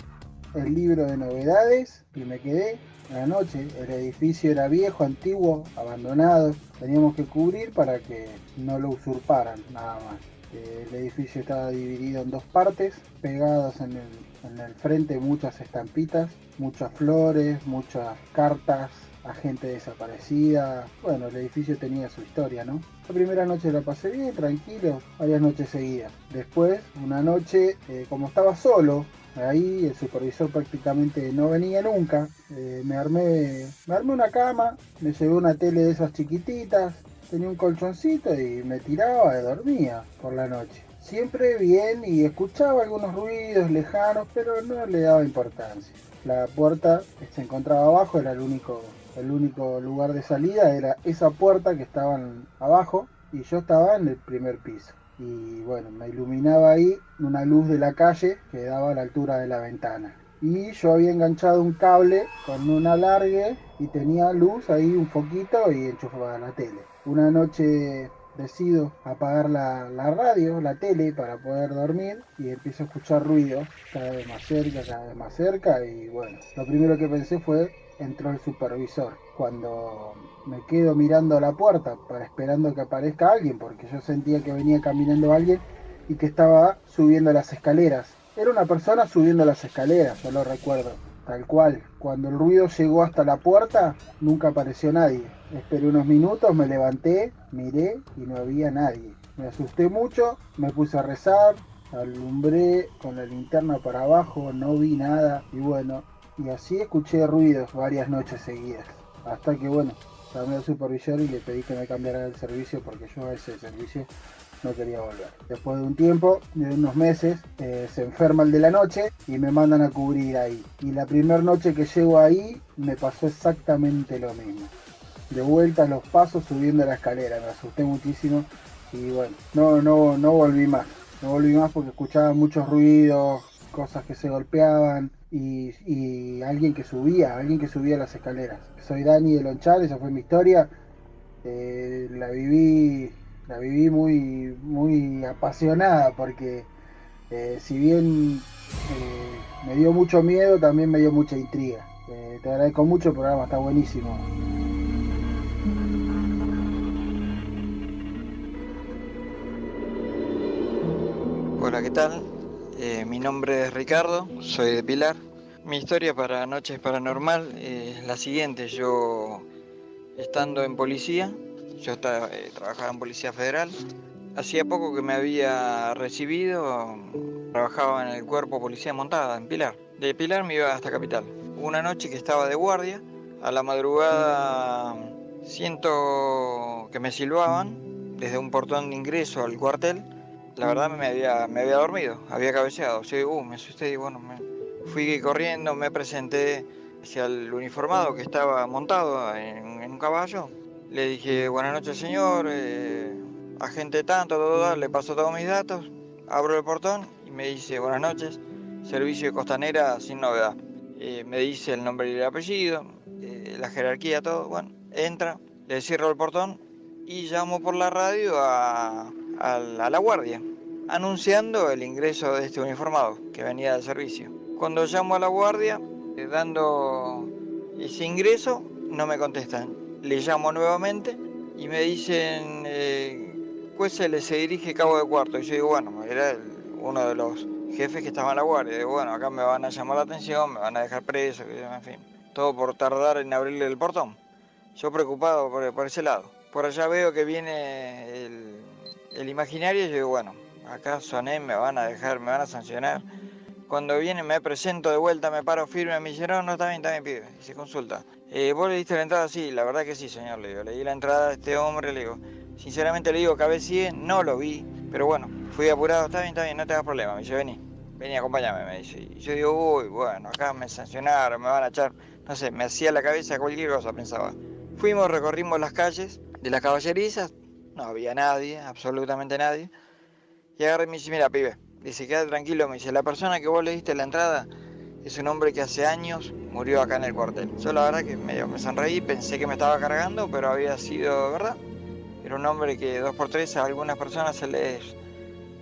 el libro de novedades y me quedé la noche. El edificio era viejo, antiguo, abandonado. Teníamos que cubrir para que no lo usurparan, nada más. El edificio estaba dividido en dos partes, pegadas en el frente muchas estampitas, muchas flores, muchas cartas gente desaparecida. Bueno, el edificio tenía su historia, ¿no? La primera noche la pasé bien, tranquilo, varias noches seguidas. Después, una noche, eh, como estaba solo, ahí el supervisor prácticamente no venía nunca, eh, me, armé, me armé una cama, me llevé una tele de esas chiquititas, tenía un colchoncito y me tiraba y dormía por la noche. Siempre bien y escuchaba algunos ruidos lejanos, pero no le daba importancia. La puerta se encontraba abajo, era el único, el único lugar de salida, era esa puerta que estaba abajo y yo estaba en el primer piso. Y bueno, me iluminaba ahí una luz de la calle que daba a la altura de la ventana. Y yo había enganchado un cable con un alargue y tenía luz ahí, un foquito y enchufaba la tele. Una noche decido apagar la, radio, la tele para poder dormir y empiezo a escuchar ruido cada vez más cerca, cada vez más cerca y bueno, lo primero que pensé fue entró el supervisor. Cuando me quedo mirando a la puerta para esperando que aparezca alguien porque yo sentía que venía caminando alguien y que estaba subiendo las escaleras. Era una persona subiendo las escaleras, yo lo recuerdo. Tal cual, cuando el ruido llegó hasta la puerta, nunca apareció nadie. Esperé unos minutos, me levanté, miré y no había nadie. Me asusté mucho, me puse a rezar, alumbré con la linterna para abajo, no vi nada y bueno, y así escuché ruidos varias noches seguidas. Hasta que bueno, llamé al supervisor y le pedí que me cambiara el servicio porque yo a ese servicio no quería volver. Después de un tiempo, de unos meses, eh, se enferma el de la noche y me mandan a cubrir ahí. Y la primera noche que llego ahí me pasó exactamente lo mismo. De vuelta los pasos subiendo la escalera, me asusté muchísimo y bueno, no, no, no volví más. No volví más porque escuchaba muchos ruidos, cosas que se golpeaban y, alguien que subía, alguien que subía las escaleras. Soy Dani de Lonchal, esa fue mi historia. Eh, la viví la viví muy, muy apasionada porque eh, si bien eh, me dio mucho miedo, también me dio mucha intriga. Te agradezco mucho, el programa está buenísimo. Hola, ¿qué tal? Mi nombre es Ricardo, soy de Pilar. Mi historia para Noches Paranormal es la siguiente. Yo, estando en policía, yo estaba, eh, trabajaba en Policía Federal. Hacía poco que me había recibido, trabajaba en el cuerpo Policía Montada en Pilar. De Pilar me iba hasta Capital. Una noche que estaba de guardia, a la madrugada siento que me silbaban desde un portón de ingreso al cuartel. La verdad me había, me había dormido, había cabeceado. Sí, uh, me asusté y bueno, fui corriendo, me presenté hacia el uniformado que estaba montado en un caballo le dije, buenas noches señor, eh, agente tanto, le paso todos mis datos, abro el portón y me dice, buenas noches, servicio de costanera sin novedad. Eh, me dice el nombre y el apellido, eh, la jerarquía, todo, bueno, entra, le cierro el portón y llamo por la radio a la guardia, anunciando el ingreso de este uniformado que venía del servicio. Cuando llamo a la guardia, dando ese ingreso, no me contestan le llamo nuevamente y me dicen, eh, se le se dirige cabo de cuarto. Y yo digo, bueno, era uno de los jefes que estaba en la guardia. Digo, bueno, acá me van a llamar la atención, me van a dejar preso, en fin. Todo por tardar en abrirle el portón. Yo preocupado por, ese lado. Por allá veo que viene el, el imaginario y yo digo, bueno, acá soné, me van a dejar, me van a sancionar. Cuando viene me presento de vuelta, me paro firme, me dice, no, no, está bien, está bien, pibe. Y se consulta. Eh, ¿Vos le diste la entrada? Sí, la verdad que sí, señor, le digo. Le di la entrada a este hombre, le digo. Sinceramente le digo, cabecié, no lo vi, pero bueno, fui apurado, está bien, está bien, no te hagas problema. Me dice, vení, vení, acompáñame, me dice. Y yo digo, uy, bueno, acá me sancionaron, me van a echar, no sé, me hacía la cabeza cualquier cosa, pensaba. Fuimos, recorrimos las calles de las caballerizas, no había nadie, absolutamente nadie. Y agarré y me dice, mira, pibe, Dice, queda tranquilo, me dice, la persona que vos le diste la entrada es un hombre que hace años murió acá en el cuartel. Yo la verdad que medio me sonreí, pensé que me estaba cargando, pero había sido verdad. Era un hombre que dos por tres a algunas personas se les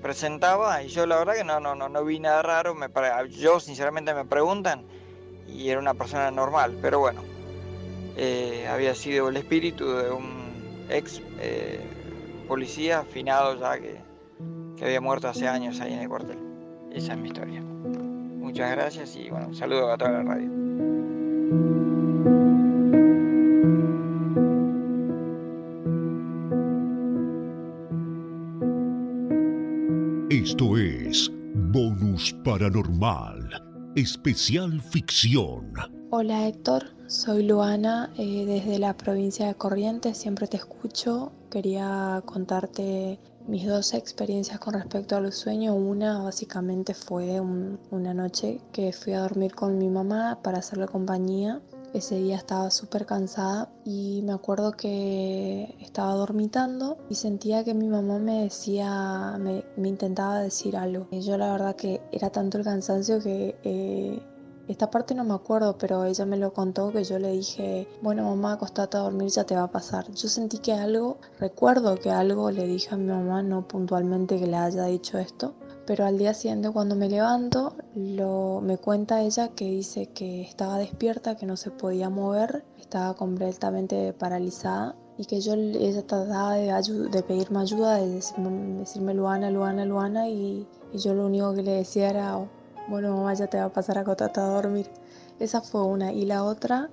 presentaba y yo la verdad que no, no, no, no vi nada raro. Me, yo sinceramente me preguntan y era una persona normal, pero bueno, eh, había sido el espíritu de un ex eh, policía afinado ya que que había muerto hace años ahí en el cuartel. Esa es mi historia. Muchas gracias y bueno, un saludo a toda la radio. Esto es Bonus Paranormal, especial ficción. Hola Héctor, soy Luana eh, desde la provincia de Corrientes, siempre te escucho. Quería contarte mis dos experiencias con respecto a los sueños. Una básicamente fue un- una noche que fui a dormir con mi mamá para hacerle compañía. Ese día estaba súper cansada y me acuerdo que estaba dormitando y sentía que mi mamá me decía, me, me intentaba decir algo. Y yo la verdad que era tanto el cansancio que eh, esta parte no me acuerdo, pero ella me lo contó que yo le dije, bueno mamá, acostate a dormir, ya te va a pasar. Yo sentí que algo, recuerdo que algo le dije a mi mamá, no puntualmente que le haya dicho esto, pero al día siguiente cuando me levanto, lo, me cuenta ella que dice que estaba despierta, que no se podía mover, estaba completamente paralizada y que yo ella trataba de, de pedirme ayuda, de decirme, decirme Luana, Luana, Luana y, y yo lo único que le decía era, bueno mamá ya te va a pasar a acostarte a dormir. Esa fue una y la otra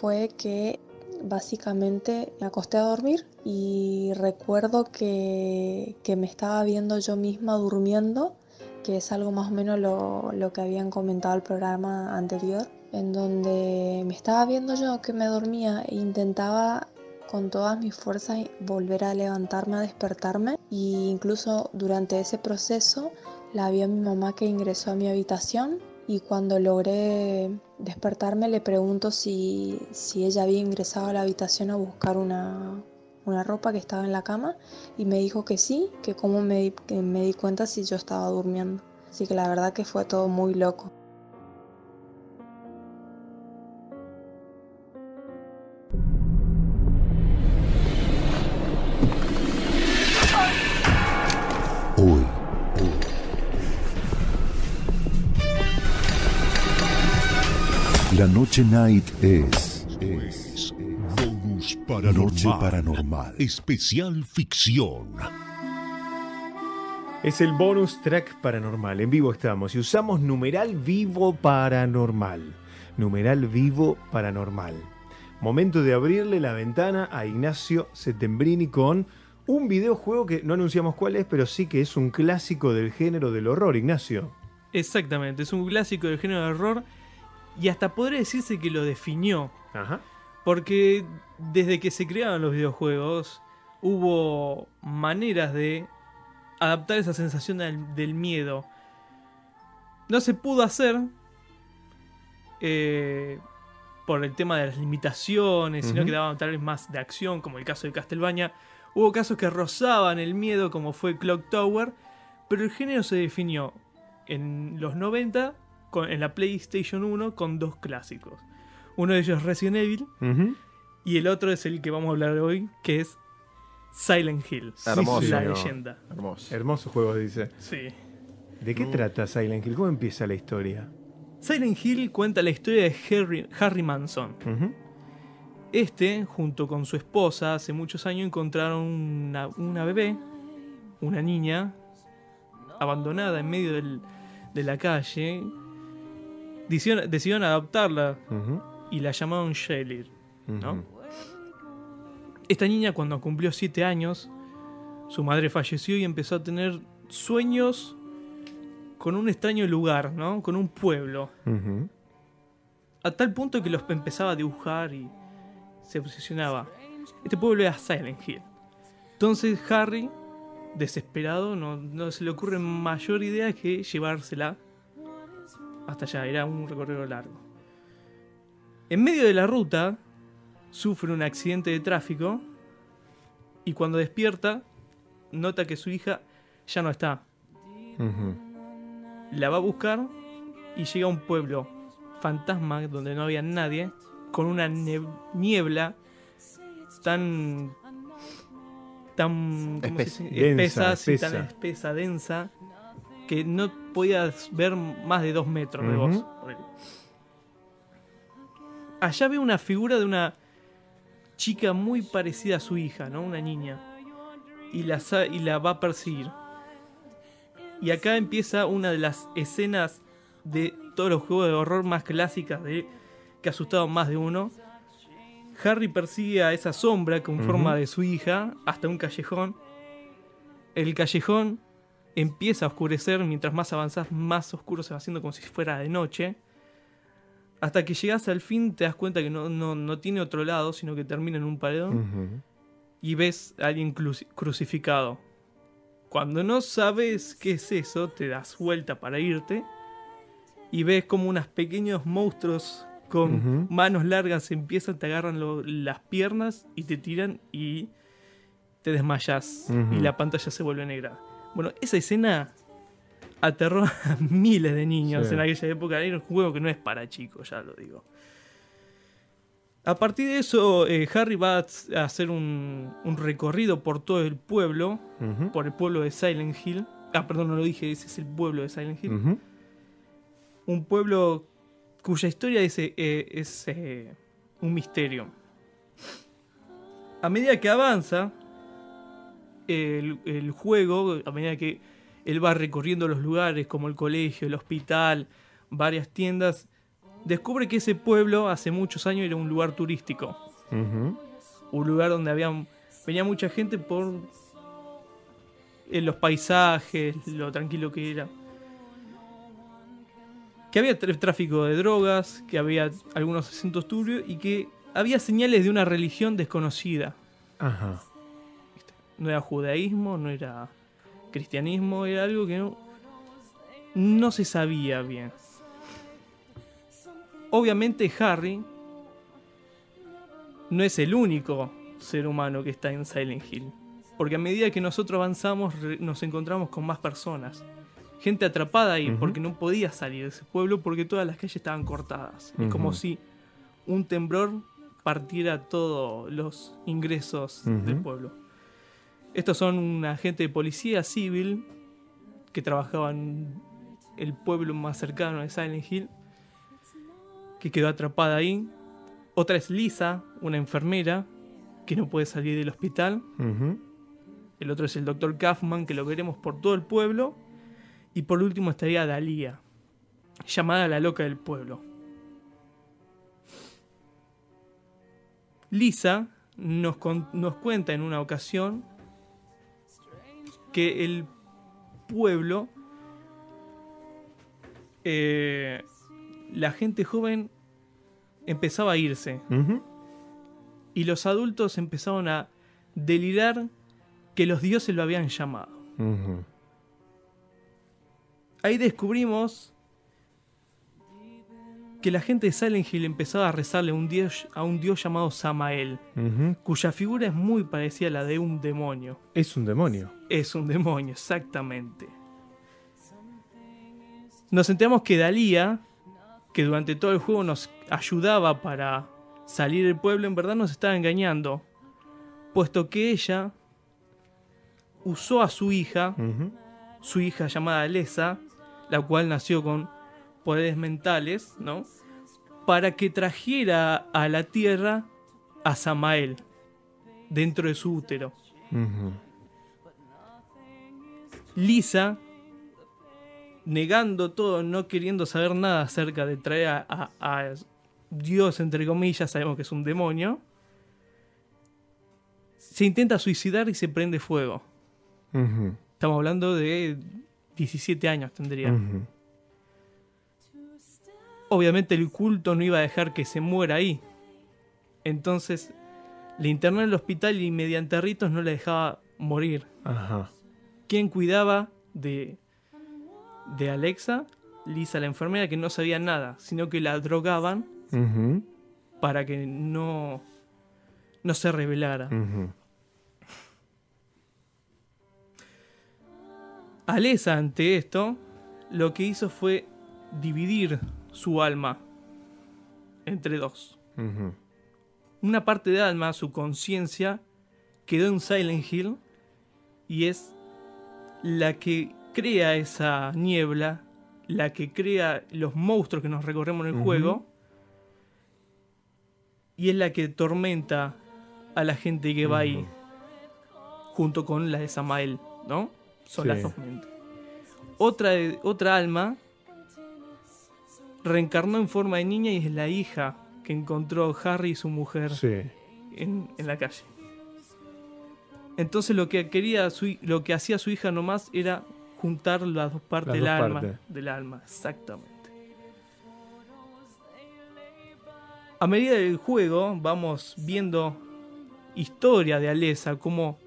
fue que básicamente me acosté a dormir y recuerdo que, que me estaba viendo yo misma durmiendo, que es algo más o menos lo, lo que habían comentado el programa anterior, en donde me estaba viendo yo que me dormía e intentaba con todas mis fuerzas volver a levantarme, a despertarme e incluso durante ese proceso la vi a mi mamá que ingresó a mi habitación y cuando logré despertarme le pregunto si, si ella había ingresado a la habitación a buscar una, una ropa que estaba en la cama y me dijo que sí, que cómo me, me di cuenta si yo estaba durmiendo. Así que la verdad que fue todo muy loco. La noche night es. es Bonus Paranormal. Noche paranormal. Especial ficción. Es el bonus track paranormal. En vivo estamos y usamos numeral vivo paranormal. Numeral vivo paranormal. Momento de abrirle la ventana a Ignacio Setembrini con un videojuego que no anunciamos cuál es, pero sí que es un clásico del género del horror, Ignacio. Exactamente, es un clásico del género de horror y hasta podría decirse que lo definió. Porque desde que se crearon los videojuegos hubo maneras de adaptar esa sensación del, del miedo. No se pudo hacer eh, por el tema de las limitaciones, sino que daban tal vez más de acción, como el caso de Castlevania. Hubo casos que rozaban el miedo, como fue Clock Tower, pero el género se definió en los 90 con- en la PlayStation 1 con dos clásicos. Uno de ellos es Resident Evil y el otro es el que vamos a hablar hoy, que es Silent Hill. Hermoso. La leyenda. Hermoso. Hermoso juego, dice. Sí. ¿De qué trata Silent Hill? ¿Cómo empieza la historia? Silent Hill cuenta la historia de Harry, Harry Manson. Este, junto con su esposa, hace muchos años encontraron una, una bebé, una niña, abandonada en medio del- de la calle. Decidieron, decidieron adoptarla y la llamaron Shelly. ¿no? Ujú. Esta niña cuando cumplió 7 años, su madre falleció y empezó a tener sueños con un extraño lugar, ¿no? Con un pueblo. A tal punto que los empezaba a dibujar y se obsesionaba. Este pueblo era Silent Hill. Entonces Harry, desesperado, no, no se le ocurre mayor idea que llevársela hasta allá. Era un recorrido largo. En medio de la ruta, sufre un accidente de tráfico y cuando despierta, nota que su hija ya no está. La va a buscar y llega a un pueblo fantasma donde no había nadie, con una niebla tan. tan. ¿cómo se Espesa. Densa, espesa, sí, tan espesa. espesa, densa, que no podías ver más de dos metros de vos. Allá ve una figura de una chica muy parecida a su hija, ¿no? Una niña. Y la, y la va a perseguir. Y acá empieza una de las escenas de todos los juegos de horror más clásicas de que ha asustado más de uno. Harry persigue a esa sombra con forma de su hija hasta un callejón. El callejón empieza a oscurecer, mientras más avanzás, más oscuro se va haciendo como si fuera de noche. Hasta que llegas al fin, te das cuenta que no, no, no tiene otro lado, sino que termina en un paredón. Y ves a alguien cruci- crucificado. Cuando no sabes qué es eso, te das vuelta para irte. Y ves como unos pequeños monstruos con manos largas empiezan, te agarran lo- las piernas y te tiran y te desmayas. Y la pantalla se vuelve negra. Bueno, esa escena aterró a miles de niños Sí. en aquella época. Era un juego que no es para chicos, ya lo digo. A partir de eso, eh, Harry va a hacer un, un recorrido por todo el pueblo, por el pueblo de Silent Hill. Ah, perdón, no lo dije, ese es el pueblo de Silent Hill. Un pueblo cuya historia es, eh, es eh, un misterio. A medida que avanza el, el juego, a medida que él va recorriendo los lugares como el colegio, el hospital, varias tiendas, descubre que ese pueblo hace muchos años era un lugar turístico. Un lugar donde había, venía mucha gente por eh, los paisajes, lo tranquilo que era. Que había tráfico de drogas, que había algunos acentos turbios y que había señales de una religión desconocida. Ajá. No era judaísmo, no era cristianismo, era algo que no, no se sabía bien. Obviamente Harry no es el único ser humano que está en Silent Hill. Porque a medida que nosotros avanzamos nos encontramos con más personas. Gente atrapada ahí porque no podía salir de ese pueblo porque todas las calles estaban cortadas. Es como si un temblor partiera todos los ingresos del pueblo. Estos son un agente de policía civil que trabajaba en el pueblo más cercano de Silent Hill, que quedó atrapada ahí. Otra es Lisa, una enfermera que no puede salir del hospital. El otro es el doctor Kaufman, que lo veremos por todo el pueblo. Y por último estaría Dalía, llamada la loca del pueblo. Lisa nos, nos cuenta en una ocasión que el pueblo, eh, la gente joven empezaba a irse y los adultos empezaron a delirar que los dioses lo habían llamado. Ahí descubrimos que la gente de Silent Hill empezaba a rezarle a un dios, a un dios llamado Samael, cuya figura es muy parecida a la de un demonio. Es un demonio. Es un demonio, exactamente. Nos enteramos que Dalía, que durante todo el juego nos ayudaba para salir del pueblo, en verdad nos estaba engañando, puesto que ella usó a su hija, su hija llamada Alesa, la cual nació con poderes mentales, ¿no? Para que trajera a la tierra a Samael dentro de su útero. Lisa, negando todo, no queriendo saber nada acerca de traer a, a- a Dios, entre comillas, sabemos que es un demonio, se intenta suicidar y se prende fuego. Estamos hablando de 17 años tendría. Obviamente el culto no iba a dejar que se muera ahí. Entonces le internó en el hospital y mediante ritos no le dejaba morir. Ajá. ¿Quién cuidaba de, de Alexa? Lisa, la enfermera, que no sabía nada, sino que la drogaban para que no, no se revelara. Ujú. Alesa, ante esto, lo que hizo fue dividir su alma entre dos. Una parte de alma, su conciencia, quedó en Silent Hill y es la que crea esa niebla, la que crea los monstruos que nos recorremos en el juego y es la que tormenta a la gente que va ahí junto con la de Samael, ¿no? Son Sí. las dos mentes. Otra, otra alma reencarnó en forma de niña y es la hija que encontró Harry y su mujer Sí. en, en la calle. Entonces lo que quería su lo que hacía su hija nomás era juntar las dos partes Las del dos alma. partes. Del alma, exactamente. A medida del juego vamos viendo historia de Alesa, cómo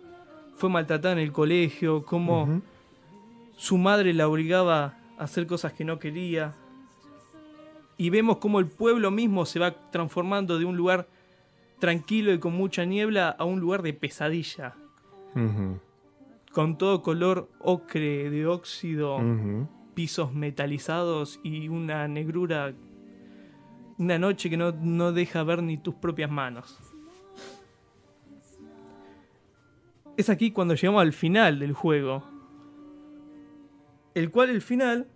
fue maltratada en el colegio, cómo su madre la obligaba a hacer cosas que no quería. Y vemos cómo el pueblo mismo se va transformando de un lugar tranquilo y con mucha niebla a un lugar de pesadilla, Con todo color ocre de óxido, pisos metalizados y una negrura, una noche que no, no deja ver ni tus propias manos. Es aquí cuando llegamos al final del juego, el cual el final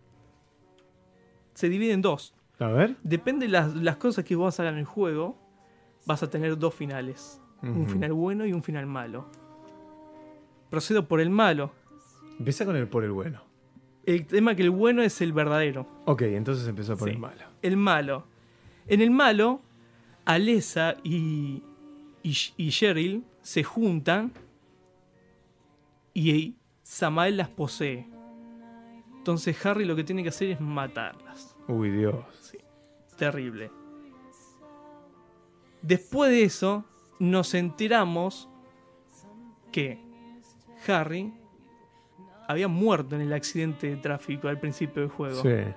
se divide en dos. A ver. Depende de las, las cosas que vos hagas en el juego, vas a tener dos finales. Un final bueno y un final malo. Procedo por el malo. Empieza con el por el bueno. El tema que el bueno es el verdadero. Ok, entonces empezó por Sí. el malo. El malo. En el malo, Alessa y, y, y Cheryl se juntan y Samael las posee. Entonces Harry lo que tiene que hacer es matarlas. Uy, Dios. Terrible. Después de eso, nos enteramos que Harry había muerto en el accidente de tráfico al principio del juego. Sí.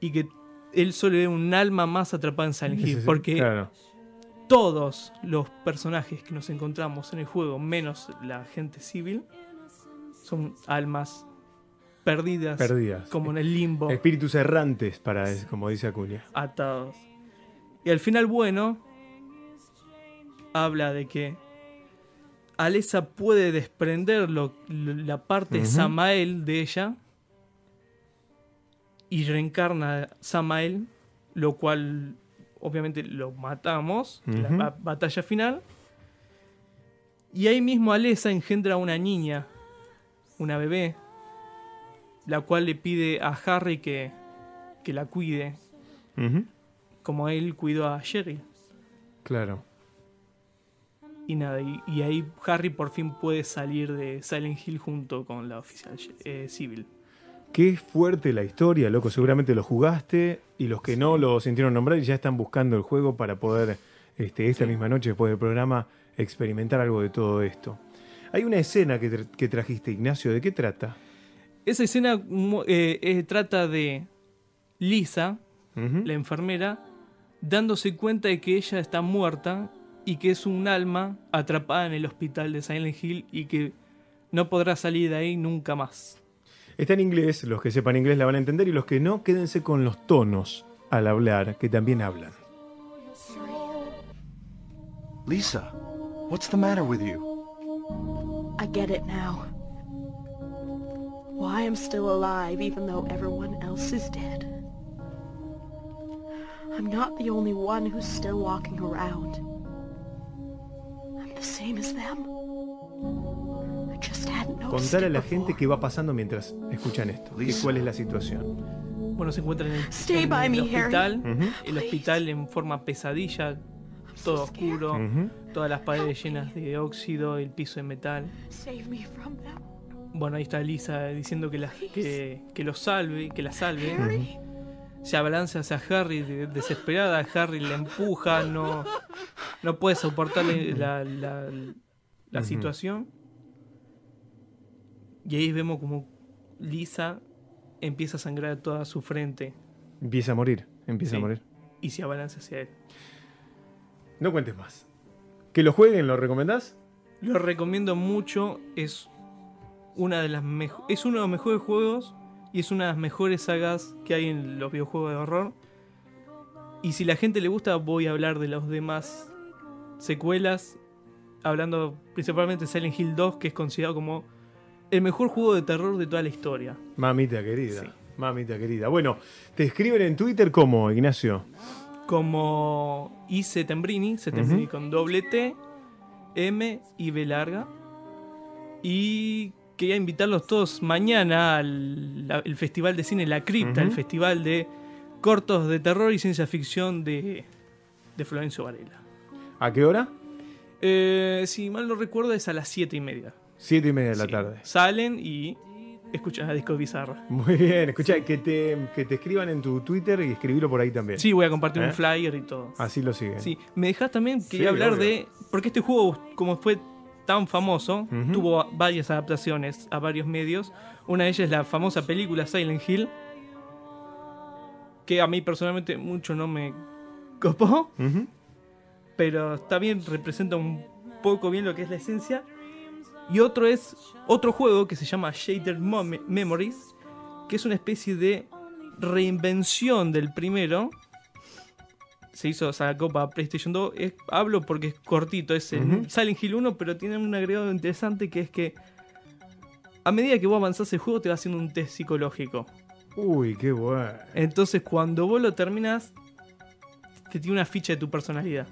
Y que él solo era un alma más atrapada en Silent Hill. sí, sí, porque claro. todos los personajes que nos encontramos en el juego, menos la gente civil, son almas perdidas. Perdidas. Como en el limbo. Espíritus errantes, para, como dice Acuña. atados. Y al final bueno habla de que Alessa puede desprender lo- lo- la parte. Samael de ella y reencarna a Samael, lo cual obviamente lo matamos en la batalla final. Y ahí mismo Alessa engendra una niña, una bebé, la cual le pide a Harry que, que la cuide, como él cuidó a Sherry. Claro. Y nada, y, y ahí Harry por fin puede salir de Silent Hill junto con la oficial eh, civil. Qué fuerte la historia, loco. Seguramente lo jugaste y los que no lo sintieron nombrar y ya están buscando el juego para poder, este, esta misma noche después del programa, experimentar algo de todo esto. Hay una escena que, tra- que trajiste, Ignacio. ¿De qué trata? Esa escena eh, eh, trata de Lisa, la enfermera, dándose cuenta de que ella está muerta y que es un alma atrapada en el hospital de Silent Hill y que no podrá salir de ahí nunca más. Está en inglés, los que sepan inglés la van a entender y los que no, quédense con los tonos al hablar, que también hablan. Lisa, what's the matter with you? I get it now. Why I'm still alive even though everyone else is dead. I'm not the only one who's still walking around. Contar a la gente qué va pasando mientras escuchan esto, que cuál es la situación. Bueno, se encuentra en el, Stay en by el me, Harry. hospital, el hospital en forma pesadilla, todo oscuro, todas las paredes llenas de óxido, el piso de metal. Bueno, ahí está Lisa diciendo que, la, que, que lo salve, que la salve. Harry. Se abalanza hacia Harry de- desesperada, Harry le empuja, no, no puede soportar la, la- situación. Y ahí vemos como Lisa empieza a sangrar toda su frente Empieza a morir, empieza a morir. y se abalanza hacia él. No cuentes más. ¿Que lo jueguen? ¿Lo recomendás? Lo recomiendo mucho, es una de las es uno de los mejores juegos y es una de las mejores sagas que hay en los videojuegos de horror. Y si la gente le gusta, voy a hablar de las demás secuelas, hablando principalmente de Silent Hill 2, que es considerado como el mejor juego de terror de toda la historia. Mamita querida. Mamita querida. Bueno, te escriben en Twitter como, Ignacio. Como I Setembrini, Setembrini con doble T, M y B larga. Y quería invitarlos todos mañana al la- el Festival de Cine La Cripta, el festival de cortos de terror y ciencia ficción de, de Florencio Varela. ¿A qué hora? Eh, si mal no recuerdo, es a las 7 y media. Siete y media de la Sí. tarde. Salen y escuchan a Disco Bizarro. Muy bien, escucha, que te, que te escriban en tu Twitter y escribilo por ahí también. Sí, voy a compartir ¿Eh? un flyer y todo. Así lo siguen. Sí, me dejás también, quería Sí, hablar obvio. de. Porque este juego, como fue tan famoso, tuvo varias adaptaciones a varios medios. Una de ellas es la famosa película Silent Hill. Que a mí personalmente mucho no me copó. Ujú. Pero está bien, representa un poco bien lo que es la esencia. Y otro es otro juego que se llama Shader Memories, que es una especie de reinvención del primero. Se hizo, sacó para PlayStation 2. Es- hablo porque es cortito, es el. Silent Hill 1, pero tiene un agregado interesante que es que a medida que vos avanzás el juego te va haciendo un test psicológico. Uy, qué bueno. Entonces cuando vos lo terminás, te tiene una ficha de tu personalidad.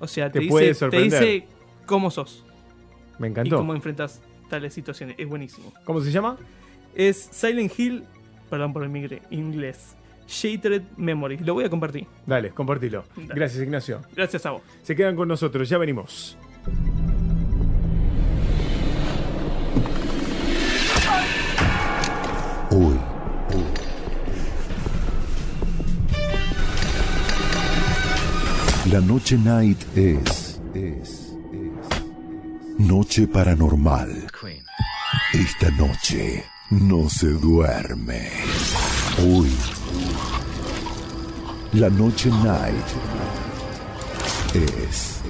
O sea, Te te, puede dice, te sorprender. dice cómo sos Me y encantó. cómo enfrentas tales situaciones. Es buenísimo. ¿Cómo se llama? Es Silent Hill, perdón por el migre- inglés, Shattered Memories. Lo voy a compartir. Dale, compartilo. Dale. Gracias, Ignacio. Gracias a vos. Se quedan con nosotros, ya venimos. Hoy, la noche night es, es, es noche paranormal. Esta noche no se duerme. Hoy, la noche night es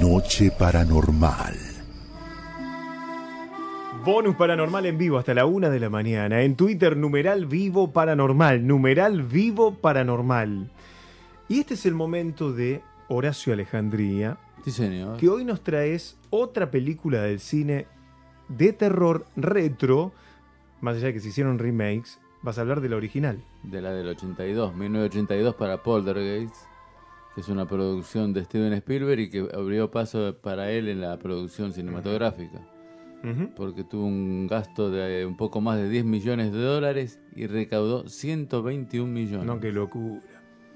noche paranormal. Bonus paranormal en vivo hasta la una de la mañana. En Twitter, numeral vivo paranormal. Numeral vivo paranormal. Y este es el momento de Horacio Alejandría. Sí, señor. Que hoy nos traes otra película del cine de terror retro. Más allá de que se hicieron remakes, vas a hablar de la original. De la del 82, 1982 para Poltergeist, que es una producción de Steven Spielberg y que abrió paso para él en la producción cinematográfica. Porque tuvo un gasto de un poco más de 10 millones de dólares y recaudó 121 millones. No, qué locura.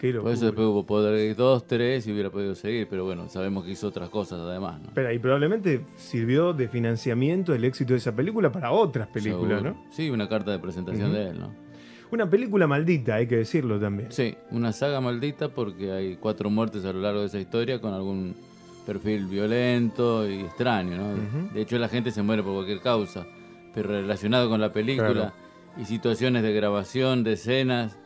Por eso después hubo Poltergeist 2, 3 y hubiera podido seguir, pero bueno, sabemos que hizo otras cosas además. ¿no? Espera, y probablemente sirvió de financiamiento el éxito de esa película para otras películas, Seguro. ¿no? Sí, una carta de presentación de él, ¿no? Una película maldita, hay que decirlo también. Sí, una saga maldita porque hay cuatro muertes a lo largo de esa historia con algún perfil violento y extraño, ¿no? De hecho, la gente se muere por cualquier causa, pero relacionado con la película Claro. y situaciones de grabación, de escenas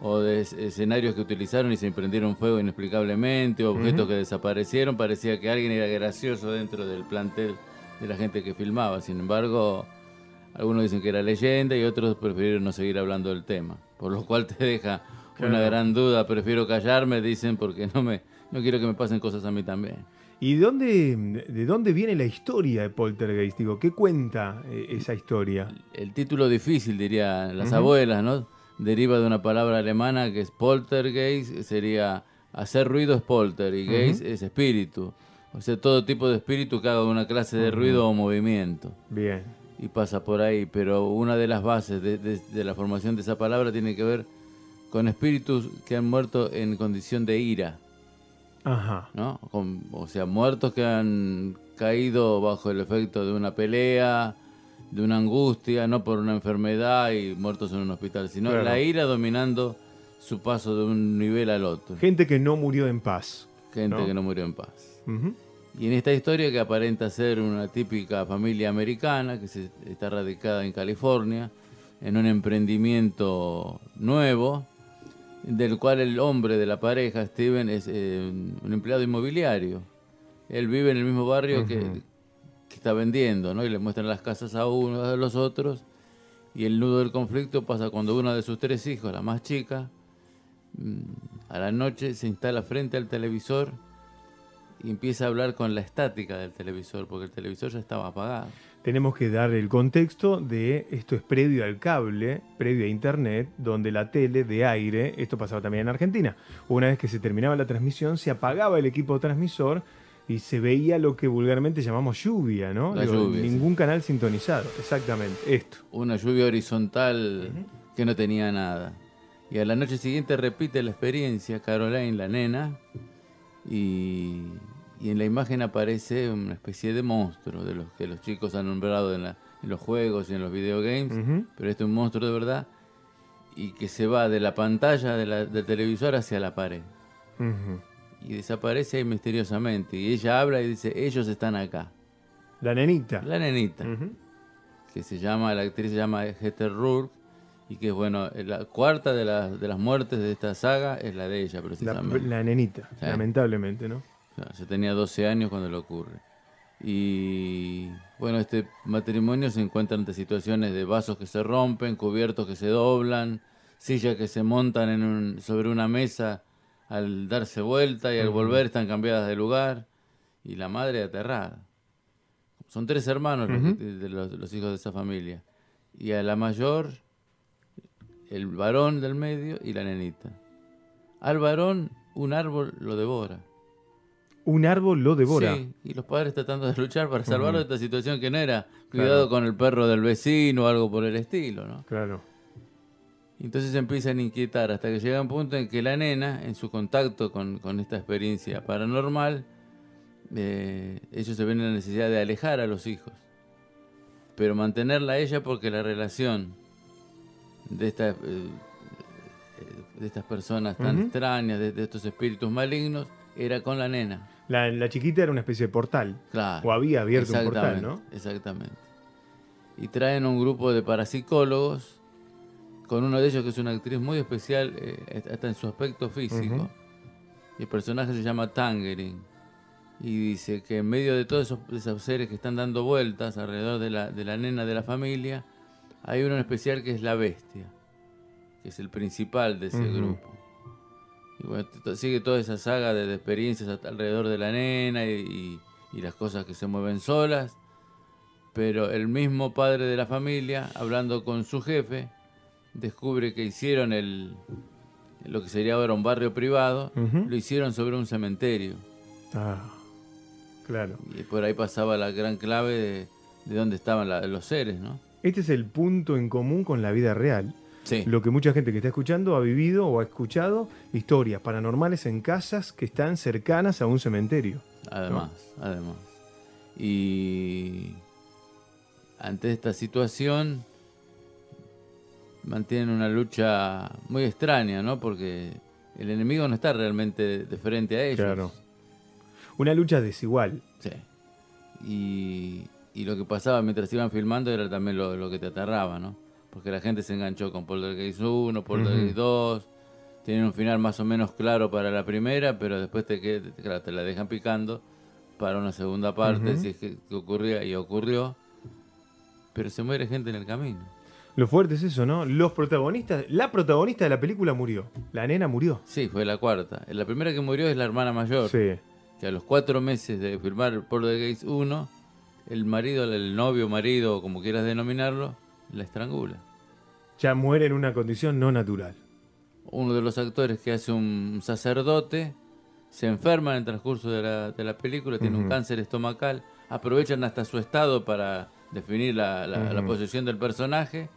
o de es- escenarios que utilizaron y se emprendieron fuego inexplicablemente, o objetos que desaparecieron, parecía que alguien era gracioso dentro del plantel de la gente que filmaba. Sin embargo, algunos dicen que era leyenda y otros prefirieron no seguir hablando del tema, por lo cual te deja una gran duda. Prefiero callarme, dicen, porque no me no quiero que me pasen cosas a mí también. ¿Y de dónde, de dónde viene la historia de Poltergeist? Digo, ¿qué cuenta eh, esa historia? El título difícil, dirían las abuelas, ¿no? Deriva de una palabra alemana que es poltergeist, sería hacer ruido es polter y geist es espíritu. O sea, todo tipo de espíritu que haga una clase de ruido o movimiento. Bien. y pasa por ahí, pero una de las bases de, de- de la formación de esa palabra tiene que ver con espíritus que han muerto en condición de ira, Ajá. ¿no? Con- o sea, muertos que han caído bajo el efecto de una pelea, de una angustia, no por una enfermedad y muertos en un hospital, sino Claro. la ira dominando su paso de un nivel al otro. Gente que no murió en paz. Gente ¿no? que no murió en paz. Y en esta historia que aparenta ser una típica familia americana que se, está radicada en California, en un emprendimiento nuevo, del cual el hombre de la pareja, Steven, es eh, un empleado inmobiliario. Él vive en el mismo barrio que vendiendo, ¿no? Y le muestran las casas a uno, a los otros. Y el nudo del conflicto pasa cuando uno de sus tres hijos, la más chica, mm, a la noche se instala frente al televisor y empieza a hablar con la estática del televisor, porque el televisor ya estaba apagado. Tenemos que dar el contexto de esto es previo al cable, previo a internet, donde la tele de aire, esto pasaba también en Argentina, una vez que se terminaba la transmisión, se apagaba el equipo transmisor y se veía lo que vulgarmente llamamos lluvia, ¿no? La lluvia, sí. ningún canal sintonizado, exactamente, esto. Una lluvia horizontal que no tenía nada. Y a la noche siguiente repite la experiencia, Caroline, la nena, y y en la imagen aparece una especie de monstruo de los que los chicos han nombrado en, la- en los juegos y en los videogames, Ujú. pero este es un monstruo de verdad y que se va de la pantalla de la- del televisor hacia la pared. Y desaparece ahí misteriosamente y ella habla y dice ellos están acá La nenita. la nenita que se llama la actriz se llama Heather Rourke y que bueno la cuarta de, las de las muertes de esta saga es la de ella La, precisamente la nenita, Sí. lamentablemente, ¿no? Yo tenía 12 años cuando le ocurre. Y bueno, este matrimonio se encuentra ante situaciones de vasos que se rompen, cubiertos que se doblan, sillas que se montan en un- sobre una mesa al darse vuelta y al volver están cambiadas de lugar. Y la madre aterrada. Son tres hermanos los, de los- los hijos de esa familia. Y a la mayor, el varón del medio y la nenita. Al varón, un árbol lo devora. Un árbol lo devora. Sí, y los padres tratando de luchar para salvarlo de esta situación que no era cuidado Claro. con el perro del vecino o algo por el estilo, ¿no? Claro. Entonces empiezan a inquietar hasta que llega un punto en que la nena, en su contacto con, con esta experiencia paranormal, eh, ellos se ven en la necesidad de alejar a los hijos, pero mantenerla a ella porque la relación de, esta, eh, eh, de estas personas tan Ujú. extrañas, de, de estos espíritus malignos, era con la nena. La, la chiquita era una especie de portal. Claro. O había abierto un portal, ¿no? Exactamente. Y traen un grupo de parapsicólogos, con uno de ellos que es una actriz muy especial, eh, hasta en su aspecto físico. Y el personaje se llama Tangerine. Y dice que en medio de todos esos, esos seres que están dando vueltas alrededor de la, de la nena de la familia, hay uno en especial que es la bestia, que es el principal de ese grupo. Y bueno, sigue toda esa saga de, de experiencias alrededor de la nena y, y- y las cosas que se mueven solas. Pero el mismo padre de la familia, hablando con su jefe, descubre que hicieron el, lo que sería ahora un barrio privado, lo hicieron sobre un cementerio. Ah, claro. Y por ahí pasaba la gran clave de, de dónde estaban la- los seres, ¿no? Este es el punto en común con la vida real. Sí. Lo que mucha gente que está escuchando ha vivido o ha escuchado historias paranormales en casas que están cercanas a un cementerio. Además, además. Y ante esta situación mantienen una lucha muy extraña, ¿no? Porque el enemigo no está realmente de, frente a ellos. Claro. Una lucha desigual. Sí. Y, y lo que pasaba mientras iban filmando era también lo, lo que te aterraba, ¿no? Porque la gente se enganchó con Poltergeist 1, Poltergeist Ujú. 2. Tienen un final más o menos claro para la primera, pero después te, qued- claro, te la dejan picando para una segunda parte, Ujú. si es que ocurría y ocurrió. Pero se muere gente en el camino. Lo fuerte es eso, ¿no? Los protagonistas, la protagonista de la película murió. La nena murió. Sí, fue la cuarta. La primera que murió es la hermana mayor. Sí. Que a los cuatro meses de filmar Poltergeist 1, el marido, el novio, marido, como quieras denominarlo, la estrangula. Ya muere en una condición no natural. Uno de los actores que hace un sacerdote se enferma en el transcurso de la, de la película, tiene un cáncer estomacal, aprovechan hasta su estado para definir la, la- la Ujú. posesión del personaje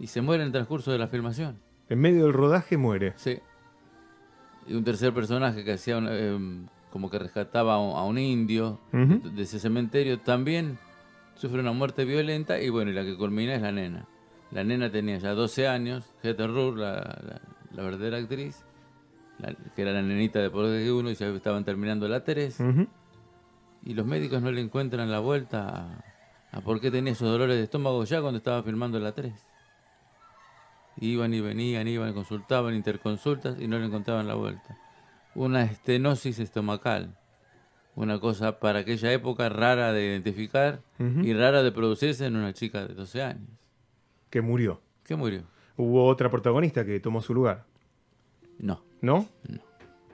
y se muere en el transcurso de la filmación. En medio del rodaje muere. Sí. Y un tercer personaje que hacía una- em, como que rescataba a un, indio de, de ese cementerio también sufre una muerte violenta y bueno, y la que culmina es la nena. La nena tenía ya 12 años, Heather Rourke, la, la- la verdadera actriz, la- que era la nenita de Poltergeist 1 y ya estaban terminando la 3 Ujú. y los médicos no le encuentran la vuelta a, a por qué tenía esos dolores de estómago ya cuando estaba filmando la 3. Iban y venían, iban y consultaban, interconsultas y no le encontraban la vuelta. Una estenosis estomacal, una cosa para aquella época rara de identificar y rara de producirse en una chica de 12 años. Que murió. ¿Qué murió? Hubo otra protagonista que tomó su lugar. No. ¿No? No.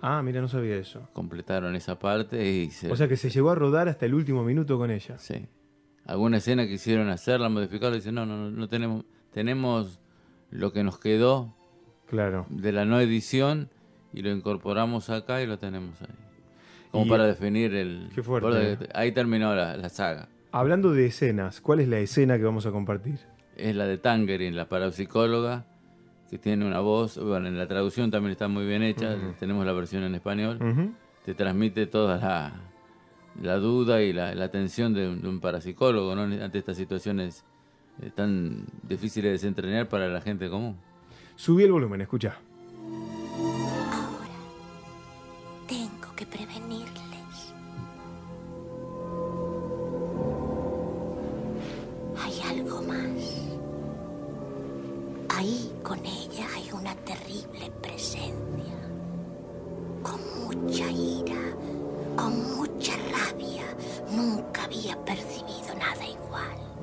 Ah, mira, no sabía eso. Completaron esa parte y se... O sea que se llegó a rodar hasta el último minuto con ella. Sí. Alguna escena quisieron hacerla, modificarla, y dicen, no, no, no, no tenemos, tenemos lo que nos quedó Claro. de la no edición y lo incorporamos acá y lo tenemos ahí. Como Y- para definir el... Qué fuerte, eh. Ahí terminó la, la saga. Hablando de escenas, ¿cuál es la escena que vamos a compartir? Es la de Tangerine, la parapsicóloga, que tiene una voz, bueno, en la traducción también está muy bien hecha, tenemos la versión en español, te transmite toda la, la duda y la, la tensión de un, de un parapsicólogo ¿no? ante estas situaciones tan difíciles de desentrañar para la gente común. Subí el volumen, escucha. Tengo que prevenirles. Hay algo más. Ahí con ella hay una terrible presencia. Con mucha ira, con mucha rabia. Nunca había percibido nada igual.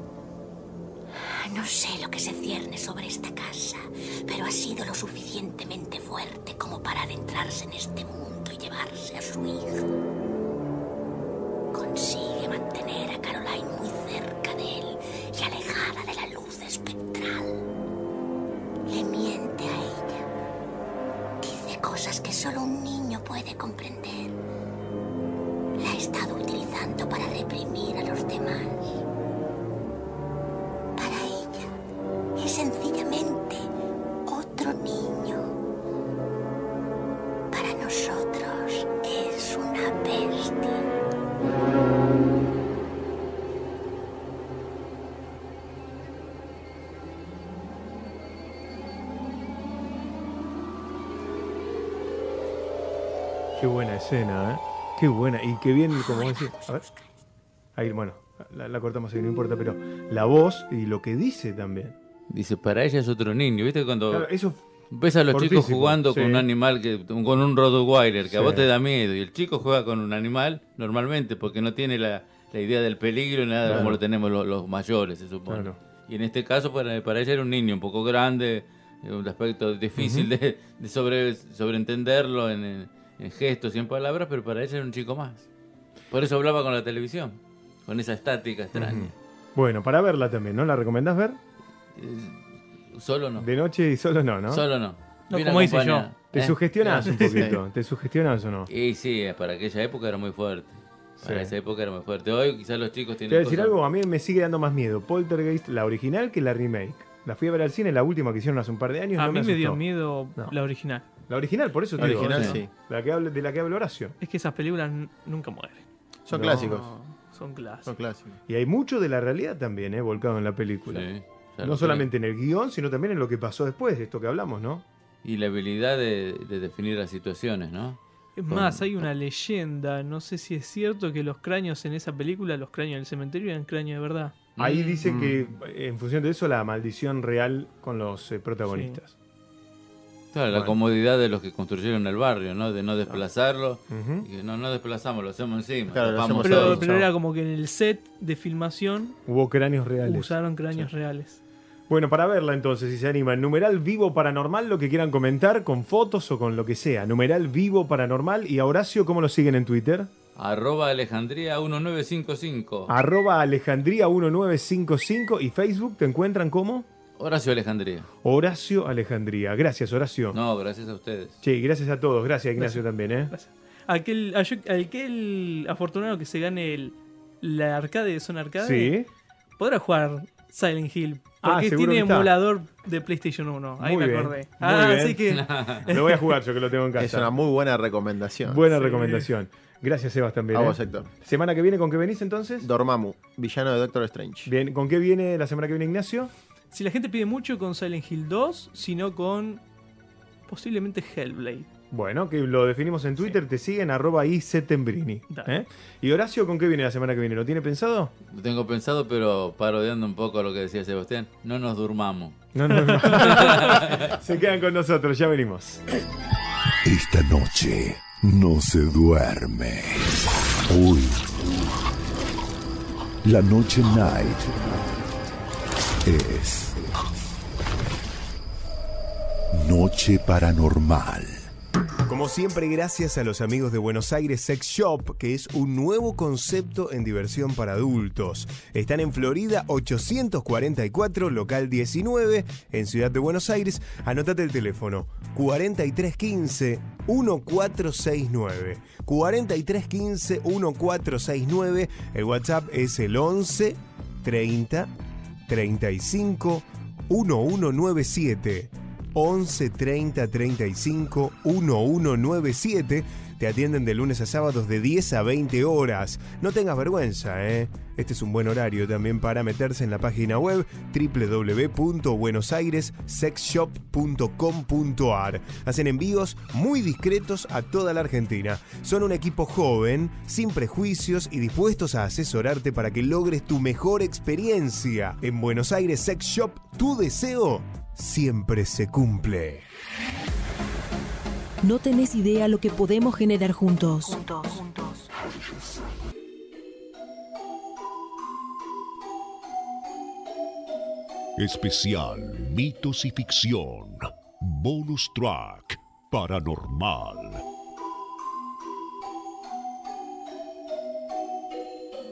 No sé lo que se cierne sobre esta casa, pero ha sido lo suficientemente fuerte como para adentrarse en este mundo y llevarse a su hijo. Consigue mantener a Caroline muy cerca de él y alejada de la luz espectral. Le miente a ella. Dice cosas que solo un niño puede comprender. La ha estado utilizando para reprimir a los Qué buena escena, ¿eh? Qué buena. Y qué bien, como decía. A ver. Ahí, bueno, la, la cortamos ahí, no importa, pero la voz y lo que dice también. Dice, para ella es otro niño, ¿viste? Cuando Claro, eso ves a los chicos fortísimo, jugando sí. con un animal, que, con un Rottweiler, que a Sí. vos te da miedo, y el chico juega con un animal normalmente porque no tiene la, la idea del peligro, nada Claro. como lo tenemos los, los mayores, se supone. Claro. Y en este caso, para, para ella era un niño un poco grande, un aspecto difícil Ujú. de, de sobre, sobreentenderlo en, en- gestos y en palabras, pero para ella era un chico más. Por eso hablaba con la televisión, con esa estática extraña. Bueno, para verla también, ¿no? ¿La recomendás ver? Solo no. De noche y solo no, ¿no? Solo no. No, como hice acompañada. ¿Te ¿Eh? sugestionás un poquito? ¿Te sugestionás o no? Y sí, para aquella época era muy fuerte. Para Sí. esa época era muy fuerte. Hoy quizás los chicos Te tienen voy a decir cosas- algo, a mí me sigue dando más miedo Poltergeist, la original, que la remake. La fui a ver al cine, la última que hicieron hace un par de años. A no mí me, dio miedo No. la original. La original, por eso La te digo, original, ¿no? sí. La que habla, de la que habla Horacio. Es que esas películas nunca mueren. Son No. clásicos. Son clásicos. Son clásicos. Y hay mucho de la realidad también, ¿eh? Volcado en la película. Sí, no solamente en el guion, sino también en lo que pasó después, de esto que hablamos, ¿no? Y la habilidad de, de definir las situaciones, ¿no? Es más, hay una leyenda, no sé si es cierto que los cráneos en esa película, los cráneos del cementerio eran cráneos de verdad. Ahí Mm. dice que, eh, en función de eso, la maldición real con los eh, protagonistas. Claro, la comodidad de los que construyeron el barrio, ¿no? De no desplazarlo. Y no, no desplazamos, lo hacemos encima. Claro, lo hacemos Pero, pero era como que en el set de filmación Hubo cráneos reales. usaron cráneos reales. Bueno, para verla entonces, si se animan, numeral vivo paranormal, lo que quieran comentar, con fotos o con lo que sea. Numeral vivo paranormal. Y a Horacio, ¿cómo lo siguen en Twitter? Arroba Alejandría 1955. Arroba Alejandría1955 y Facebook te encuentran como Horacio Alejandría. Horacio Alejandría. Gracias, Horacio. No, gracias a ustedes. Sí, gracias a todos. Gracias, Ignacio, también, ¿eh? Aquel, aquel afortunado que se gane el, la arcade de Zona Arcade Sí. podrá jugar Silent Hill. Ah, Porque tiene emulador de PlayStation 1. Ahí Muy me bien, acordé. muy Ah, bien. así que. Lo voy a jugar yo que lo tengo en casa. Es una muy buena recomendación. Buena Sí. recomendación. Gracias, Sebas, también. A ¿eh? vos, Héctor. ¿Semana que viene con qué venís entonces? Dormammu, villano de Doctor Strange. Bien, ¿con qué viene la semana que viene Ignacio? Si la gente pide mucho con Silent Hill 2, sino con posiblemente Hellblade. Bueno, que lo definimos en Twitter, te siguen arroba y setembrini. Dale. ¿eh? ¿Y Horacio con qué viene la semana que viene? ¿Lo tiene pensado? Lo tengo pensado, pero parodiando un poco lo que decía Sebastián. No nos durmamos. No, no, no. Se quedan con nosotros, ya venimos. Esta noche no se duerme. Hoy, la noche night es Noche Paranormal. Como siempre, gracias a los amigos de Buenos Aires Sex Shop, que es un nuevo concepto en diversión para adultos. Están en Florida 844, local 19, en Ciudad de Buenos Aires. Anotate el teléfono 4315 1469. 4315 1469. El WhatsApp es el 11 30 35 1197. 11 30 35 1197. Te atienden de lunes a sábados de 10 a 20 horas. No tengas vergüenza, ¿eh? Este es un buen horario también para meterse en la página web www.buenosairesexshop.com.ar. Hacen envíos muy discretos a toda la Argentina. Son un equipo joven, sin prejuicios y dispuestos a asesorarte para que logres tu mejor experiencia. En Buenos Aires Sex Shop, tu deseo siempre se cumple. No tenés idea lo que podemos generar juntos. Especial Mitos y Ficción. Bonus Track Paranormal.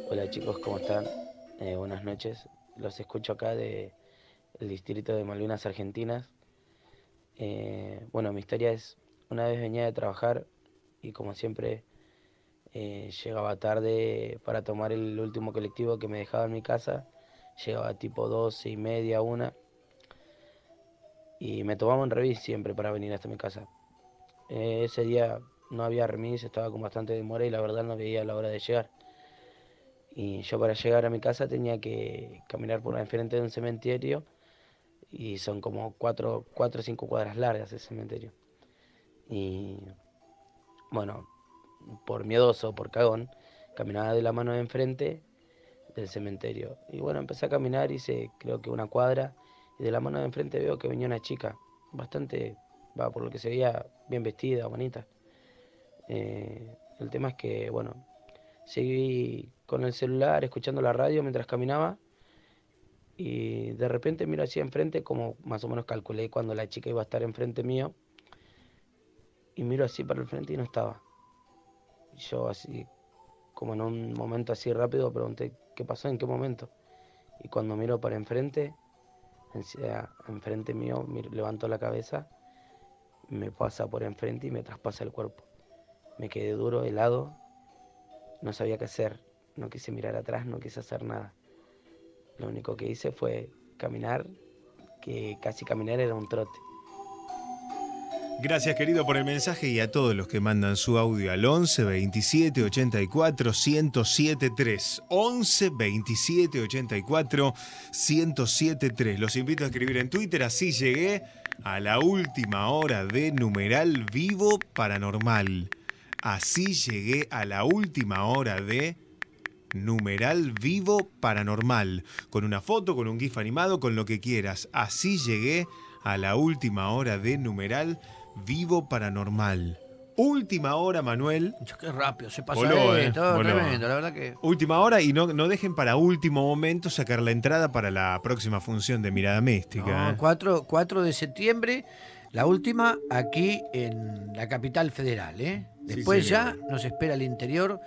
Hola chicos, ¿cómo están? Eh, buenas noches. Los escucho acá de el distrito de Malvinas Argentinas. Eh, bueno, mi historia es, una vez venía de trabajar y como siempre eh, llegaba tarde para tomar el último colectivo que me dejaba en mi casa. Llegaba tipo 12 y media, una. Y me tomaba un remis siempre para venir hasta mi casa. Eh, ese día no había remis, estaba con bastante demora y la verdad no veía la hora de llegar. Y yo para llegar a mi casa tenía que caminar por enfrente de un cementerio y son como cuatro, cuatro o cinco cuadras largas el cementerio. Y bueno, por miedoso, por cagón, caminaba de la mano de enfrente del cementerio. Y bueno, empecé a caminar, hice creo que una cuadra, y de la mano de enfrente veo que venía una chica, bastante, va, por lo que se veía, bien vestida, bonita. Eh, el tema es que, bueno, seguí con el celular, escuchando la radio mientras caminaba, y de repente miro hacia enfrente, como más o menos calculé cuando la chica iba a estar enfrente mío, y miro así para el frente y no estaba. Yo así, como en un momento así rápido, pregunté, ¿qué pasó? ¿En qué momento? Y cuando miro para enfrente, enfrente mío, levanto la cabeza, me pasa por enfrente y me traspasa el cuerpo. Me quedé duro, helado, no sabía qué hacer, no quise mirar atrás, no quise hacer nada. Lo único que hice fue caminar, que casi caminar era un trote. Gracias querido por el mensaje y a todos los que mandan su audio al 11 27 84 1073. 11 27 84 1073. Los invito a escribir en Twitter, así llegué a la última hora de numeral vivo paranormal. Así llegué a la última hora de numeral vivo paranormal. Con una foto, con un GIF animado, con lo que quieras. Así llegué a la última hora de numeral vivo paranormal. Última hora, Manuel. Qué rápido se pasó Voló, eh, todo voló. tremendo, la verdad que. Última hora y no, no dejen para último momento sacar la entrada para la próxima función de Mirada Mística. No, ¿eh? 4, 4 de septiembre, la última aquí en la capital federal. ¿eh? Después ya nos espera el interior,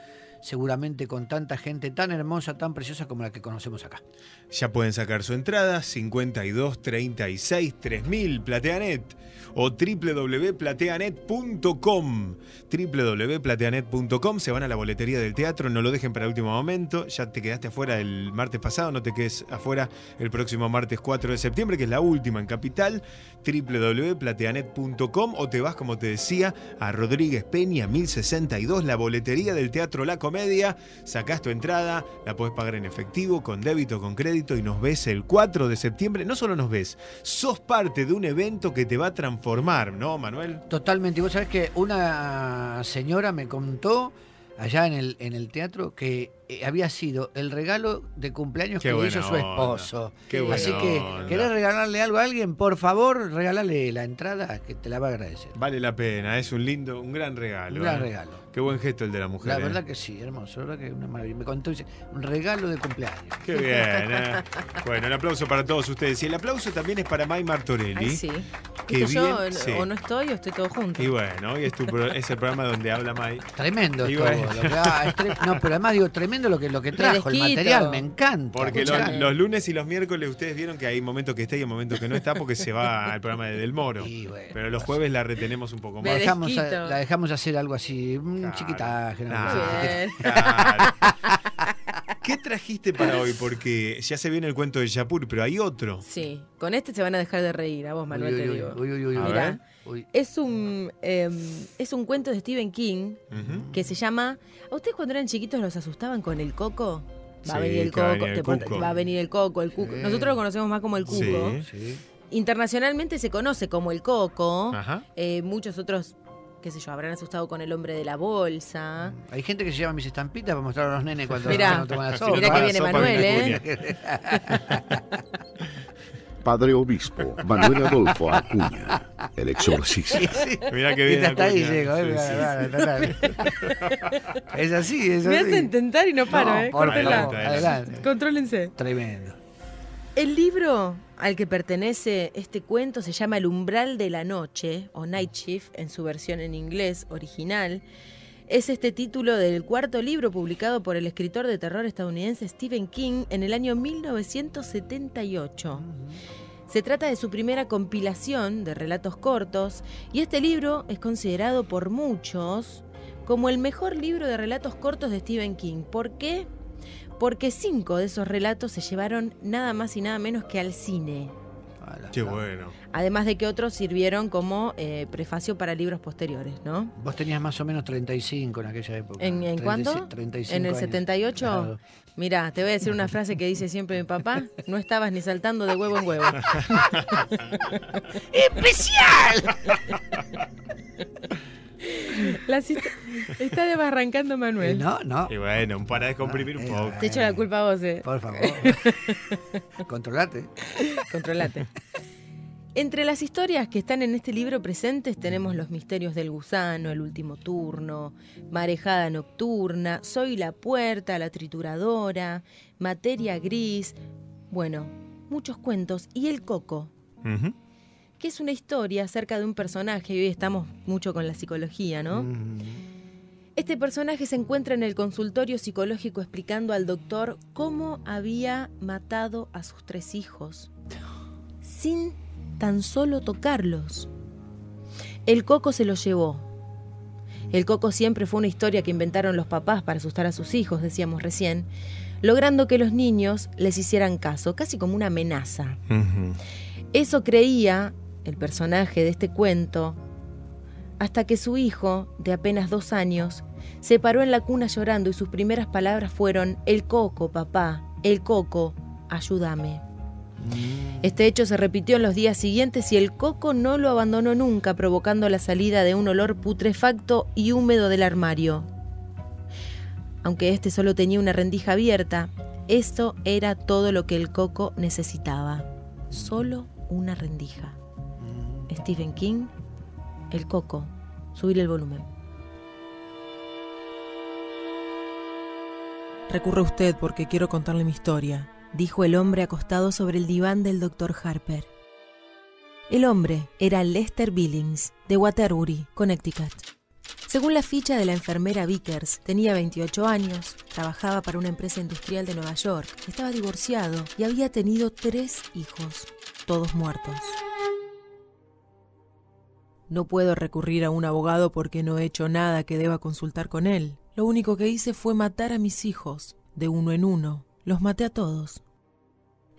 seguramente con tanta gente tan hermosa, tan preciosa como la que conocemos acá. Ya pueden sacar su entrada 52 36 3000 Plateanet o www.plateanet.com www.plateanet.com se van a la boletería del teatro, no lo dejen para el último momento, ya te quedaste afuera el martes pasado, no te quedes afuera el próximo martes 4 de septiembre, que es la última en Capital, www.plateanet.com o te vas, como te decía, a Rodríguez Peña 1062, la boletería del Teatro La Comedia, sacás tu entrada, la podés pagar en efectivo, con débito, con crédito y nos ves el 4 de septiembre. No solo nos ves, sos parte de un evento que te va a transformar, ¿no, Manuel? Totalmente. Y vos sabés que una señora me contó allá en el, en el teatro que eh, había sido el regalo de cumpleaños Qué que hizo su esposo. Qué Así que, onda. ¿querés regalarle algo a alguien? Por favor, regálale la entrada que te la va a agradecer. Vale la pena, es un lindo, un gran regalo. Un gran ¿eh? regalo. Qué buen gesto el de la mujer. La ¿eh? verdad que sí, hermoso. La verdad que una maravilla. Me contó, dice, un regalo de cumpleaños. Qué bien, ¿eh? Bueno, un aplauso para todos ustedes. Y el aplauso también es para May Martorelli. Ay, sí. Yo bien, sí. o no estoy o estoy todo junto. Y bueno, hoy es, tu pro- es el programa donde habla May. Tremendo Y esto, bueno. lo que- ah, es tre- no, pero además digo, tremendo lo que, lo que trajo, el material, me encanta. Porque los, los lunes y los miércoles ustedes vieron que hay momentos que está y momentos que no está porque se va al programa de Del Moro. Pero los jueves la retenemos un poco La más. dejamos, a- la dejamos hacer algo así, un chiquitaje. una Nah. cosa así. Claro. ¿Qué ¿Qué trajiste para hoy? Porque ya se viene el cuento de Yapur, pero hay otro. Sí, con este se van a dejar de reír, a vos, Manuel, Uy, te uy, digo. uy, uy, uy, A uy. Mirá, es un, eh, es un cuento de Stephen King que se llama... ¿A ustedes cuando eran chiquitos los asustaban con el coco? Va a venir el coco, venir el te pon- cuco. va a venir el coco, el cuco. Sí. Nosotros lo conocemos más como el cuco. Sí. Sí. Internacionalmente se conoce como el coco. Ajá. Eh, muchos otros, qué sé yo, habrán asustado con el hombre de la bolsa. Hay gente que se llama mis estampitas para mostrar a los nenes cuando Mirá, cuando toman la sopa. no Mirá que viene Manuel, ¿eh? Padre Obispo, Manuel Adolfo Acuña, el exorcista. Sí, sí. Mirá que viene hasta ahí llego, eh, Sí. Es así, es Me así. hacen tentar y no paro, No, ¿eh? por. Contrólense. Tremendo. El libro al que pertenece este cuento se llama El umbral de la noche, o Night Shift en su versión en inglés original. Es este título del cuarto libro publicado por el escritor de terror estadounidense Stephen King en el año 1978. Se trata de su primera compilación de relatos cortos y este libro es considerado por muchos como el mejor libro de relatos cortos de Stephen King. ¿Por qué? Porque cinco de esos relatos se llevaron nada más y nada menos que al cine. Qué bueno. Además de que otros sirvieron como eh, prefacio para libros posteriores, ¿no? Vos tenías más o menos 35 en aquella época. ¿En, en 36 cuánto? 35 ¿En el años. 78? Claro. Mira, te voy a decir una frase que dice siempre mi papá. No estabas ni saltando de huevo en huevo. ¡Especial! Está desbarrancando Manuel. No, no. Y bueno, para descomprimir un poco. Te echo la culpa a vos, eh. Por favor. Controlate. Controlate. Entre las historias que están en este libro presentes tenemos Los misterios del gusano, El último turno, Marejada nocturna, Soy la puerta, La trituradora, Materia gris, bueno, muchos cuentos y El coco. Que es una historia acerca de un personaje, y hoy estamos mucho con la psicología, ¿no? Mm. Este personaje se encuentra en el consultorio psicológico explicando al doctor cómo había matado a sus tres hijos, sin tan solo tocarlos. El coco se los llevó. El coco siempre fue una historia que inventaron los papás para asustar a sus hijos, decíamos recién, logrando que los niños les hicieran caso, casi como una amenaza. Eso creía el personaje de este cuento hasta que su hijo, de apenas dos años, se paró en la cuna llorando y sus primeras palabras fueron, El coco, papá, el coco, ayúdame. Este hecho se repitió en los días siguientes y el coco no lo abandonó nunca, provocando la salida de un olor putrefacto y húmedo del armario. Aunque este solo tenía una rendija abierta, esto era todo lo que el coco necesitaba. Solo una rendija. Stephen King, El Coco. Subir el volumen. Recurre usted porque quiero contarle mi historia, dijo el hombre acostado sobre el diván del doctor Harper. El hombre era Lester Billings, de Waterbury, Connecticut. Según la ficha de la enfermera Vickers, tenía 28 años, trabajaba para una empresa industrial de Nueva York, estaba divorciado y había tenido tres hijos, todos muertos. No puedo recurrir a un abogado porque no he hecho nada que deba consultar con él. Lo único que hice fue matar a mis hijos, de uno en uno. Los maté a todos.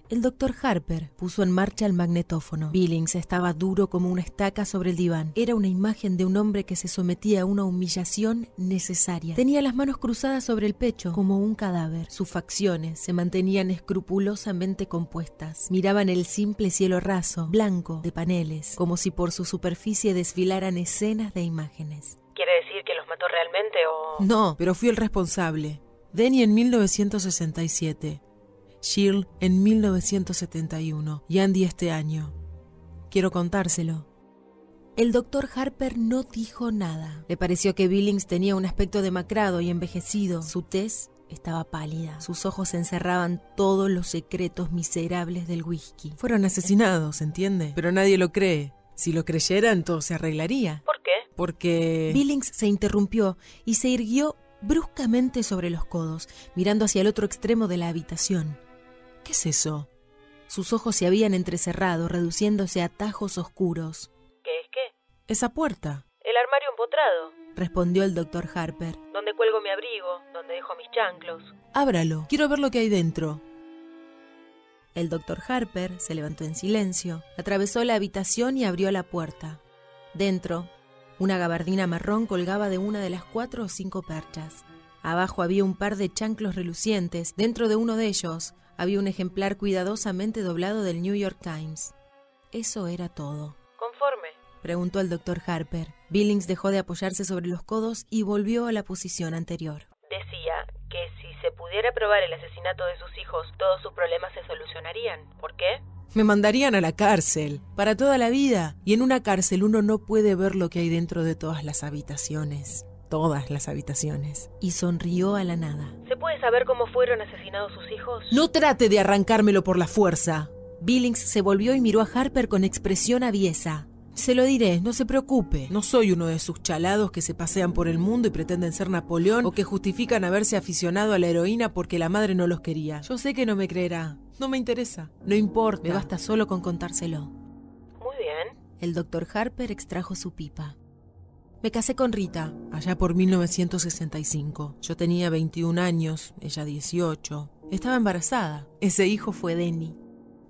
El doctor Harper puso en marcha el magnetófono. Billings estaba duro como una estaca sobre el diván. Era una imagen de un hombre que se sometía a una humillación necesaria. Tenía las manos cruzadas sobre el pecho, como un cadáver. Sus facciones se mantenían escrupulosamente compuestas. Miraban el simple cielo raso, blanco, de paneles, como si por su superficie desfilaran escenas de imágenes. ¿Quiere decir que los mató realmente o...? No, pero fui el responsable. Denny en 1967. Shirl en 1971 y Andy este año. Quiero contárselo. El doctor Harper no dijo nada. Le pareció que Billings tenía un aspecto demacrado y envejecido. Su tez estaba pálida. Sus ojos encerraban todos los secretos miserables del whisky. Fueron asesinados, ¿entiende? Pero nadie lo cree. Si lo creyeran, todo se arreglaría. ¿Por qué? Porque... Billings se interrumpió y se irguió bruscamente sobre los codos, mirando hacia el otro extremo de la habitación. ¿Qué es eso? Sus ojos se habían entrecerrado, reduciéndose a tajos oscuros. ¿Qué es qué? Esa puerta. El armario empotrado, respondió el doctor Harper. Donde cuelgo mi abrigo, donde dejo mis chanclos. Ábralo, quiero ver lo que hay dentro. El doctor Harper se levantó en silencio, atravesó la habitación y abrió la puerta. Dentro, una gabardina marrón colgaba de una de las cuatro o cinco perchas. Abajo había un par de chanclos relucientes. Dentro de uno de ellos había un ejemplar cuidadosamente doblado del New York Times. Eso era todo. ¿Conforme? preguntó el doctor Harper. Billings dejó de apoyarse sobre los codos y volvió a la posición anterior. Decía que si se pudiera probar el asesinato de sus hijos, todos sus problemas se solucionarían. ¿Por qué? Me mandarían a la cárcel, para toda la vida. Y en una cárcel uno no puede ver lo que hay dentro de todas las habitaciones. Todas las habitaciones. Y sonrió a la nada. ¿Se puede saber cómo fueron asesinados sus hijos? No trate de arrancármelo por la fuerza. Billings se volvió y miró a Harper con expresión aviesa. Se lo diré, no se preocupe. No soy uno de sus chalados que se pasean por el mundo y pretenden ser Napoleón o que justifican haberse aficionado a la heroína porque la madre no los quería. Yo sé que no me creerá. No me interesa. No importa. Me basta solo con contárselo. Muy bien. El doctor Harper extrajo su pipa. Me casé con Rita, allá por 1965. Yo tenía 21 años, ella 18. Estaba embarazada. Ese hijo fue Denny.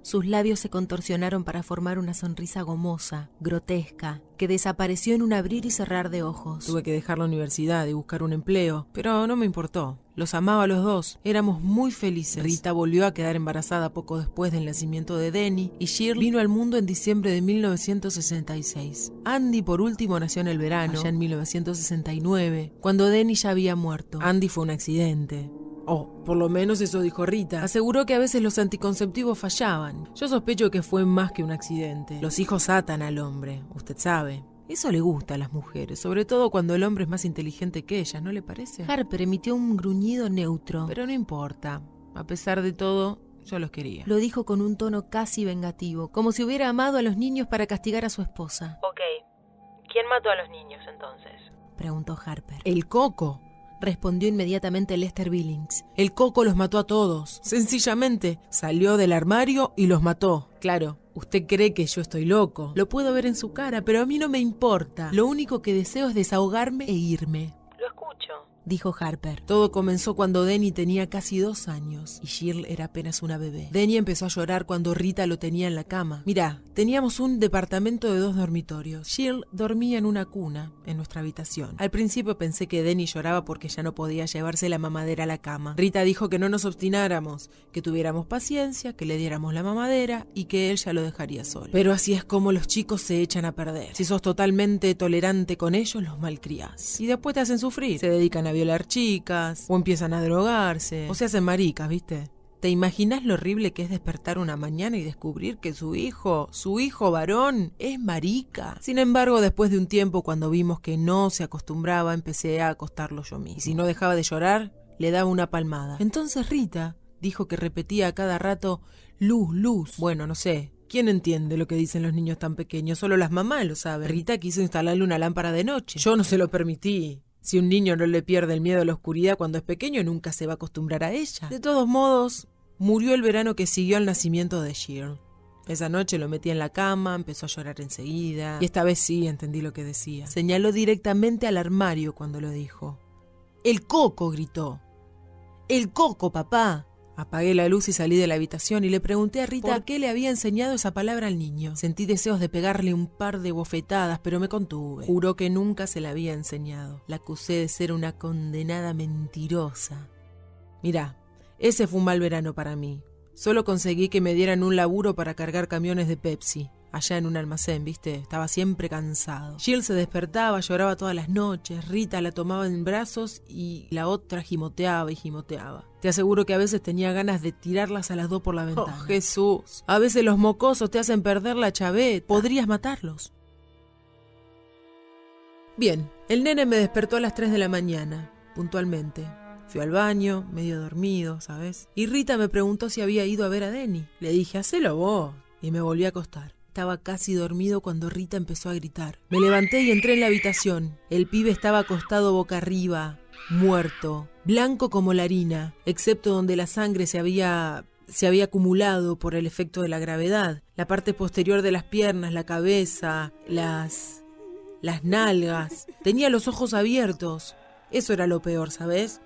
Sus labios se contorsionaron para formar una sonrisa gomosa, grotesca, que desapareció en un abrir y cerrar de ojos. Tuve que dejar la universidad y buscar un empleo, pero no me importó. Los amaba a los dos, éramos muy felices. Rita volvió a quedar embarazada poco después del nacimiento de Denny y Shirley vino al mundo en diciembre de 1966. Andy por último nació en el verano, allá en 1969, cuando Denny ya había muerto. Andy fue un accidente. Oh, por lo menos eso dijo Rita. Aseguró que a veces los anticonceptivos fallaban. Yo sospecho que fue más que un accidente. Los hijos atan al hombre, usted sabe. Eso le gusta a las mujeres, sobre todo cuando el hombre es más inteligente que ellas, ¿no le parece? Harper emitió un gruñido neutro. Pero no importa. A pesar de todo, yo los quería. Lo dijo con un tono casi vengativo, como si hubiera amado a los niños para castigar a su esposa. Ok. ¿Quién mató a los niños entonces? Preguntó Harper. El coco respondió inmediatamente Lester Billings. El coco los mató a todos. Sencillamente salió del armario y los mató. Claro, usted cree que yo estoy loco. Lo puedo ver en su cara, pero a mí no me importa. Lo único que deseo es desahogarme e irme dijo Harper. Todo comenzó cuando Denny tenía casi dos años y Shirl era apenas una bebé. Denny empezó a llorar cuando Rita lo tenía en la cama. Mira, teníamos un departamento de dos dormitorios. Shirl dormía en una cuna en nuestra habitación. Al principio pensé que Denny lloraba porque ya no podía llevarse la mamadera a la cama. Rita dijo que no nos obstináramos, que tuviéramos paciencia, que le diéramos la mamadera y que él ya lo dejaría solo. Pero así es como los chicos se echan a perder. Si sos totalmente tolerante con ellos, los malcriás. Y después te hacen sufrir. Se dedican a violar chicas, o empiezan a drogarse, o se hacen maricas, ¿viste? ¿Te imaginas lo horrible que es despertar una mañana y descubrir que su hijo, su hijo varón, es marica? Sin embargo, después de un tiempo, cuando vimos que no se acostumbraba, empecé a acostarlo yo mismo. Y si no dejaba de llorar, le daba una palmada. Entonces Rita dijo que repetía a cada rato, luz, luz. Bueno, no sé, ¿Quién entiende lo que dicen los niños tan pequeños? Solo las mamás lo saben. Rita quiso instalarle una lámpara de noche. Yo no se lo permití. Si un niño no le pierde el miedo a la oscuridad cuando es pequeño, nunca se va a acostumbrar a ella. De todos modos, murió el verano que siguió al nacimiento de Sheer. Esa noche lo metí en la cama, empezó a llorar enseguida, y esta vez sí entendí lo que decía. Señaló directamente al armario cuando lo dijo. ¡El coco! gritó. ¡El coco, papá! Apagué la luz y salí de la habitación y le pregunté a Rita por qué le había enseñado esa palabra al niño. Sentí deseos de pegarle un par de bofetadas, pero me contuve. Juró que nunca se la había enseñado. La acusé de ser una condenada mentirosa. Mirá, ese fue un mal verano para mí. Solo conseguí que me dieran un laburo para cargar camiones de Pepsi allá en un almacén, ¿viste? Estaba siempre cansado. Jill se despertaba, lloraba todas las noches, Rita la tomaba en brazos y la otra gimoteaba y gimoteaba. Te aseguro que a veces tenía ganas de tirarlas a las dos por la ventana. Oh, Jesús. A veces los mocosos te hacen perder la chaveta. Podrías matarlos. Bien, el nene me despertó a las 3 de la mañana, puntualmente. Fui al baño, medio dormido, ¿sabes? Y Rita me preguntó si había ido a ver a Denny. Le dije, hacelo vos. Y me volví a acostar. Estaba casi dormido cuando Rita empezó a gritar. Me levanté y entré en la habitación. El pibe estaba acostado boca arriba, muerto, blanco como la harina, excepto donde la sangre se había se había acumulado por el efecto de la gravedad. La parte posterior de las piernas, la cabeza, las las nalgas, tenía los ojos abiertos. Eso era lo peor, ¿sabes?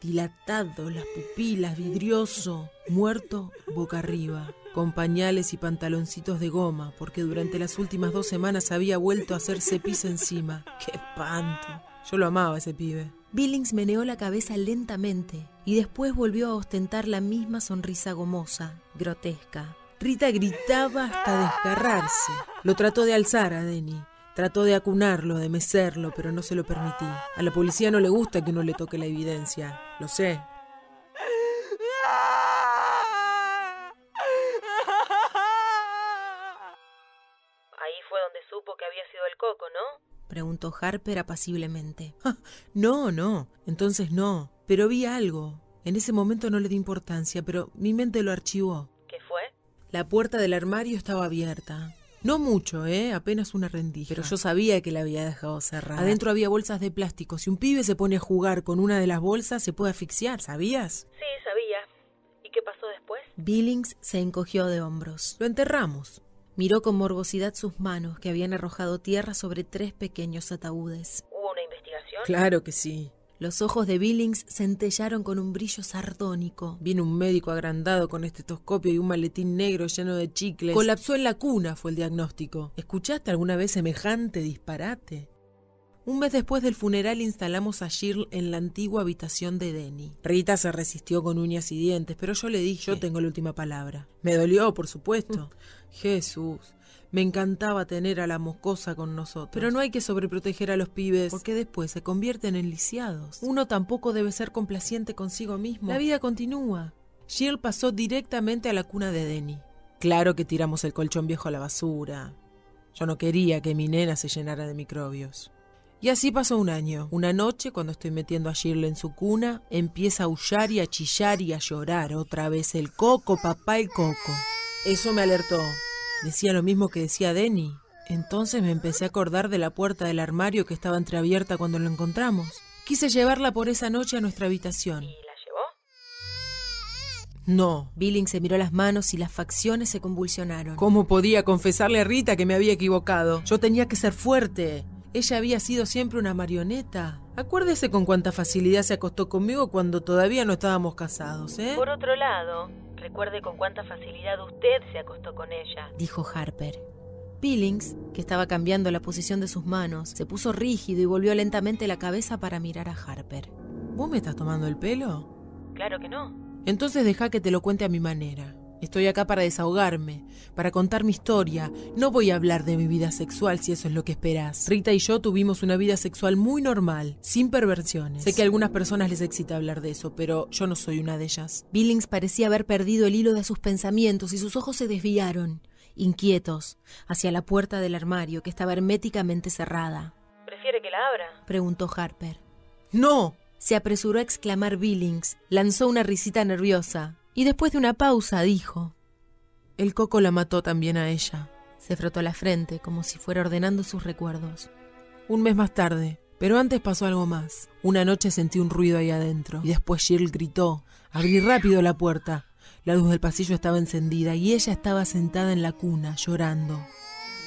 Dilatado, las pupilas, vidrioso, muerto boca arriba, con pañales y pantaloncitos de goma, porque durante las últimas dos semanas había vuelto a hacerse pis encima. ¡Qué espanto! Yo lo amaba ese pibe. Billings meneó la cabeza lentamente y después volvió a ostentar la misma sonrisa gomosa, grotesca. Rita gritaba hasta desgarrarse. Lo trató de alzar a Denny. Trató de acunarlo, de mecerlo, pero no se lo permití. A la policía no le gusta que uno le toque la evidencia. Lo sé. Supo que había sido el coco, ¿no? Preguntó Harper apaciblemente. Ah, no, no. Entonces no. Pero vi algo. En ese momento no le di importancia, pero mi mente lo archivó. ¿Qué fue? La puerta del armario estaba abierta. No mucho, ¿eh? Apenas una rendija. Pero yo sabía que la había dejado cerrada. Adentro había bolsas de plástico. Si un pibe se pone a jugar con una de las bolsas, se puede asfixiar, ¿sabías? Sí, sabía. ¿Y qué pasó después? Billings se encogió de hombros. Lo enterramos. Miró con morbosidad sus manos que habían arrojado tierra sobre tres pequeños ataúdes. ¿Hubo una investigación? Claro que sí. Los ojos de Billings centellaron con un brillo sardónico. Vino un médico agrandado con estetoscopio y un maletín negro lleno de chicles. Colapsó en la cuna, fue el diagnóstico. ¿Escuchaste alguna vez semejante disparate? Un mes después del funeral instalamos a Shirl en la antigua habitación de Denny. Rita se resistió con uñas y dientes, pero yo le dije, yo tengo la última palabra. Me dolió, por supuesto. Jesús, me encantaba tener a la moscosa con nosotros. Pero no hay que sobreproteger a los pibes, porque después se convierten en lisiados. Uno tampoco debe ser complaciente consigo mismo. La vida continúa. Jill pasó directamente a la cuna de Denny. Claro que tiramos el colchón viejo a la basura. Yo no quería que mi nena se llenara de microbios. Y así pasó un año. Una noche, cuando estoy metiendo a Shirley en su cuna, empieza a aullar y a chillar y a llorar otra vez el coco, papá, el coco. Eso me alertó. Decía lo mismo que decía Denny. Entonces me empecé a acordar de la puerta del armario que estaba entreabierta cuando lo encontramos. Quise llevarla por esa noche a nuestra habitación. ¿Y la llevó? No. Billings se miró las manos y las facciones se convulsionaron. ¿Cómo podía confesarle a Rita que me había equivocado? Yo tenía que ser fuerte. Ella había sido siempre una marioneta. Acuérdese con cuánta facilidad se acostó conmigo cuando todavía no estábamos casados, ¿eh? Por otro lado, recuerde con cuánta facilidad usted se acostó con ella. Dijo Harper. Billings, que estaba cambiando la posición de sus manos, se puso rígido y volvió lentamente la cabeza para mirar a Harper. ¿Vos me estás tomando el pelo? Claro que no. Entonces deja que te lo cuente a mi manera. Estoy acá para desahogarme, para contar mi historia. No voy a hablar de mi vida sexual si eso es lo que esperás. Rita y yo tuvimos una vida sexual muy normal, sin perversiones. Sé que a algunas personas les excita hablar de eso, pero yo no soy una de ellas. Billings parecía haber perdido el hilo de sus pensamientos y sus ojos se desviaron, inquietos, hacia la puerta del armario que estaba herméticamente cerrada. ¿Prefiere que la abra? Preguntó Harper. ¡No! Se apresuró a exclamar Billings. Lanzó una risita nerviosa y después de una pausa dijo: El coco la mató también a ella. Se frotó la frente como si fuera ordenando sus recuerdos. Un mes más tarde, pero antes pasó algo más. Una noche sentí un ruido ahí adentro y después Jill gritó. Abrí rápido la puerta. La luz del pasillo estaba encendida y ella estaba sentada en la cuna, llorando.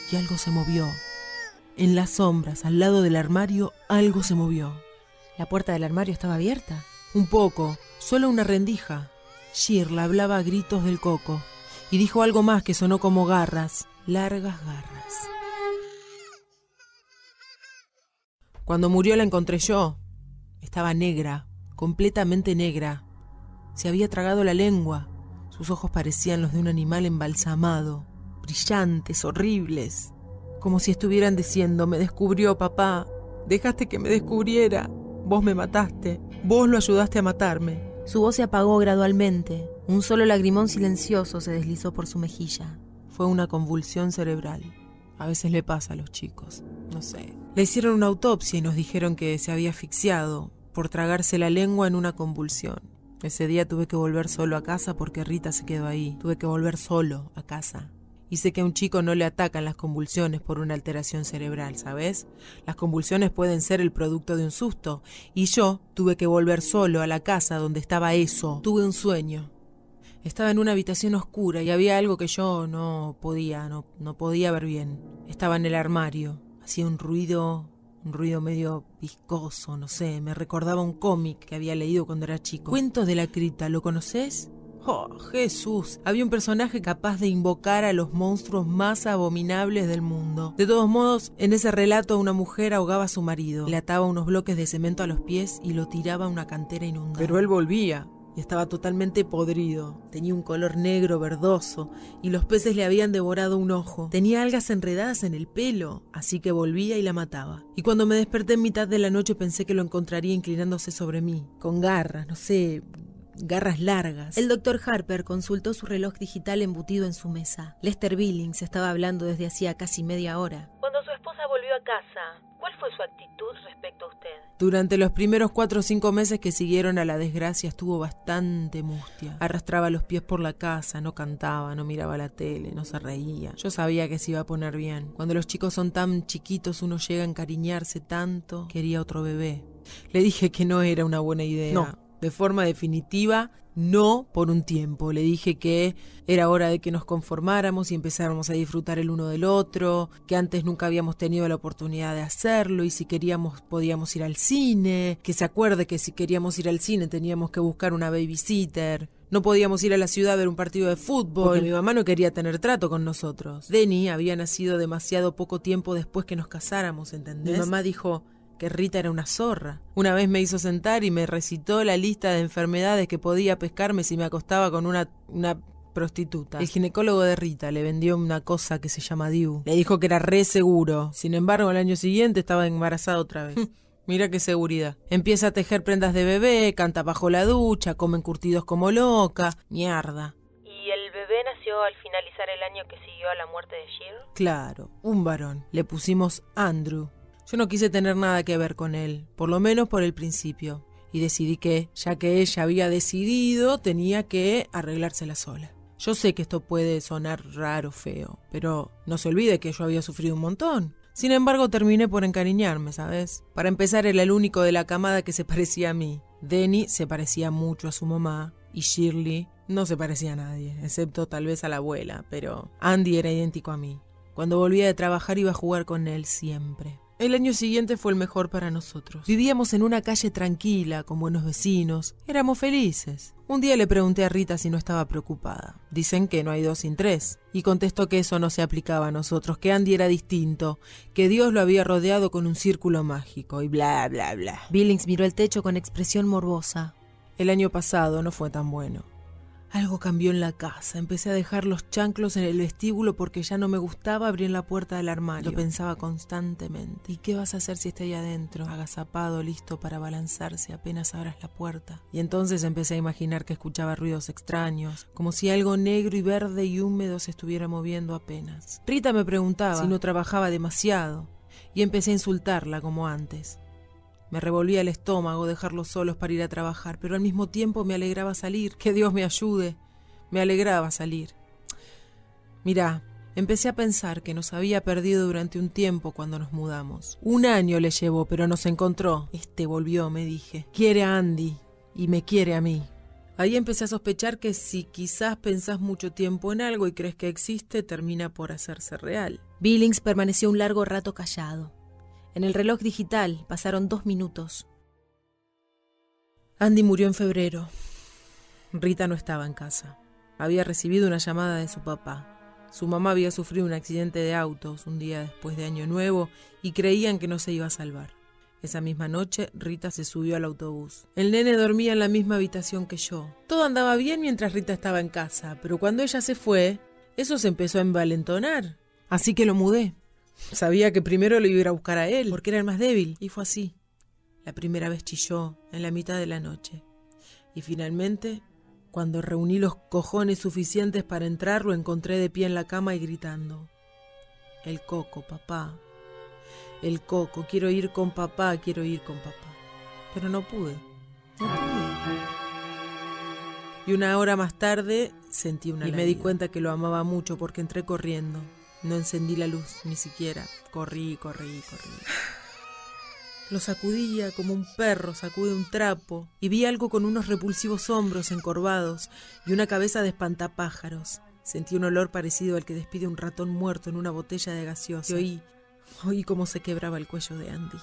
Y algo se movió. En las sombras, al lado del armario, algo se movió. La puerta del armario estaba abierta. Un poco, solo una rendija. Shirla hablaba a gritos del coco y dijo algo más que sonó como garras, largas garras. Cuando murió la encontré yo. Estaba negra, completamente negra. Se había tragado la lengua. Sus ojos parecían los de un animal embalsamado, brillantes, horribles, como si estuvieran diciendo, me descubrió papá, dejaste que me descubriera, vos me mataste, vos lo ayudaste a matarme. Su voz se apagó gradualmente. Un solo lagrimón silencioso se deslizó por su mejilla. Fue una convulsión cerebral. A veces le pasa a los chicos, no sé. Le hicieron una autopsia y nos dijeron que se había asfixiado por tragarse la lengua en una convulsión. Ese día tuve que volver solo a casa porque Rita se quedó ahí. Tuve que volver solo a casa. Y sé que a un chico no le atacan las convulsiones por una alteración cerebral, ¿sabes? Las convulsiones pueden ser el producto de un susto. Y yo tuve que volver solo a la casa donde estaba eso. Tuve un sueño. Estaba en una habitación oscura y había algo que yo no podía, no, podía ver bien. Estaba en el armario, Hacía un ruido, un ruido medio viscoso, no sé, me recordaba un cómic que había leído cuando era chico. Cuentos de la cripta, ¿lo conoces? Oh, Jesús. Había un personaje capaz de invocar a los monstruos más abominables del mundo. De todos modos, en ese relato una mujer ahogaba a su marido, le ataba unos bloques de cemento a los pies y lo tiraba a una cantera inundada. Pero él volvía. Y estaba totalmente podrido. Tenía un color negro verdoso y los peces le habían devorado un ojo. Tenía algas enredadas en el pelo, así que volvía y la mataba. Y cuando me desperté en mitad de la noche pensé que lo encontraría inclinándose sobre mí, con garras, no sé, garras largas. El doctor Harper consultó su reloj digital embutido en su mesa. Lester Billings estaba hablando desde hacía casi media hora. Cuando su esposa volvió a casa, ¿cuál fue su actitud respecto a usted? Durante los primeros cuatro o cinco meses que siguieron a la desgracia estuvo bastante mustia. Arrastraba los pies por la casa, no cantaba, no miraba la tele, no se reía. Yo sabía que se iba a poner bien. Cuando los chicos son tan chiquitos uno llega a encariñarse tanto. Quería otro bebé. Le dije que no era una buena idea. No, de forma definitiva, no por un tiempo. Le dije que era hora de que nos conformáramos y empezáramos a disfrutar el uno del otro, que antes nunca habíamos tenido la oportunidad de hacerlo y si queríamos podíamos ir al cine, que se acuerde que si queríamos ir al cine teníamos que buscar una babysitter. No podíamos ir a la ciudad a ver un partido de fútbol. Porque mi mamá no quería tener trato con nosotros. Denny había nacido demasiado poco tiempo después que nos casáramos, ¿entendés? Mi mamá dijo, que Rita era una zorra. Una vez me hizo sentar y me recitó la lista de enfermedades que podía pescarme si me acostaba con una, una prostituta. El ginecólogo de Rita le vendió una cosa que se llama DIU. Le dijo que era re seguro. Sin embargo, el año siguiente estaba embarazada otra vez. Mira qué seguridad. Empieza a tejer prendas de bebé, canta bajo la ducha, come encurtidos como loca. Mierda. ¿Y el bebé nació al finalizar el año que siguió a la muerte de Jill? Claro, un varón. Le pusimos Andrew. Yo no quise tener nada que ver con él, por lo menos por el principio, y decidí que, ya que ella había decidido, tenía que arreglársela sola. Yo sé que esto puede sonar raro, feo, pero no se olvide que yo había sufrido un montón. Sin embargo, terminé por encariñarme, ¿sabes? Para empezar, era el único de la camada que se parecía a mí. Denny se parecía mucho a su mamá y Shirley no se parecía a nadie, excepto tal vez a la abuela, pero Andy era idéntico a mí. Cuando volvía de trabajar iba a jugar con él siempre. El año siguiente fue el mejor para nosotros. Vivíamos en una calle tranquila, con buenos vecinos. Éramos felices. Un día le pregunté a Rita si no estaba preocupada. Dicen que no hay dos sin tres. Y contestó que eso no se aplicaba a nosotros, que Andy era distinto, que Dios lo había rodeado con un círculo mágico y bla, bla, bla. Billings miró el techo con expresión morbosa. El año pasado no fue tan bueno. Algo cambió en la casa. Empecé a dejar los chanclos en el vestíbulo porque ya no me gustaba abrir la puerta del armario. Lo pensaba constantemente. ¿Y qué vas a hacer si está ahí adentro? Agazapado, listo para balanzarse apenas abras la puerta. Y entonces empecé a imaginar que escuchaba ruidos extraños, como si algo negro y verde y húmedo se estuviera moviendo apenas. Rita me preguntaba si no trabajaba demasiado, y empecé a insultarla como antes. Me revolvía el estómago dejarlos solos para ir a trabajar, pero al mismo tiempo me alegraba salir. Que Dios me ayude. Me alegraba salir. Mirá, empecé a pensar que nos había perdido durante un tiempo cuando nos mudamos. Un año le llevó, pero nos encontró. Este volvió, me dije. Quiere a Andy y me quiere a mí. Ahí empecé a sospechar que si quizás pensás mucho tiempo en algo y crees que existe, termina por hacerse real. Billings permaneció un largo rato callado. En el reloj digital pasaron dos minutos. Andy murió en febrero. Rita no estaba en casa. Había recibido una llamada de su papá. Su mamá había sufrido un accidente de autos un día después de Año Nuevo y creían que no se iba a salvar. Esa misma noche, Rita se subió al autobús. El nene dormía en la misma habitación que yo. Todo andaba bien mientras Rita estaba en casa, pero cuando ella se fue, eso se empezó a envalentonar. Así que lo mudé. Sabía que primero lo iba a ir a buscar a él, porque era el más débil, y fue así. La primera vez chilló, en la mitad de la noche. Y finalmente, cuando reuní los cojones suficientes para entrar, lo encontré de pie en la cama y gritando. El coco, papá. El coco, quiero ir con papá, quiero ir con papá. Pero no pude. No pude. Y una hora más tarde sentí una... Y me di cuenta que lo amaba mucho porque entré corriendo. No encendí la luz, ni siquiera. Corrí, corrí, corrí. Lo sacudía como un perro sacude un trapo y vi algo con unos repulsivos hombros encorvados y una cabeza de espantapájaros. Sentí un olor parecido al que despide un ratón muerto en una botella de gaseosa. Y oí Oí cómo se quebraba el cuello de Andy.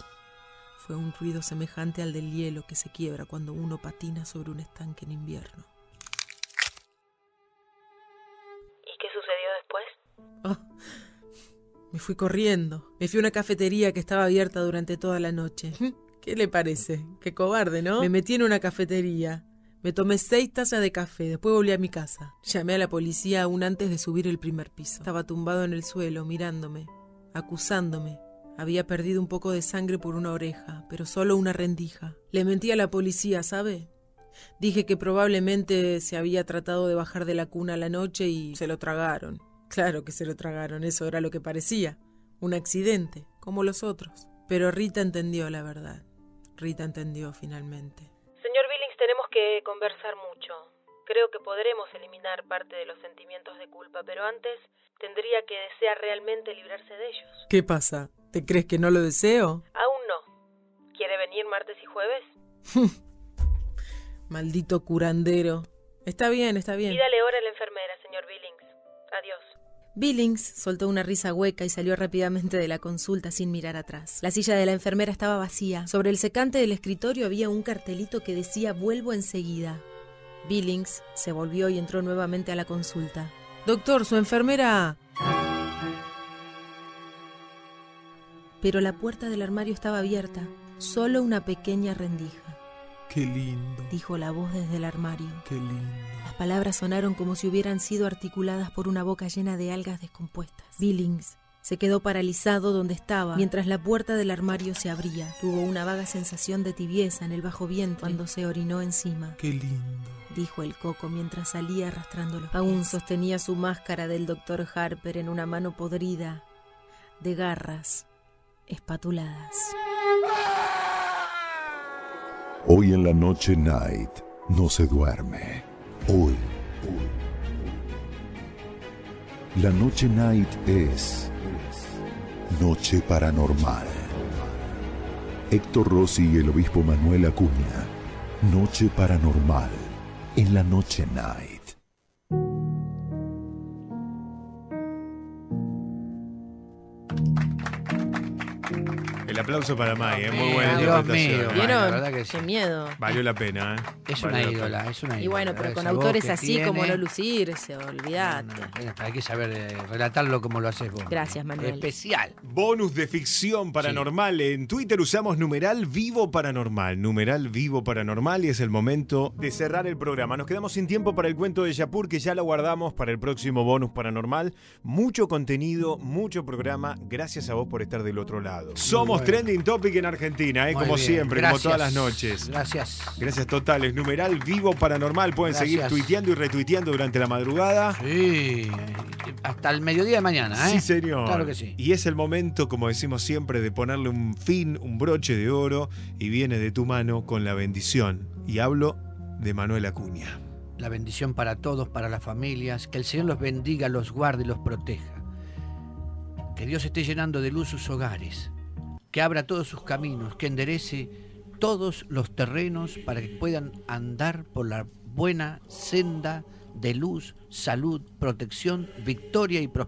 Fue un ruido semejante al del hielo que se quiebra cuando uno patina sobre un estanque en invierno. Ah, me fui corriendo. Me fui a una cafetería que estaba abierta durante toda la noche. ¿Qué le parece? Qué cobarde, ¿no? Me metí en una cafetería. Me tomé seis tazas de café, después volví a mi casa. Llamé a la policía aún antes de subir el primer piso. Estaba tumbado en el suelo, mirándome, acusándome. Había perdido un poco de sangre por una oreja, pero solo una rendija. Le mentí a la policía, ¿sabe? Dije que probablemente se había tratado de bajar de la cuna a la noche y se lo tragaron. Claro que se lo tragaron, eso era lo que parecía. Un accidente, como los otros. Pero Rita entendió la verdad. Rita entendió finalmente. Señor Billings, tenemos que conversar mucho. Creo que podremos eliminar parte de los sentimientos de culpa, pero antes tendría que desear realmente librarse de ellos. ¿Qué pasa? ¿Te crees que no lo deseo? Aún no. ¿Quiere venir martes y jueves? Maldito curandero. Está bien, está bien. Pídale hora a la enfermera, señor Billings. Adiós. Billings soltó una risa hueca y salió rápidamente de la consulta sin mirar atrás. La silla de la enfermera estaba vacía. Sobre el secante del escritorio había un cartelito que decía vuelvo enseguida. Billings se volvió y entró nuevamente a la consulta. Doctor, su enfermera... Pero la puerta del armario estaba abierta, solo una pequeña rendija. Qué lindo, dijo la voz desde el armario. qué lindo. Las palabras sonaron como si hubieran sido articuladas por una boca llena de algas descompuestas. Billings se quedó paralizado donde estaba mientras la puerta del armario se abría. Tuvo una vaga sensación de tibieza en el bajo vientre cuando se orinó encima. Qué lindo. Dijo el coco mientras salía arrastrando los pies. Aún sostenía su máscara del doctor Harper en una mano podrida de garras espatuladas. Hoy en la noche Night no se duerme. Hoy. La noche Night es Noche Paranormal. Héctor Rossi y el obispo Manuel Acuña. Noche Paranormal en la noche Night. El aplauso para May, ¿eh? muy buena Dios interpretación. mío, ¿Vieron? la verdad que sí. Qué miedo. Valió la pena, ¿eh? Es Valió una la ídola, es una ídola. Y bueno, pero Esa con voz autores que así como no lucirse, pero hay que saber eh, relatarlo como lo haces vos. Gracias, Manuel. Especial. Bonus de ficción paranormal. En Twitter usamos numeral vivo paranormal. Numeral vivo paranormal y es el momento de cerrar el programa. Nos quedamos sin tiempo para el cuento de Yapur que ya lo guardamos para el próximo bonus paranormal. Mucho contenido, mucho programa. Gracias a vos por estar del otro lado. Somos. Trending Topic en Argentina, ¿eh? Muy como bien, siempre, gracias. como todas las noches. Gracias. Gracias totales. Numeral vivo paranormal. Pueden seguir tuiteando y retuiteando durante la madrugada. Sí, hasta el mediodía de mañana, ¿eh? Sí, señor. Claro que sí. Y es el momento, como decimos siempre, de ponerle un fin, un broche de oro, y viene de tu mano con la bendición. Y hablo de Manuel Acuña. La bendición para todos, para las familias. Que el Señor los bendiga, los guarde y los proteja. Que Dios esté llenando de luz sus hogares. Que abra todos sus caminos. Que enderece todos los terrenos para que puedan andar por la buena senda de luz, salud, protección, victoria y prosperidad.